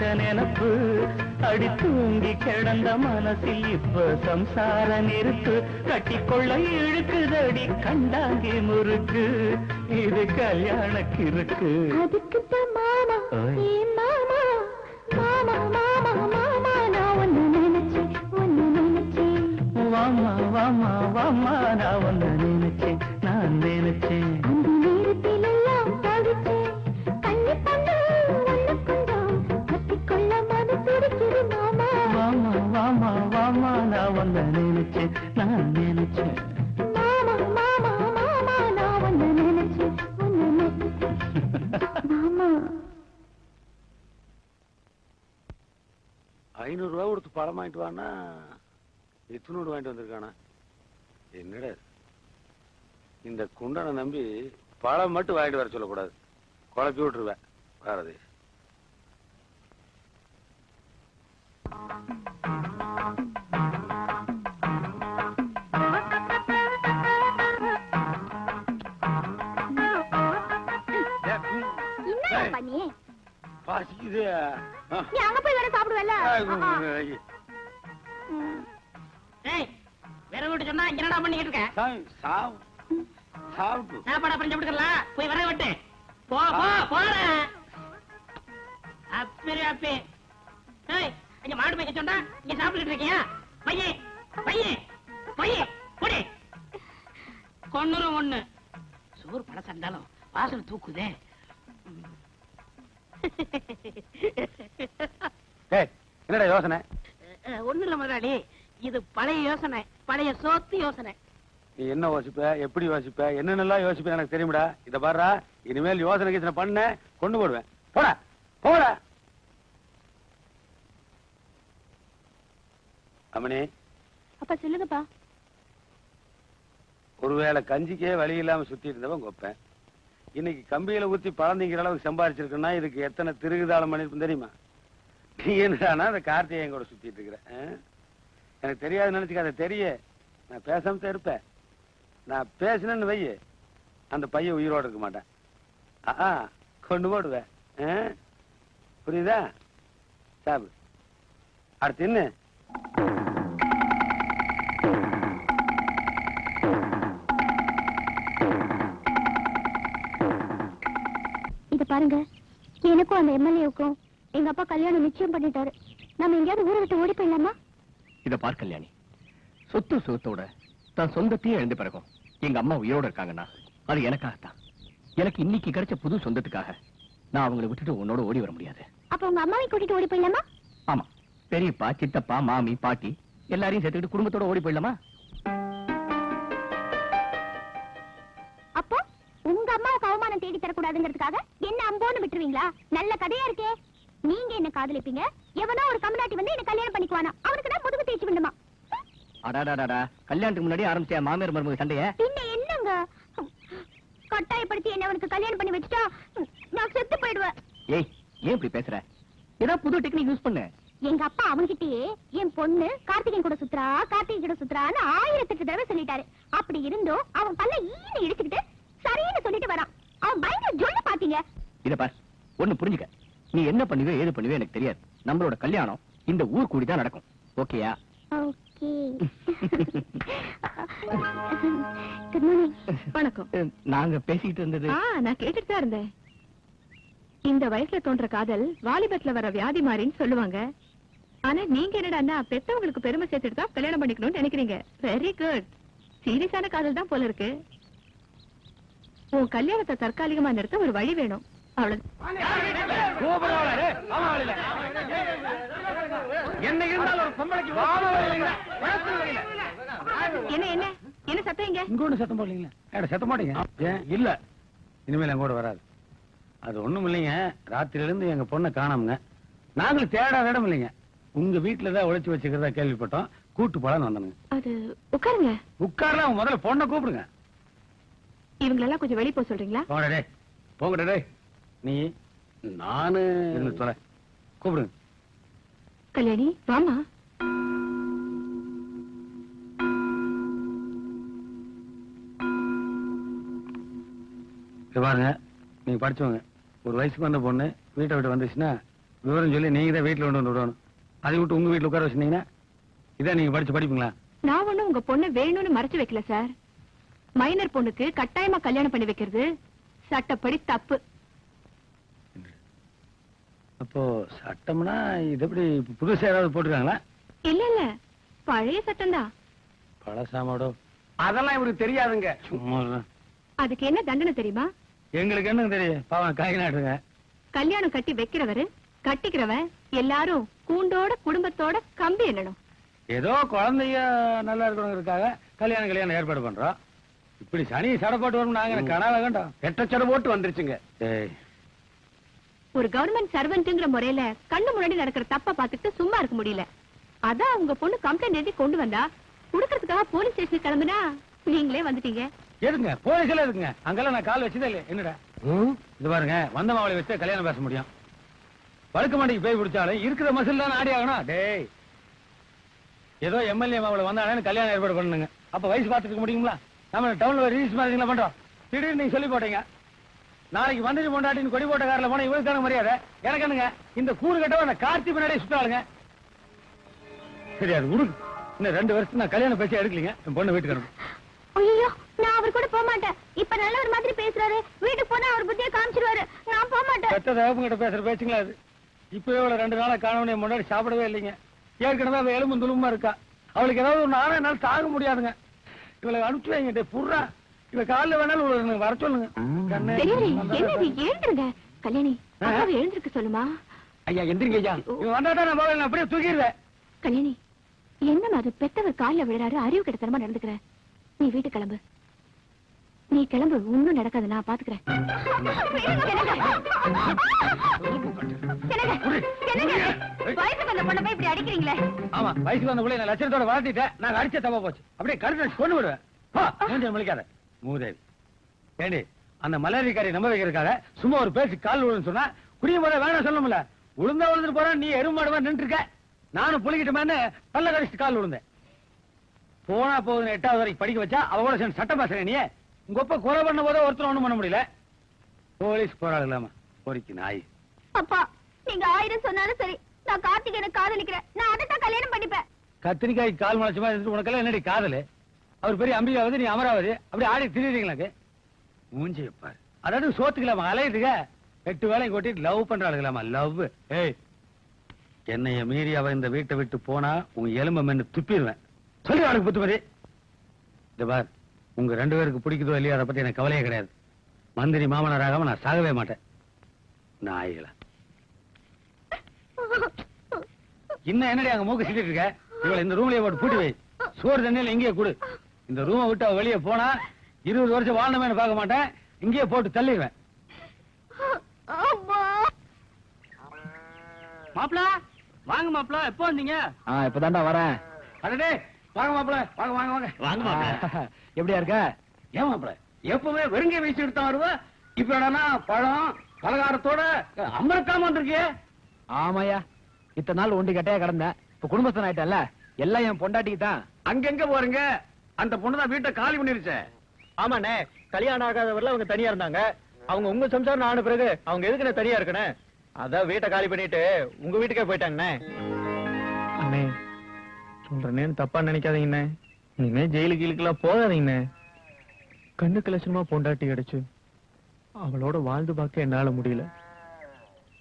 சந்தோஷ நினப்பு அடி தூங்கி கிடந்த மனசில் இப்ப சம்சார நெருப்பு. கட்டிக்கொள்ள இழுக்குதடி கண்டாங்கி முறுக்கு. இது கல்யாண கிறுக்கு அதுக்கு வானா எத்தனோடு வாங்கிட்டு வந்திருக்கானா? என்னடா? இந்த குண்டனை நம்பி பழம் மட்டும் வாங்கிட்டு வர சொல்லக்கூடாது. குழப்பி விட்டுருவேன். பாரதி பசிக்குது. நீ அங்க போய் வேற சாப்பிடுவல்ல? வீட்டு சொன்னா என்னடா பண்ணிக்கிட்டு இருக்க? சாப்பிட்டு சாப்பாடு அப்புறம் சாப்பிட்டுக்கலாம் போய் வர விட்டு. போ போ போறேன் அப்பே அப்பே ஏய் இங்க மாடு மேய்க்க சொன்னா இங்க சாப்பிட்டுட்டு இருக்கியா? பையே பையே பையே போடி. கொன்னுரும் ஒண்ணு. சோறு பழசா இருந்தாலும் வாசனை தூக்குதே. என்னடா யோசனை? ஒண்ணு இல்ல முதலாளி. இது பழைய யோசனை பழைய சோத்து யோசனை. நீ என்ன யோசிப்ப? எப்படி யோசிப்ப? என்னென்னலாம் யோசிப்ப எனக்கு தெரியும்டா. இத பாருடா இனிமேல் யோசனை கீசனை பண்ண கொண்டு போடுவேன். போடா போடா. அம்மணி. அப்பா சொல்லுங்கப்பா. ஒருவேளை கஞ்சிக்கே வழி இல்லாம சுத்தி இருந்தவன் கொப்பேன். இன்னைக்கு கம்பியில ஊத்தி பழந்திங்கிற அளவுக்கு சம்பாரிச்சிருக்குன்னா இதுக்கு எத்தனை திருகுதாளம் பண்ணிருக்கும் தெரியுமா? நீ என்னடானா அந்த கார்த்திகேயன் கூட சுத்திட்டு இருக்கிற ஆ? எனக்கு தெரியாது நினைச்சுக்க அதை தெரிய. நான் பேசாம தான் இருப்பேன். நான் பேசினேன்னு வை அந்த பையன் உயிரோடு இருக்க மாட்டேன். ஆ கொண்டு போடுவேன் ஆ? புரியுதா? சாப்பிடு அடுத்து என்ன? இத பாருங்க. எனக்கும் அந்த எம்எல்ஏவுக்கும் எங்க அப்பா கல்யாணம் நிச்சயம் பண்ணிட்டாரு. நம்ம எங்கேயாவது ஊரை விட்டு ஓடி போயிடலாமா? இத பார் கல்யாணி. சொத்து சுகத்தோட தான் சொந்தத்தையே எழுந்து பிறகும் எங்க அம்மா உயிரோட இருக்காங்கன்னா அது எனக்காகத்தான். எனக்கு இன்னைக்கு கிடைச்ச புது சொந்தத்துக்காக நான் அவங்களை விட்டுட்டு உன்னோட ஓடி வர முடியாது. அப்ப உங்க அம்மாவை கூட்டிட்டு ஓடி போயிடலாமா? ஆமா. பெரியப்பா சித்தப்பா மாமி பாட்டி எல்லாரையும் சேர்த்துக்கிட்டு குடும்பத்தோட ஓடி போயிடலாமா? அப்போ உங்க அம்மாவுக்கு அவமானம் தேடி தரக்கூடாதுங்கிறதுக்காக என்ன அம்போன்னு விட்டுருவீங்களா? நல்ல கதையா இருக்கே. நீங்க என்ன காதலிப்பீங்க? எவனோ ஒரு கமலாட்டி வந்து என்ன கல்யாணம் பண்ணிக்குவானா? அவனுக்கு நான் முதுகு தேய்ச்சி விடுமா அடாடாடாடா கல்யாணத்துக்கு முன்னாடி ஆரம்பிச்ச மாமியார் மருமக சண்டைய? பின்ன என்னங்க? கட்டாயப்படுத்தி என்ன அவனுக்கு கல்யாணம் பண்ணி வச்சுட்டா நான் செத்து போயிடுவேன். ஏய் ஏன் இப்படி பேசுற? ஏதோ புது டெக்னிக் யூஸ் பண்ணு. எங்க அப்பா அவன்கிட்டயே என் பொண்ணு கார்த்திகேயன் கூட சுத்துறா கார்த்திகேயன் கூட சுத்துறான்னு ஆயிரத்தெட்டு தடவை சொல்லிட்டாரு. அப்படி இருந்தும் அவன் பல்ல ஈன இடிச்சுக்கிட்டு சரின்னு சொல்லிட்டு வரான். அவன் பயங்கர ஜொல்ல பாத்தீங்க. இத பார் ஒண்ணு புரிஞ்சுக்க. நீ என்ன பண்ணுவே ஏது பண்ணுவே எனக்கு தெரியாது. நம்மளோட கல்யாணம் இந்த ஊர் கூடி தான் நடக்கும். ஓகேயா? வணக்கம். நாங்க பேசிட்டு இருந்தது நான் கேட்டுட்டு தான் இருந்தேன். இந்த வயசுல தோன்ற காதல் வாலிபத்துல வர வியாதி மாறின்னு சொல்லுவாங்க. ஆனா நீங்க என்னடான்னா பெத்தவங்களுக்கு பெருமை சேர்த்துட்டு தான் கல்யாணம் பண்ணிக்கணும்னு நினைக்கிறீங்க. வெரி குட் சீரியஸான காதல் தான் போல இருக்கு. உன் கல்யாணத்தை தற்காலிகமா நிறுத்த ஒரு வழி வேணும். என்ன இருந்தாலும் ஒரு பொம்பளைக்கு என்ன என்ன? என்ன சத்தம் இங்க இங்க ஒண்ணு சத்தம் போடலீங்களா? சத்தம் இல்ல. இனிமேல் என் கூட வராது. அது ஒண்ணும் இல்லைங்க. ராத்திரில இருந்து எங்க பொண்ணை காணோமுங்க. நாங்களும் தேடாத இடம் இல்லைங்க. உங்க வீட்டுல தான் உழைச்சு வச்சுக்கிறதா கேள்விப்பட்டோம். கூட்டு போலான்னு வந்தனுங்க அது உட்காருங்க. உட்கார்ல அவன் முதல்ல பொண்ணை கூப்பிடுங்க. இவங்களெல்லாம் கொஞ்சம் வெளிய போக சொல்றீங்களா? போங்கடா டேய். போங்கடா டேய். நீ? நானு இருந்து கூப்பிடுங்க. கல்யாணி வாமா. பாருங்க நீங்க படிச்சவங்க. ஒரு வயசுக்கு வந்த பொண்ணு வீட்டை விட்டு வந்துச்சுன்னா விவரம் சொல்லி நீங்க தான் வீட்டுல கொண்டு வந்து விடணும். அதை விட்டு உங்க வீட்டுல உட்கார வச்சிருந்தீங்கன்னா இதான் நீங்க படிச்சு படிப்பீங்களா? நான் ஒண்ணும் உங்க பொண்ணை வேணும்னு மறைச்சு வைக்கல சார். மைனர் பொண்ணுக்கு கட்டாயமா கல்யாணம் பண்ணி வைக்கிறது சட்டப்படி தப்பு. அப்போ சட்டம்னா இது எப்படி புதுசா ஏதாவது போட்டுருக்காங்களா? இல்ல இல்ல. பழைய சட்டம் தான் பழசாமாடோ. அதெல்லாம் இவருக்கு தெரியாதுங்க. சும்மா. அதுக்கு என்ன தண்டனை தெரியுமா? எங்களுக்கு என்ன தெரியும்? பாவம் காய் நாட்டுங்க கல்யாணம் கட்டி வைக்கிறவரு கட்டிக்கிறவன் எல்லாரும் கூண்டோட குடும்பத்தோட கம்பி எண்ணணும் ஏதோ குழந்தைய நல்லா இருக்கணுங்கிறதுக்காக கல்யாணம் கல்யாணம் ஏற்பாடு பண்றோம். இப்படி சனி சடை போட்டு வரும் நாங்க கனவா வேண்டாம் எட்டச்சடை போட்டு வந்துருச்சுங்க. ஏய் ஒரு கவர்மெண்ட் சர்வெண்ட்ங்கிற முறையில கண்ணு முன்னாடி நடக்கிற தப்ப பார்த்துட்டு சும்மா இருக்க முடியல. அதான் உங்க பொண்ணு கம்ப்ளைண்ட் எழுதி கொண்டு வந்தா குடுக்கறதுக்காக போலீஸ் ஸ்டேஷனுக்கு கிளம்புனா நீங்களே வந்துட்டீங்க. எதுங்க? போலீஸ்ல எதுங்க? அங்கெல்லாம் நான் கால் வச்சதே இல்லையே என்னடா? இது பாருங்க வந்த மாவளை வச்சு கல்யாணம் பேச முடியும். வழுக்க மாட்டிக்கு போய் பிடிச்சாலும் இருக்கிற மசில் தான் ஆடி ஆகணும். டேய். ஏதோ எம்எல்ஏ மாவளை வந்தானே கல்யாணம் ஏற்பாடு பண்ணுங்க அப்ப வயசு பார்த்துக்க முடியுங்களா? நம்ம டவுன்ல ரீல்ஸ் மாதிரிங்களா பண்றோம். திடீர்னு நீங்க சொல்லி போட்டீங்க. நாளைக்கு வந்துட்டு கொண்டாட்டின்னு கொடி போட்ட காரில் போனா இவருக்கான மரியாதை? எனக்கு என்னங்க இந்த கூறு கட்டவன் அந்த கார்த்தி பின்னாடியே சுத்தாளுங்க சரி அது விடுங்க இன்னும் ரெண்டு வருஷம் நான் கல்யாணம் பேசி எடுக்கலீங்க. என் பொண்ணு வீட்டுக்கு ஐயோ நான் அவர் கூட போக மாட்டேன். இப்ப நல்லவர் மாதிரி பேசுறாரு. வீட்டுக்கு போனா அவர் புத்திய காமிச்சிருவாரு. நான் போக மாட்டேன். பெத்த தேவங்கிட்ட பேசுற பேச்சுங்களா அது? இப்பவே இவ்வளவு ரெண்டு நாளா காணவனே முன்னாடி சாப்பிடவே இல்லைங்க. ஏற்கனவே அவ எலும்பு துளுமா இருக்கா. அவளுக்கு ஏதாவது ஒரு நாளா என்னால தாங்க முடியாதுங்க. இவளை அனுப்பிச்சு வைங்க புர்றா. இவ காலைல வேணாலும் வர சொல்லுங்க. என்னது? எழுந்துருங்க. கல்யாணி எழுந்திருக்க சொல்லுமா? ஐயா எந்திரிங்க ஐயா. வந்தாதான் நான் நான் அப்படியே தூக்கிடுவேன் கல்யாணி என்ன அது பெத்தவர் கால்ல விழுறாரு அறிவு கிட்டத்தனமா நடந்துக்கிற? நீ வீட்டு கிளம்பு. நீ கிளம்பு. ஒண்ணும் நடக்காது. நான் பாத்துக்கிறேன். வயசுக்கு வந்த பொண்ணை போய் இப்படி அடிக்கிறீங்களே? ஆமா வயசுக்கு வந்த பிள்ளை நான் லட்சணத்தோட வளர்த்திட்டேன். நான் அடிச்ச தப்பா போச்சு. அப்படியே கருத்து கொண்டு விடுவேன் மூஞ்சில முழிக்காத. மூதேவி. ஏண்டி அந்த மலேரிக்காரி நம்ப வைக்கிறதுக்காக சும்மா ஒரு பேச்சு கால் விழுன்னு சொன்னா குடிய முறை வேணாம் சொல்லணும்ல. உளுந்தா விழுந்துட்டு போறேன் நீ எருமாடுவா நின்று இருக்க. நானும் புளிக்கிட்டமேன்னு பல்ல கடிச்சிட்டு கால் விழுந்தேன். போனா போகுது எட்டாவது வரைக்கும் படிக்க வச்சா அவ கூட சேர்ந்து சட்டம் பேசுறேன் நீ உங்க அப்பா கொலை பண்ண போதே ஒருத்தர் ஒண்ணும் பண்ண முடியல. போலீஸ் போராடு இல்லாம பொறிக்கு நாய். அப்பா நீங்க ஆயிரம் சொன்னாலும் சரி நான் கார்த்திகேயனை காதலிக்கிறேன். நான் அதை தான் கல்யாணம் பண்ணிப்பேன். கத்திரிக்காய் கால் முளைச்ச மாதிரி இருந்துட்டு உனக்கெல்லாம் என்னடி காதலு? அவர் பெரிய அம்பிகாவது நீ அமராவது. அப்படி ஆடி திரியுறீங்களாக்கு மூஞ்சி பாரு. அதாவது சோத்துக்கலாமா? அலையுதுங்க எட்டு வேலையும் கொட்டிட்டு லவ் பண்றாளுங்களாமா? லவ் ஏய் என்னைய மீறி அவ இந்த வீட்டை விட்டு போனா உன் எலும்ப மென்னு துப்பிடுவேன். சொல்லி அவனுக்கு மாதிரி இந்த பார் உங்க ரெண்டு பேருக்கு பிடிக்குதோ இல்லையோ அதை பத்தி எனக்கு கவலையே கிடையாது. மந்திரி மாமனாராகாம நான் சாகவே மாட்டேன். நாய்களா. இன்னும் என்னடி அங்க மூக்கு சிக்கிட்டு இருக்க? இவளை இந்த ரூம்லயே போட்டு பூட்டி வை. சோறு தண்ணியில இங்கேயே கொடு. இந்த ரூமை விட்டு அவ வெளியே போனா இருபது வருஷம் வாழணுமேனு பார்க்க மாட்டேன். இங்கேயே போட்டு தள்ளிடுவேன். மாப்பிள வாங்க மாப்பிள எப்போ வந்தீங்க? ஆ இப்பதான்டா வரேன். அடடே வாங்க மாப்பிள வாங்க வாங்க வாங்க. வாங்க மாப்பிள. எப்படியா இருக்க? ஏன் மாப்பிள எப்பவுமே வெறுங்க வீசி எடுத்தா வருவ? இப்ப என்னன்னா பழம் பலகாரத்தோட அமர்க்காம வந்திருக்கியே. ஆமாயா இத்தனை நாள் ஒண்டி கட்டையா கிடந்தேன். இப்ப குடும்பஸ்தன் ஆயிட்டல்ல எல்லாம் என் பொண்டாட்டிக்கு தான் அங்கங்க போறீங்க? அந்த பொண்ணு தான் வீட்டை காலி பண்ணிருச்சே. ஆமாண்ணே கல்யாணம் ஆகாதவர்ல அவங்க தனியா இருந்தாங்க. அவங்க உங்க சம்சாரம் ஆன பிறகு அவங்க எதுக்குண்ணே தனியா இருக்கணும்? அதான் வீட்டை காலி பண்ணிட்டு உங்க வீட்டுக்கே போயிட்டாங்கண்ணே. அண்ணே சொல்றேன்னு தப்பா நினைக்காதீங்கண்ணே. இனிமே ஜெயிலுக்கு கீழுக்கெல்லாம் போகாதீங்கண்ணே. கண்ணுக்கு லட்சணமா பொண்டாட்டி கிடைச்சு அவளோட வாழ்ந்து பார்க்க என்னால முடியல.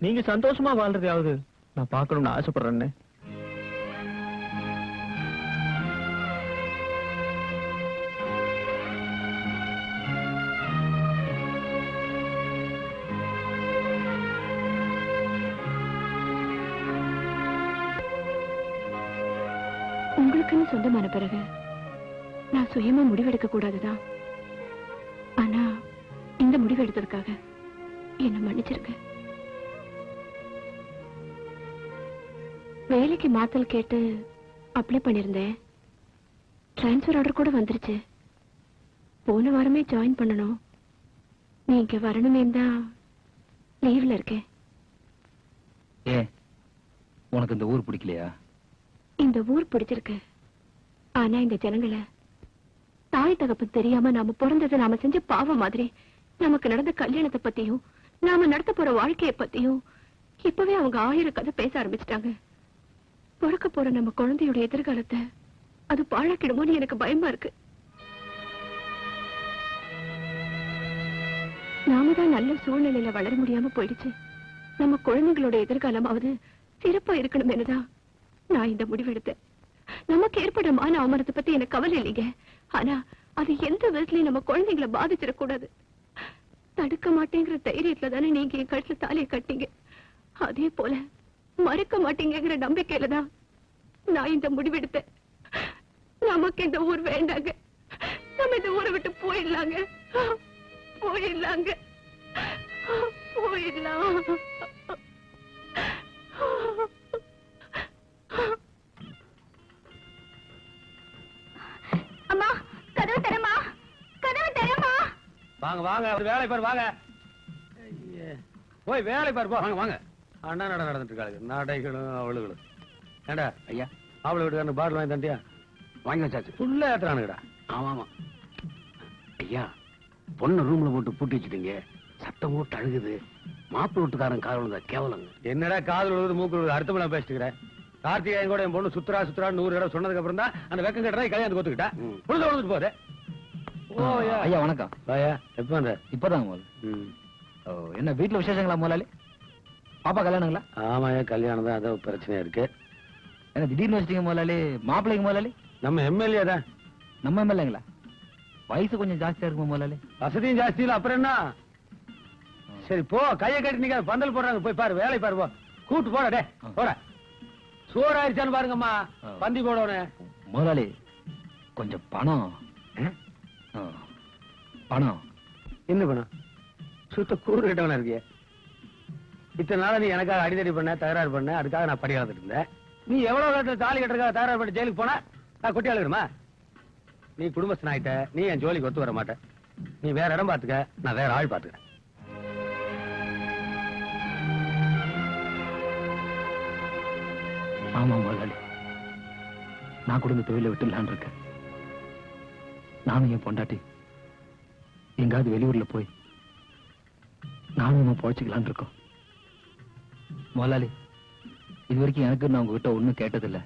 நீங்க சந்தோஷமா வாழ்றதையாவது நான் பார்க்கணும்னு ஆசைப்படுறேன்னு சொந்தமான பிறகு நான் சுயமா முடிவெடுக்க கூடாதுதான் ஆனா இந்த முடிவு எடுத்ததுக்காக என்ன மன்னிச்சிருக்க வேலைக்கு மாத்தல் கேட்டு அப்ளை பண்ணிருந்தேன். ட்ரான்ஸ்ஃபர் ஆர்டர் கூட வந்துருச்சு. போன வாரமே ஜாயின் பண்ணணும். நீங்க வரணுமே தான் லீவ்ல இருக்கேன். உனக்கு இந்த ஊர் பிடிக்கலையா? இந்த ஊர் பிடிச்சிருக்கு. ஆனா இந்த ஜனங்களை தாய் தகப்பு தெரியாம நாம பிறந்தது நாம செஞ்ச பாவம் மாதிரி நமக்கு நடந்த கல்யாணத்தை பத்தியும் நாம நடத்த போற வாழ்க்கையை பத்தியும் இப்பவே அவங்க ஆயிரம் கதை பேச ஆரம்பிச்சிட்டாங்க. பிறக்க போற நம்ம குழந்தையோட எதிர்காலத்தை அது பாழாக்கிடுமோன்னு எனக்கு பயமா இருக்கு. நாம தான் நல்ல சூழ்நிலையில வளர முடியாம போயிடுச்சு. நம்ம குழந்தைகளோட எதிர்காலமாவது சிறப்பா இருக்கணும் என்னதான் நான் இந்த முடிவெடுத்தேன். நமக்கு ஏற்பட மான அவமானத்தை பத்தி எனக்கு கவலை இல்லைங்க. ஆனா அது எந்த விதத்துலயும் நம்ம குழந்தைங்களை பாதிச்சிடக்கூடாது. தடுக்க மாட்டேங்கிற தைரியத்துல தானே நீங்க என் கழுத்துல தாலியை கட்டிங்க. அதே போல மறுக்க மாட்டீங்கிற நம்பிக்கையில தான் நான் இந்த முடிவெடுத்தேன். நமக்கு இந்த ஊர் வேண்டாங்க. நம்ம இந்த ஊரை விட்டு போயிடலாங்க. போயிடலாங்க. போயிடலாம். வாங்க வாங்க ஒரு வேலை பாரு வாங்க. போய் வேலை பாரு போ வாங்க வாங்க. அண்ணா நட நடந்துட்டு இருக்காளுங்க. நடைகளும் அவளுகளும். ஏண்டா? ஐயா. அவளை வீட்டுக்காரன் பாட்டில் வாங்கி தண்டியா வாங்கி வச்சாச்சு. ஃபுல்லா ஏத்துறானுங்கடா. ஆமா ஆமா ஐயா பொண்ணு ரூம்ல போட்டு பூட்டி வச்சுட்டீங்க. சத்தம் போட்டு அழுகுது. மாப்பிள்ளை வீட்டுக்காரன் காதல் விழுந்தா கேவலங்க. என்னடா காதல் விழுது மூக்கு விழுது அடுத்த நான் பேசிக்கிறேன் கார்த்திகேயன் கூட என் பொண்ணு சுத்துறா சுத்துறா நூறு இடம் சொன்னதுக்கு அப்புறம் தான் அந்த வெக்கம் கட்டுறா கல்யாணத்துக்கு ஒத்துக்கிட்டா. பொழுது விழுந்துட்டு போதே ஐயா. ஐயா வணக்கம். ஐயா எப்ப வந்த இப்பதாங்க முதல்ல ஓ, என்ன வீட்டுல விசேஷங்களா முதலாளி? பாப்பா கல்யாணங்களா? ஆமாயா கல்யாணம் தான் அதான் பிரச்சனையா இருக்கு. என்ன திடீர்னு வச்சிட்டீங்க முதலாளி? மாப்பிள்ளைங்க முதலாளி? நம்ம எம்எல்ஏ தான். நம்ம எம்எல்ஏங்களா வயசு கொஞ்சம் ஜாஸ்தியா இருக்குமா முதலாளி? வசதியும் ஜாஸ்தி இல்ல அப்புறம் என்ன? சரி போ கையை கட்டி நிக்க பந்தல் போடுறாங்க போய் பாரு வேலை பாரு போ. கூட்டு போட டே போட. சோறு ஆயிடுச்சான்னு பாருங்கம்மா பந்தி போடணும். முதலாளி கொஞ்சம் பணம். ஆ, பணம் என்ன பண்ணும் சுத்த கூறு கிட்டவன இருக்கிய? இத்தனை நாளா நீ எனக்காக அடிதடி பண்ண தகராறு பண்ண அதுக்காக நான் படி வளர்த்துட்டு இருந்தேன். நீ எவ்வளவு காலத்துல தாலி கட்டுறதுக்காக தகராறு பண்ணி ஜெயிலுக்கு போனா? நான் கொட்டி அழுகிறமா நீ குடும்பஸ்தன் ஆயிட்ட நீ என் ஜோலிக்கு ஒத்து வர மாட்ட. நீ வேற இடம் பாத்துக்க நான் வேற ஆள் பாத்துக்கிறேன் ஆமா முதலாளி நான் கூட இந்த தொழிலை விட்டுலான்னு இருக்கேன். நானும் என் பொண்டாட்டி. எங்காவது வெளியூர்ல போய் நானும் நம்ம பொழைச்சிக்கலான்னு இருக்கோம். முதலாளி இது வரைக்கும் எனக்கு நான் உங்ககிட்ட ஒண்ணும் கேட்டதில்ல.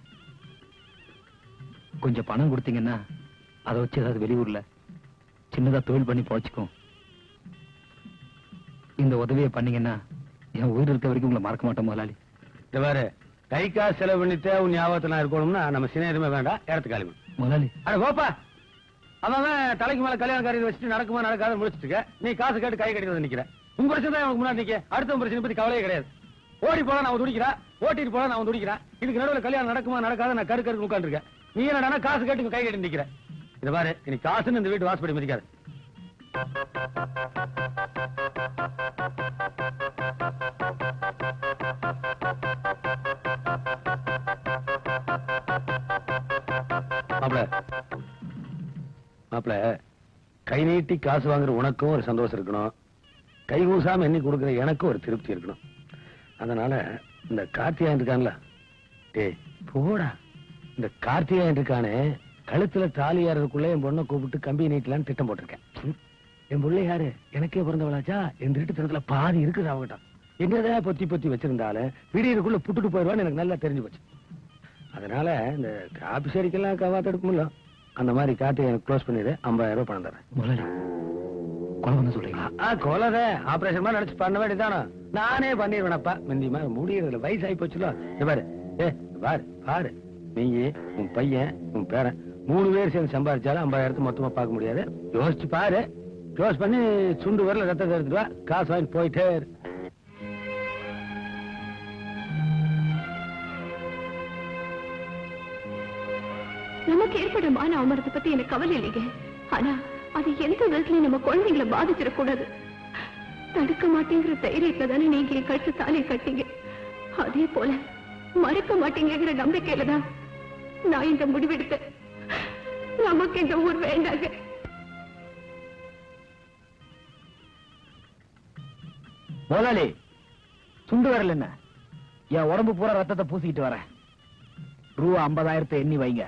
கொஞ்சம் பணம் கொடுத்தீங்கன்னா அதை வச்சு ஏதாவது வெளியூர்ல சின்னதா தொழில் பண்ணி பொழைச்சிக்கும் இந்த உதவியை பண்ணீங்கன்னா என் உயிர் இருக்க வரைக்கும் உங்களை மறக்க மாட்டேன் முதலாளி இந்த பாரு கை காசு செலவு பண்ணிட்டு உன் ஞாபகத்துல இருக்கணும்னா நம்ம சின்ன வேண்டாம் இடத்து காலிமா முதலாளி அட போப்பா அவன் தலைக்கு மேல கல்யாணம் காரியம் வச்சுட்டு நடக்குமா நடக்காத முடிச்சிட்டு இருக்க. நீ காசு கேட்டு கை கட்டி வந்து நிக்கிற உங்க பிரச்சனை தான் எனக்கு முன்னாடி நிக்க. அடுத்த பிரச்சனை பத்தி கவலையே கிடையாது. ஓடி போல நான் துடிக்கிறேன் ஓட்டிட்டு போல நான் துடிக்கிறேன் இதுக்கு நடுவில் கல்யாணம் நடக்குமா நடக்காத நான் கரு கருக்கு உட்காந்துருக்கேன் நீ என்னடா காசு கேட்டு கை கட்டி நிக்கிற. இத பாரு நீ காசுன்னு இந்த வீட்டு வாசப்படி மதிக்காது. மாப்பிள மாப்பிள கை நீட்டி காசு வாங்குற உனக்கும் ஒரு சந்தோஷம் இருக்கணும். கை கூசாம எண்ணி கொடுக்குற எனக்கும் ஒரு திருப்தி இருக்கணும். அதனால இந்த கார்த்தியாயன் இருக்கான்ல. டேய் போடா. இந்த கார்த்திகாயன் இருக்கானே கழுத்துல தாலி ஏறதுக்குள்ள என் பொண்ணை கூப்பிட்டு கம்பி நீட்டலான்னு திட்டம் போட்டிருக்கேன். என் பிள்ளை யாரு? எனக்கே பிறந்தவளாச்சா? என் திருட்டுத்தனத்துல பாதி இருக்குது அவகிட்ட. என்னதான் பொத்தி பொத்தி வச்சிருந்தாலும் விடியறதுக்குள்ள புட்டுட்டு போயிடுவான்னு எனக்கு நல்லா தெரிஞ்சு போச்சு. அதனால இந்த காபி சரிக்கெல்லாம் கவாத்தெடுக்க முடியல. அந்த மாதிரி காட்டி எனக்கு க்ளோஸ் பண்ணிடு ஐம்பதாயிரம் ரூபாய் பணம் தரேன். கொலை பண்ண சொல்றீங்களா? ஆபரேஷன் மாதிரி நினைச்சு பண்ண வேண்டியதானோ நானே பண்ணிடுவேனப்பா முந்தி மாதிரி முடியறதுல வயசாகி போச்சுல. இந்த பாரு. ஏ பாரு பாரு. நீ உன் பையன் உன் பேரன் மூணு பேர் சேர்ந்து சம்பாதிச்சாலும் ஐம்பதாயிரத்து மொத்தமா பார்க்க முடியாது. யோசிச்சு பாரு. க்ளோஸ் பண்ணி சுண்டு வரல ரத்தத்தை எடுத்துட்டு வா. காசு வாங்கி போயிட்டே நமக்கு ஏற்பட மான அவமரத்தை பத்தி எனக்கு கவலை இல்லைங்க. ஆனா அது எந்த விதத்துலயும் நம்ம குழந்தைங்களை பாதிச்சிடக்கூடாது. தடுக்க மாட்டேங்கிற தைரியத்துல தானே நீங்க என் கழுத்து தாலியை கட்டிங்க. அதே போல மறுக்க மாட்டேங்கிற நம்பிக்கையில தான் நான் இந்த முடிவெடுத்தேன். நமக்கு இந்த ஊர் வேண்டாங்க. முதலாளி சுண்டு வரல என்ன? என் உடம்பு பூரா ரத்தத்தை பூசிக்கிட்டு வரேன். ரூபா ஐம்பதாயிரத்தை எண்ணி வைங்க.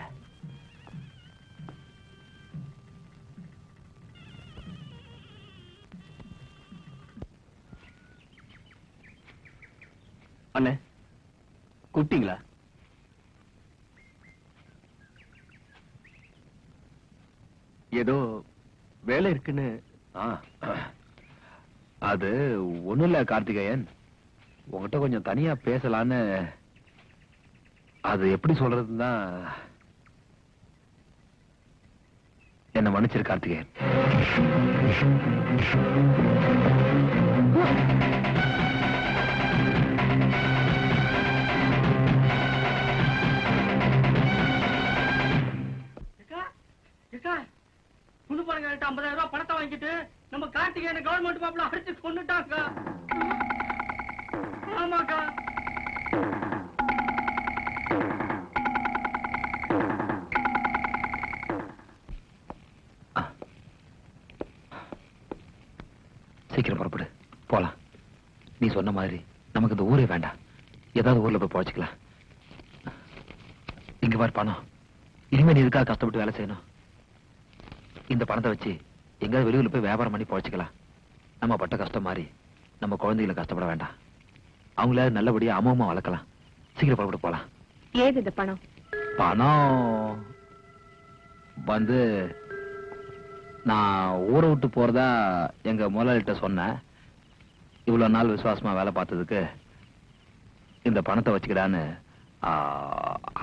அண்ணே கூப்பிட்டீங்களா? ஏதோ வேலை இருக்குன்னு அது ஒண்ணும் இல்ல கார்த்திகேயன். உங்ககிட்ட கொஞ்சம் தனியா பேசலான்னு அது எப்படி சொல்றதுன்னு என்ன மன்னிச்சிரு கார்த்திகேயன். குண்டு பாருங்க ஐம்பதாயிரம் ரூபாய் பணத்தை வாங்கிட்டு நம்ம கார்த்திகேயனை கவர்மெண்ட் மாப்பிள்ள அடிச்சு கொண்டுட்டாங்க ஆமாக்கா சீக்கிரம் புறப்படு. போலாம். நீ சொன்ன மாதிரி நமக்கு இந்த ஊரே வேண்டாம். ஏதாவது ஊர்ல போய் பழச்சிக்கலாம். இங்க பாரு பணம். இனிமே நீ இதுக்காக கஷ்டப்பட்டு வேலை செய்யணும். இந்த பணத்தை வச்சு எங்கேயாவது வெளியூர்ல போய் வியாபாரம் பண்ணி பழச்சிக்கலாம். நம்ம பட்ட கஷ்டம் மாதிரி நம்ம குழந்தைகளை கஷ்டப்பட வேண்டாம். அவங்கள நல்லபடியா அம்மா வளர்க்கலாம். சீக்கிரம் புறப்பட்டு போலாம் ஏது இந்த பணம்? பணம் வந்து நான் ஊரை விட்டு போறதா எங்க முதலாளிகிட்ட சொன்னேன். இவ்வளவு நாள் விசுவாசமா வேலை பார்த்ததுக்கு இந்த பணத்தை வச்சுக்கிடான்னு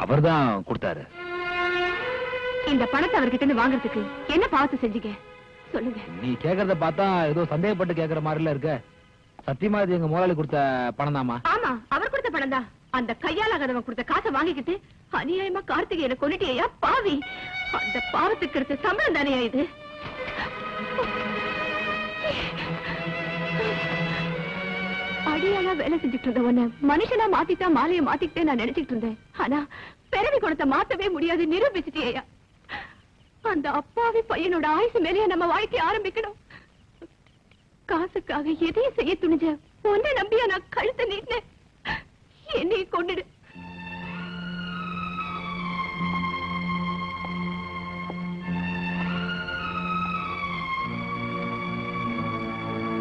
அவர் தான் கொடுத்தாரு. இந்த பணத்தை அவர்கிட்ட இருந்து வாங்குறதுக்கு என்ன பாவத்தை செஞ்சீங்க? சொல்லுங்க. நீ கேக்குறத பார்த்தா ஏதோ சந்தேகப்பட்டு கேக்குற மாதிரில இருக்க. சத்தியமா இது எங்க முதலாளி கொடுத்த பணம் தாமா ஆமா அவர் கொடுத்த பணம் தான் அந்த கையாலாகாதவன் கொடுத்த காசை வாங்கிக்கிட்டு அநியாயமா கார்த்திகேயனை கொண்டுட்டியா பாவி! அந்த பாவத்துக்கு எடுத்த சம்பளம் தானே இது? அடியாளா வேலை செஞ்சுட்டு இருந்த உன்னை மனுஷனா மாத்திட்டா மாலையை மாத்திக்கிட்டே நான் நினைச்சிட்டு இருந்தேன் ஆனா பிறவி குணத்தை மாத்தவே முடியாது நிரூபிச்சிட்டியா அந்த அப்பாவி பையனோட ஆயுசு மேலேயே நம்ம வாழ்க்கை ஆரம்பிக்கணும். காசுக்காக எதையும் செய்ய துணிஞ்ச உன்னை நம்பியா நான் கழுத்து நீட்டினேன். என்னைய கொண்டுடு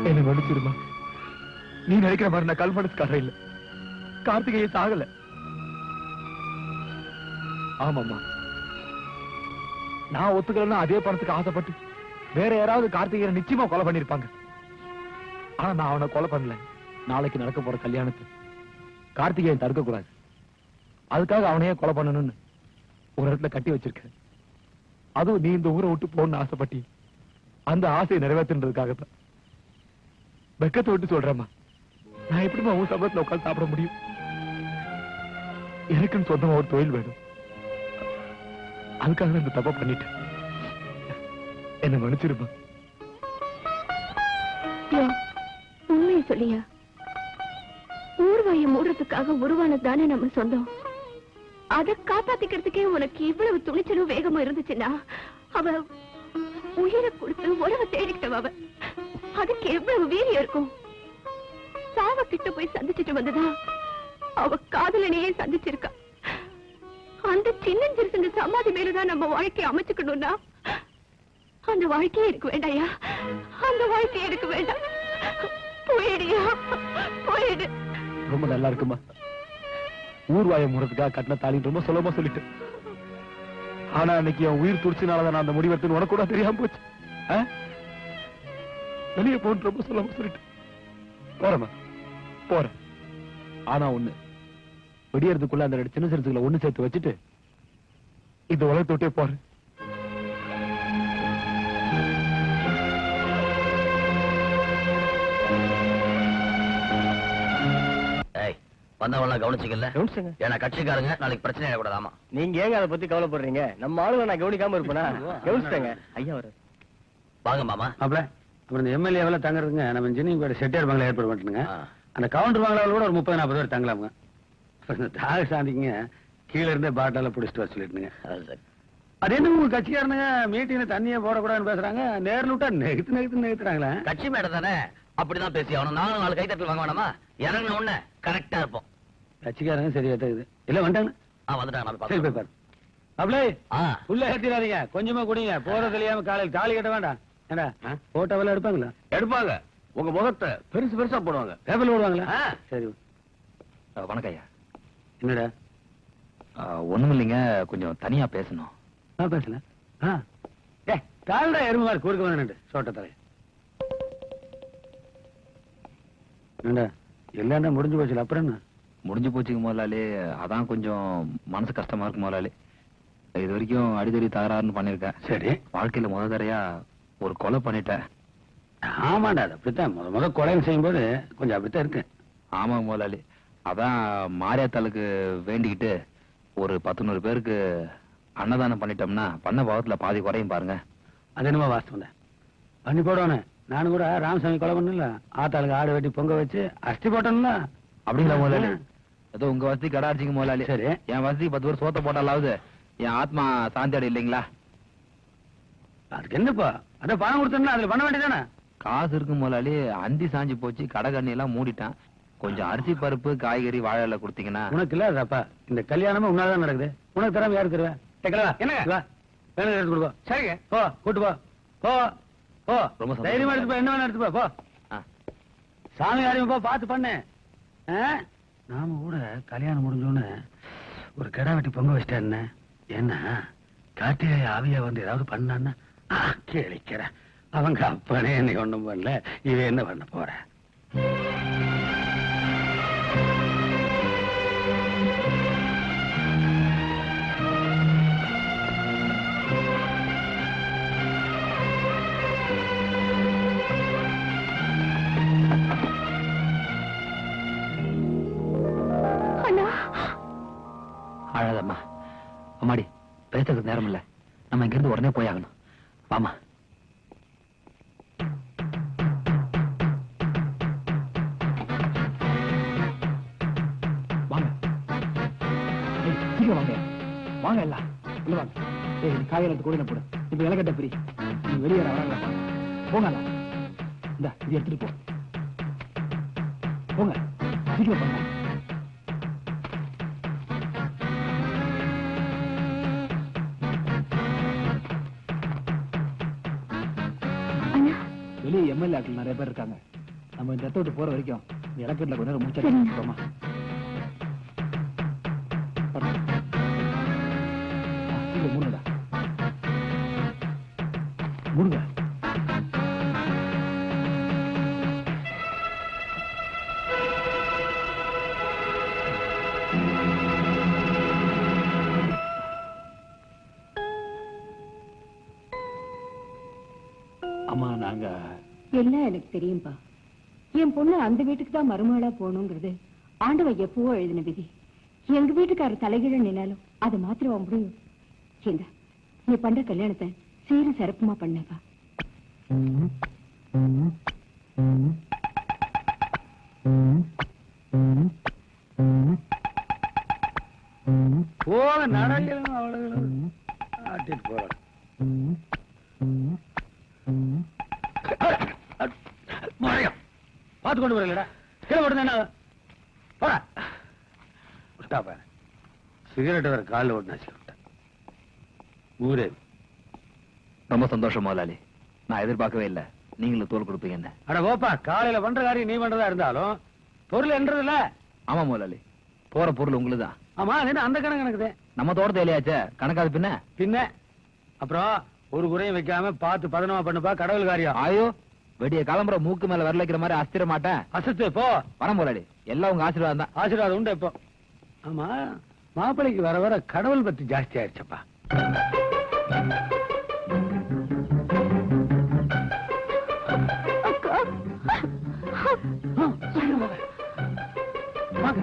என்ன மன்னிச்சிருமா நீ நினைக்கிற மாதிரி நான் கல் இல்ல. கார்த்திகையை சாகல. ஆமாம்மா. நான் ஒத்துக்கலன்னா அதே பணத்துக்கு ஆசைப்பட்டு வேற யாராவது கார்த்திகேயனை நிச்சயமா கொலை பண்ணிருப்பாங்க ஆனா நான் அவனை கொலை பண்ணல. நாளைக்கு நடக்க போற கல்யாணத்தை கார்த்திகேயன் தடுக்க கூடாது அதுக்காக அவனையே கொலை பண்ணணும்னு ஒரு இடத்துல கட்டி வச்சிருக்க அதுவும் நீ இந்த ஊரை விட்டு போகணும்னு ஆசைப்பட்டி அந்த ஆசையை நிறைவேற்றுன்றதுக்காக தான் வெக்கத்தை விட்டு சொல்றேம்மா. நான் எப்படிமா உன் சம்பளத்துல உட்காந்து சாப்பிட முடியும்? எனக்குன்னு சொந்தமா ஒரு தொழில் வேணும். அதுக்காக நான் இந்த தப்பா பண்ணிட்டேன். என்ன மன்னிச்சிருமா? உண்மையை சொல்லியா? ஊர்வாயை மூடுறதுக்காக உருவானது நம்ம சொந்தம். அதை காப்பாத்திக்கிறதுக்கே உனக்கு இவ்வளவு துணிச்சலும் வேகமும் இருந்துச்சுன்னா அவ உயிரை கொடுத்து உறவை தேடிக்கிட்டவ அவ. அதுக்கு எவ்வளவு வீரியம் இருக்கும்? சாவ கிட்ட போய் சந்திச்சுட்டு வந்ததா அவ காதலனையே சந்திச்சிருக்கா. அந்த சின்னஞ்சிறுசுங்க சமாதி மேலதான் நம்ம வாழ்க்கையை அமைச்சுக்கணும்னா அந்த வாழ்க்கையே எனக்கு வேண்டாயா அந்த வாழ்க்கையே எனக்கு வேண்டாம். போயிடுயா போயிடு. ரொம்ப நல்லா இருக்குமா? ஊர்வாயை முறதுக்காக கட்டின தாலின்னு ரொம்ப சுலபமா சொல்லிட்டு. ஆனா அன்னைக்கு என் உயிர் துடிச்சினாலதான் நான் அந்த முடிவெடுத்து உனக்கு கூட தெரியாம போச்சு. வெளியே போன்னு ரொம்ப சுலபமா சொல்லிட்டு. போறேம்மா. போறேன். ஆனா ஒண்ணு. வெடியறதுக்குள்ள அந்த ரெண்டு சின்ன சிறுசுகளை ஒண்ணு சேர்த்து வச்சுட்டு இந்த உலகத்தை விட்டே போறேன் ஏய் வந்தவங்க கவனிச்சிக்கல. கவனிச்சுங்க. ஏன்னா கட்சிக்காரங்க நாளைக்கு பிரச்சனை ஆகக்கூடாதாமா நீங்க ஏங்க அதை பத்தி கவலைப்படுறீங்க? நம்ம ஆளுங்க நான் கவனிக்காம இருப்பேனா? கவனிச்சிட்டேங்க. ஐயா வர வாங்க மாமா. மாப்ள அப்புறம் இந்த தங்குறதுங்க நம்ம இன்ஜினியரிங் செட்டியார் பங்களா ஏற்பாடு பண்ணிட்டுங்க அந்த கவுண்டர் பங்களாவில் கூட ஒரு முப்பது நாற்பது பேர் தங்கலாமுங்க. தாக சாந்திங்க கீழே இருந்தே பாட்டால பிடிச்சிட்டு வர சொல்லிட்டுங்க அது என்ன உங்க கட்சிக்காரனுங்க? மீட்டிங்ல தண்ணியே போடக்கூடாதுன்னு பேசுறாங்க. நேர்ல விட்டா நெகுத்து நெகுத்து நெகுத்துறாங்களே. கட்சி மேடம் தானே? அப்படிதான் பேசி ஆகணும். நானும் நாலு கைத்தட்டல் வாங்க வேணாமா? இறங்கின உடனே கரெக்டா இருப்போம். கட்சிக்காரங்க சரியா இருக்குது இல்ல வந்துட்டாங்க. ஆ வந்துட்டாங்க. சரி. போய் பாரு. அப்படியே உள்ள ஏத்திடாதீங்க. கொஞ்சமா குடிங்க. போற தெரியாம காலையில் தாலி கட்ட வேண்டாம். ஏண்டா போட்டோவெல்லாம் எடுப்பாங்களா? எடுப்பாங்க. உங்க முகத்தை பெருசு பெருசா போடுவாங்க. பேப்பர்ல போடுவாங்களா? சரி. வணக்கம் ஐயா. என்னடா? ஒண்ணும் இல்லைங்க கொஞ்சம் தனியா பேசணும். நான் பேசல தாழ்டா எருமை குறுக்க வந்து சோட்ட தலை என்னடா எல்லாமே முடிஞ்சு போச்சுல அப்புறம் என்ன? முடிஞ்சு போச்சுங்க முதலாளி. அதான் கொஞ்சம் மனசு கஷ்டமா இருக்கு முதலாளி. இது வரைக்கும் அடிதடி தகராறுன்னு பண்ணிருக்கேன் சரி. வாழ்க்கையில முத தடையா ஒரு கொலை பண்ணிட்டேன். ஆமாண்டா அது அப்படித்தான். முத முத கொலைன்னு செய்யும்போது கொஞ்சம் அப்படித்தான் இருக்கு. ஆமா முதலாளி. அதான் மாரியாத்தாளுக்கு வேண்டிக்கிட்டு ஒரு பத்து நூறு பேருக்கு அன்னதானம் பண்ணிட்டோம்னா பண்ண பாவத்துல பாதி குறையும் பாருங்க. அது என்னமோ வாஸ்தவம் பண்ணி போடணும். நானும் கூட ராமசாமி கொலை பண்ணல. ஆத்தாளுக்கு ஆடு வெட்டி பொங்க வச்சு அஸ்தி போட்டோம்ல அப்படிங்களா முதலாளி? ஏதோ உங்க வசதி கடாச்சிங்க முதலாளி. சரி. என் வசதி பத்து பேர் சோத்த போட்டாலாவது என் ஆத்மா சாந்தி அடை இல்லைங்களா? அதுக்கு என்னப்பா? அதான் பணம் கொடுத்தோம்னா அதுல பண்ண வேண்டியதானே காசு இருக்கு முதலாளி. அந்தி சாஞ்சு போச்சு. கடை கண்ணி எல்லாம் மூடிட்டான். கொஞ்சம் அரிசி பருப்பு காய்கறி வாழை இலை கொடுத்தீங்கன்னா. உனக்கு இல்ல அதப்பா இந்த கல்யாணமும் உன்னாதான் நடக்குது. உனக்கு தராம யாருக்கு தருவேன் என்ன வேணும் எடுத்து கொடுப்பா சரிங்க. போ கூட்டு போ. போ போ. ரொம்ப. தைரியமா எடுத்து போ. என்ன வேணும் எடுத்து போ. போ. சாமி காரியம் போ பார்த்து பண்ணு. ஆ? நாம கூட கல்யாணம் முடிஞ்சோன்னு ஒரு கிடா வெட்டி பொங்க வச்சிட்டேன் என்ன? காட்டிலே ஆவியா வந்து ஏதாவது பண்ணான்னா ஆ, கேளிக்கிறேன். அவங்க அப்பனே என்னை ஒண்ணும் பண்ணல. இவ என்ன பண்ண போற? அழாதம்மா அம்மாடி பேசுறதுக்கு நேரம் இல்ல நம்ம இங்கிருந்து உடனே போயாகணும் வாமா வாங்க. சீக்கிரம் வாங்க. வாங்க எல்லாம். வாங்க. ஏய் கூட போடு. இப்ப இலக்கட்ட பிரி. நீ வெளியே வராங்க போங்க இந்த இது எடுத்துட்டு போ. போங்க. சீக்கிரம் பண்ணலாம் இந்த இலக்கட்டில் கொஞ்ச நேரம் மூச்சு தான் மருமகளா போகணுங்கிறது ஆண்டவ எப்பவோ எழுதின விதி. எங்க வீட்டுக்காரர் தலைகீழ நின்னாலும் அதை மாத்திரவா முடியும். எங்க நீ பண்ற கல்யாணத்தை சீரும் சிறப்புமா பண்ணப்பா போல நடக்கணும் அவ்வளவு ஆட்டிட்டு போறான் பார்த்து வரலடா போட்டு என்ன போடா. விட்டா பாரு சிகரெட் வேற காலில் விட்டேன். ஊரே. ரொம்ப சந்தோஷம் முதலாளி. நான் எதிர்பார்க்கவே இல்லை. நீங்களும் தோல் கொடுப்பீங்கன்னு அட கோப்பா காலையில பண்ற காரியம் நீ பண்றதா இருந்தாலும் பொருள் என்றது இல்ல. ஆமா முதலாளி. போற பொருள் உங்களுதான் ஆமா என்ன அந்த கணக்கு கணக்குது. நம்ம தோட்டத்தை இல்லையாச்சே கணக்காது பின்ன? பின்ன அப்புறம் ஒரு குறையும் வைக்காம பார்த்து பதனமா பண்ணுப்பா கடவுள் காரியம். ஆயோ வெடிய கிளம்புற மூக்கு மேல வரல வைக்கிற மாதிரி அஸ்திர மாட்டேன். அசத்து போ. வரேன் முதலாளி எல்லாம் உங்க ஆசீர்வாதம் தான். ஆசீர்வாதம் உண்டு இப்போ ஆமா மாப்பிள்ளைக்கு வர வர கடவுள் பத்தி ஜாஸ்தி ஆயிடுச்சப்பா.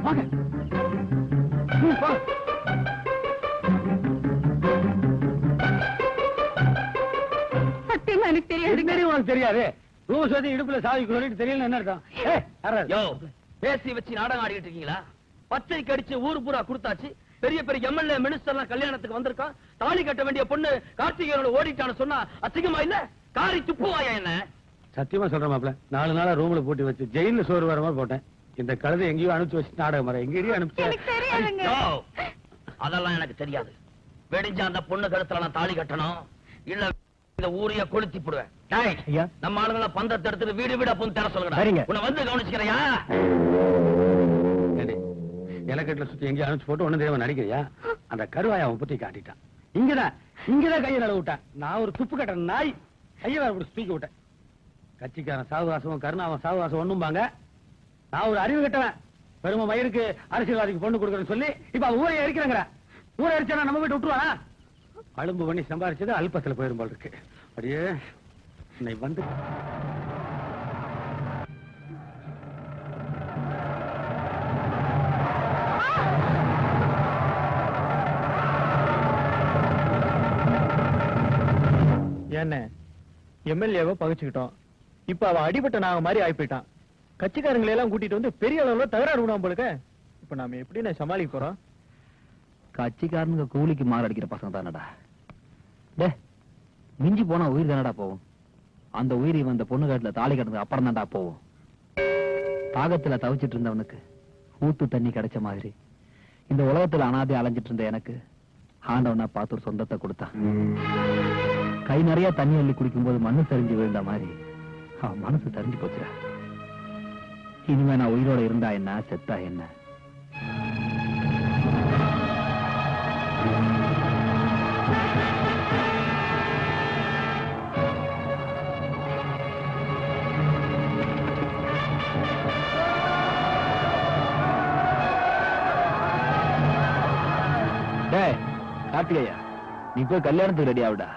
வாங்க எனக்கு தெரியாது தெரியாது? ரூம் சொல்லி இடுப்புல சாவி சொல்லிட்டு தெரியல என்ன அர்த்தம்? யோ பேசி வச்சு நாடகம் ஆடிட்டு இருக்கீங்களா? பச்சைக்கு அடிச்சு ஊர் பூரா கொடுத்தாச்சு. பெரிய பெரிய எம்எல்ஏ மினிஸ்டர் எல்லாம் கல்யாணத்துக்கு வந்திருக்கான். தாலி கட்ட வேண்டிய பொண்ணு கார்த்திகேயனோட ஓடிட்டான்னு சொன்னா அசிங்கமா இல்ல? காரி துப்புவாயா என்ன? சத்தியமா சொல்றேன் மாப்ள நாலு நாளா ரூம்ல போட்டு வச்சு ஜெயில சோறு வர மாதிரி போட்டேன். இந்த கழுதை எங்கேயோ அனுப்பிச்சு வச்சு நாடகம் வர எங்கேயோ அனுப்பிச்சு அதெல்லாம் எனக்கு தெரியாது. வெடிஞ்ச அந்த பொண்ணு கழுத்துல நான் தாலி கட்டணும். இல்ல இந்த ஊரைய கொளுத்தி போடுவேன் நம்ம ஆளுங்கள பந்தத்தை எடுத்துட்டு வீடு வீடா போய் தர சொல்லுங்க சரிங்க. உன்னை வந்து கவனிச்சுக்கிறையா? இலக்கட்டுல சுத்தி எங்கேயோ அனுப்பிச்சு போட்டு ஒண்ணு தெரியாம நடிக்கிறியா? அந்த கருவாயை அவன் புத்தி காட்டிட்டான். இங்கதான் இங்கதான் கையை நட விட்டான். நான் ஒரு துப்பு கட்ட நாய் கையை வேற இப்படி ஸ்பீக்க விட்டேன். கட்சிக்காரன் சாவகாசம் கருணாவன் சாவகாசம் ஒண்ணும்பாங்க. நான் ஒரு அறிவு கட்டவன். பெருமை மயிருக்கு அரசியல்வாதிக்கு பொண்ணு கொடுக்கறேன்னு சொல்லி இப்ப ஊரை எரிக்கிறாங்கிற ஊரை எரிச்சா நம்ம வீட்டு விட்டுருவானா? அலும்பு பண்ணி சம்பாரிச்சது அல்பத்துல போயிரும் போல இருக்கு. அப்படியே இன்னை வந்து என்ன எம்எல்ஏவை பகிச்சுக்கிட்டோம். இப்ப அவ அடிபட்ட நாங்க மாதிரி ஆகி போயிட்டான். கட்சிக்காரங்களை எல்லாம் கூட்டிட்டு வந்து பெரிய அளவுல தகராறு விடாம போலுக்க. இப்ப நாம எப்படி நான் சமாளிக்க போறோம்? கட்சிக்காரனுங்க கூலிக்கு மாறு அடிக்கிற பசங்க தானடா. டே மிஞ்சி போனா உயிர் தானடா போகும் அந்த உயிர் இவன் அந்த பொண்ணு காட்டுல தாலி கட்டுறது அப்புறம் தான்டா போகும் தாகத்துல தவிச்சிட்டு இருந்தவனுக்கு ஊத்து தண்ணி கிடைச்ச மாதிரி. இந்த உலகத்துல அனாதை அலைஞ்சிட்டு இருந்த எனக்கு ஆண்டவனா பார்த்து ஒரு சொந்தத்தை கொடுத்தான். கை நிறைய தண்ணி அள்ளி குடிக்கும்போது மண்ணு சரிஞ்சு விழுந்த மாதிரி. அவன் மனசு தெரிஞ்சு போச்சுடா. இனிமே நான் உயிரோட இருந்தா என்ன செத்தா என்ன? கார்த்திகையா நீ போய் கல்யாணத்துக்கு ரெடி ஆகுடா.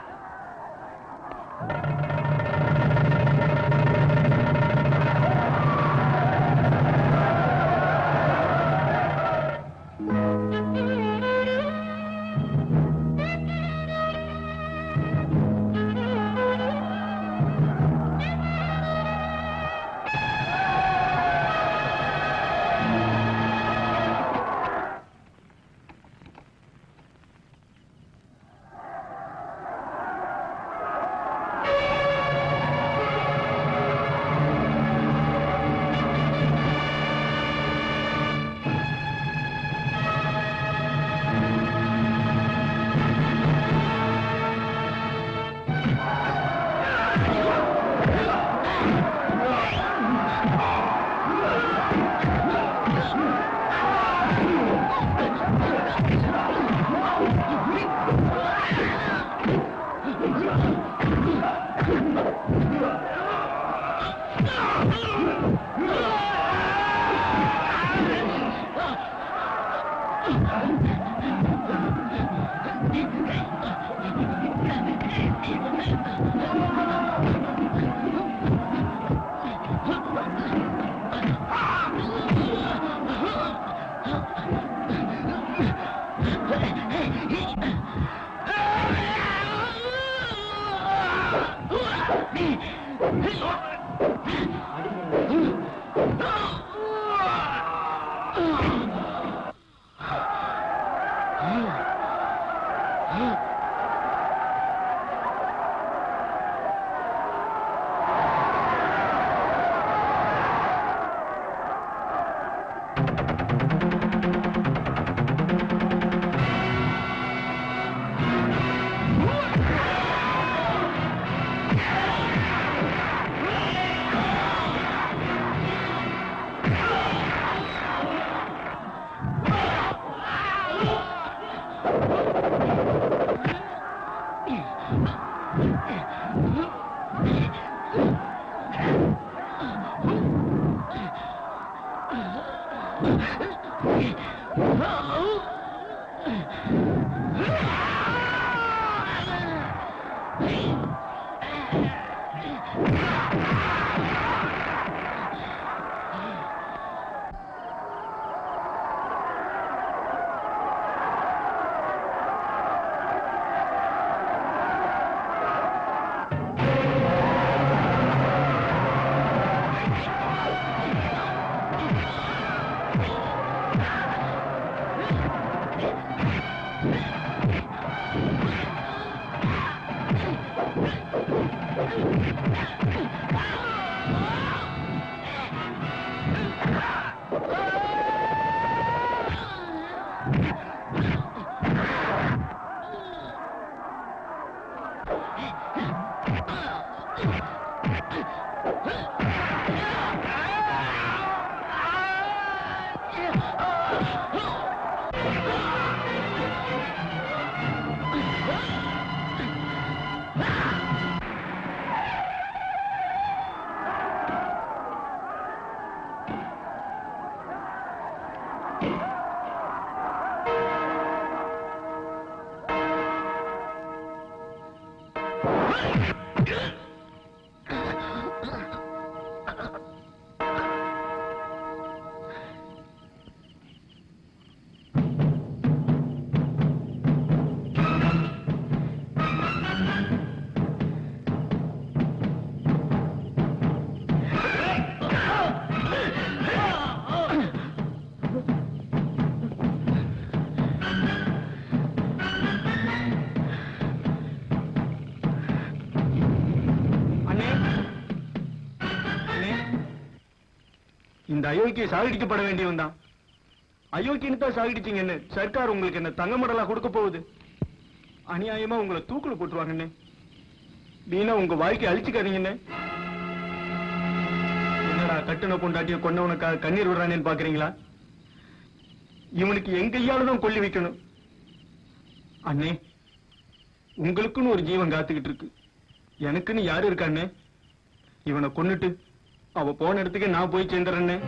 இந்த அயோக்கியை சாகடிக்கப்பட வேண்டியவன் தான். அயோக்கியன்னு தான் சாகடிச்சீங்கன்னு சர்க்கார் உங்களுக்கு என்ன தங்க மடலா கொடுக்க போகுது? அநியாயமா உங்களை தூக்குல போட்டுருவாங்கண்ணே வீணா உங்க வாழ்க்கை அழிச்சுக்காதீங்கண்ணே என்னடா கட்டுன பொண்டாட்டிய கொண்டவனுக்காக கண்ணீர் விடுறானேன்னு பாக்குறீங்களா? இவனுக்கு எங்கையாலதான் தான் கொல்லி வைக்கணும். அண்ணே உங்களுக்குன்னு ஒரு ஜீவன் காத்துக்கிட்டு இருக்கு. எனக்குன்னு யாரு இருக்காண்ணே? இவனை கொன்னுட்டு அவ போன இடத்துக்கு நான் போய் சேர்ந்துறேன்னு.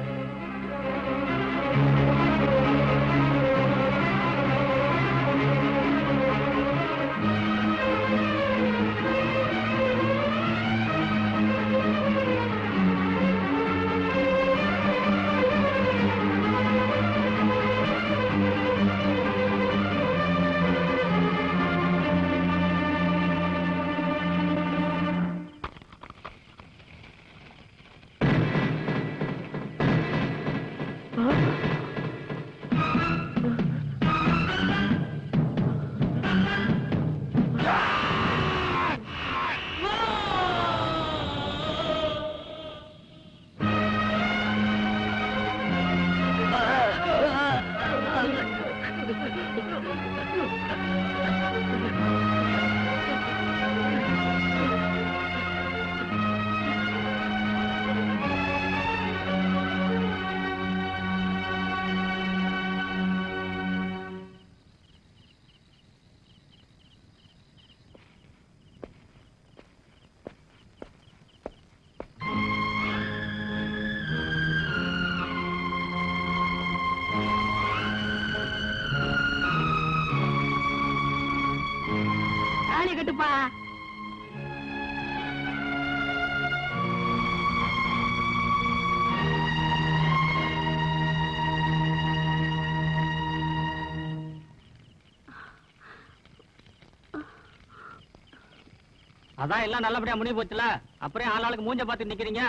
அதான் எல்லாம் நல்லபடியா முடிவு போச்சுல. அப்புறம் ஆளாளுக்கு மூஞ்ச பார்த்து நிக்கிறீங்க.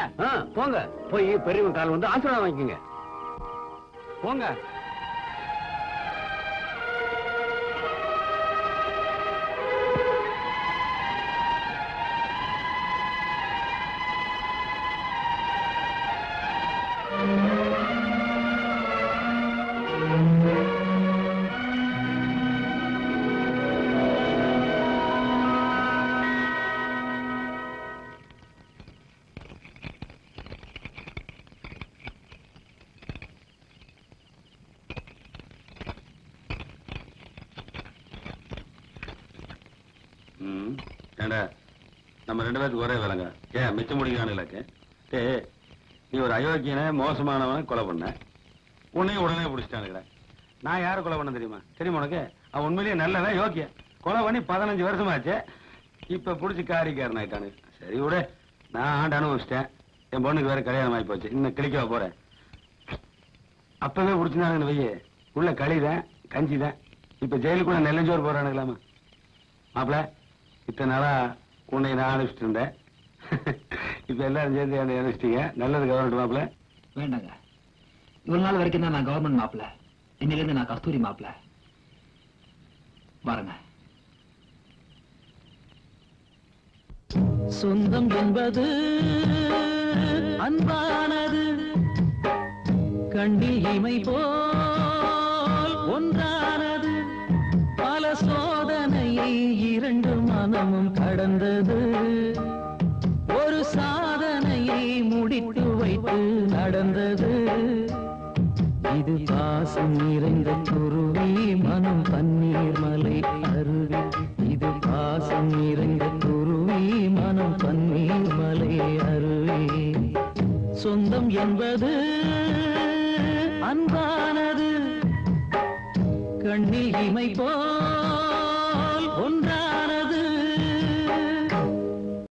போங்க. போய் பெரியவங்க கால் வந்து ஆசீர்வாதம் வாங்கிக்கோங்க. போங்க. நம்ம ஒரே விலங்க? ஏன் மிச்சம் முடிக்கானுலக்கு டே நீ ஒரு அயோக்கியனை மோசமானவன் கொலை பண்ண. உன்னையும் உடனே பிடிச்சிட்டானுங்களே நான் யாரை கொலை பண்ண தெரியுமா? தெரியுமா உனக்கு? அவன் உண்மையிலேயே நல்லதான் யோக்கிய கொலை பண்ணி பதினஞ்சு வருஷமாச்சு. இப்ப பிடிச்சி காரிக்காரன் ஆயிட்டானு. சரி விடு. நான் ஆண்டு அனுபவிச்சிட்டேன். என் பொண்ணுக்கு வேற கல்யாணம் ஆகி போச்சு. இன்னும் கிளிக்கவா போறேன். அப்பவே பிடிச்சிருந்தானுங்க வையே. உள்ள களிதான் கஞ்சிதான். இப்ப ஜெயிலுக்குள்ள நெல்லஞ்சோறு போறானுங்களாமா மாப்பிள இத்தனை நாளா உன்னை நான் அனுப்பிச்சிட்டு இருந்தேன். இப்ப எல்லாரும் சேர்ந்து என்னை அனுப்பிச்சிட்டீங்க. நல்லது கவர்மெண்ட் மாப்பிள வேண்டாங்க. இவ்வளவு நாள் வரைக்கும் தான் நான் கவர்மெண்ட் மாப்பிள இன்னையில இருந்து நான் கஸ்தூரி மாப்பிள வரேங்க. சொந்தம் என்பது அன்பானது. கண்ணில் இமை போல் இரண்டு மனமும் கடந்தது. ஒரு சாதனையை முடித்து வைத்து நடந்தது. இது பாசம் நிறைந்த குருவி மனம் பன்னீர் மலை அருவி. இது பாசம் நிறைந்த குருவி மனம் பன்னீர் மலை அருவி. சொந்தம் என்பது அன்பானது. கண்ணில் இமை போ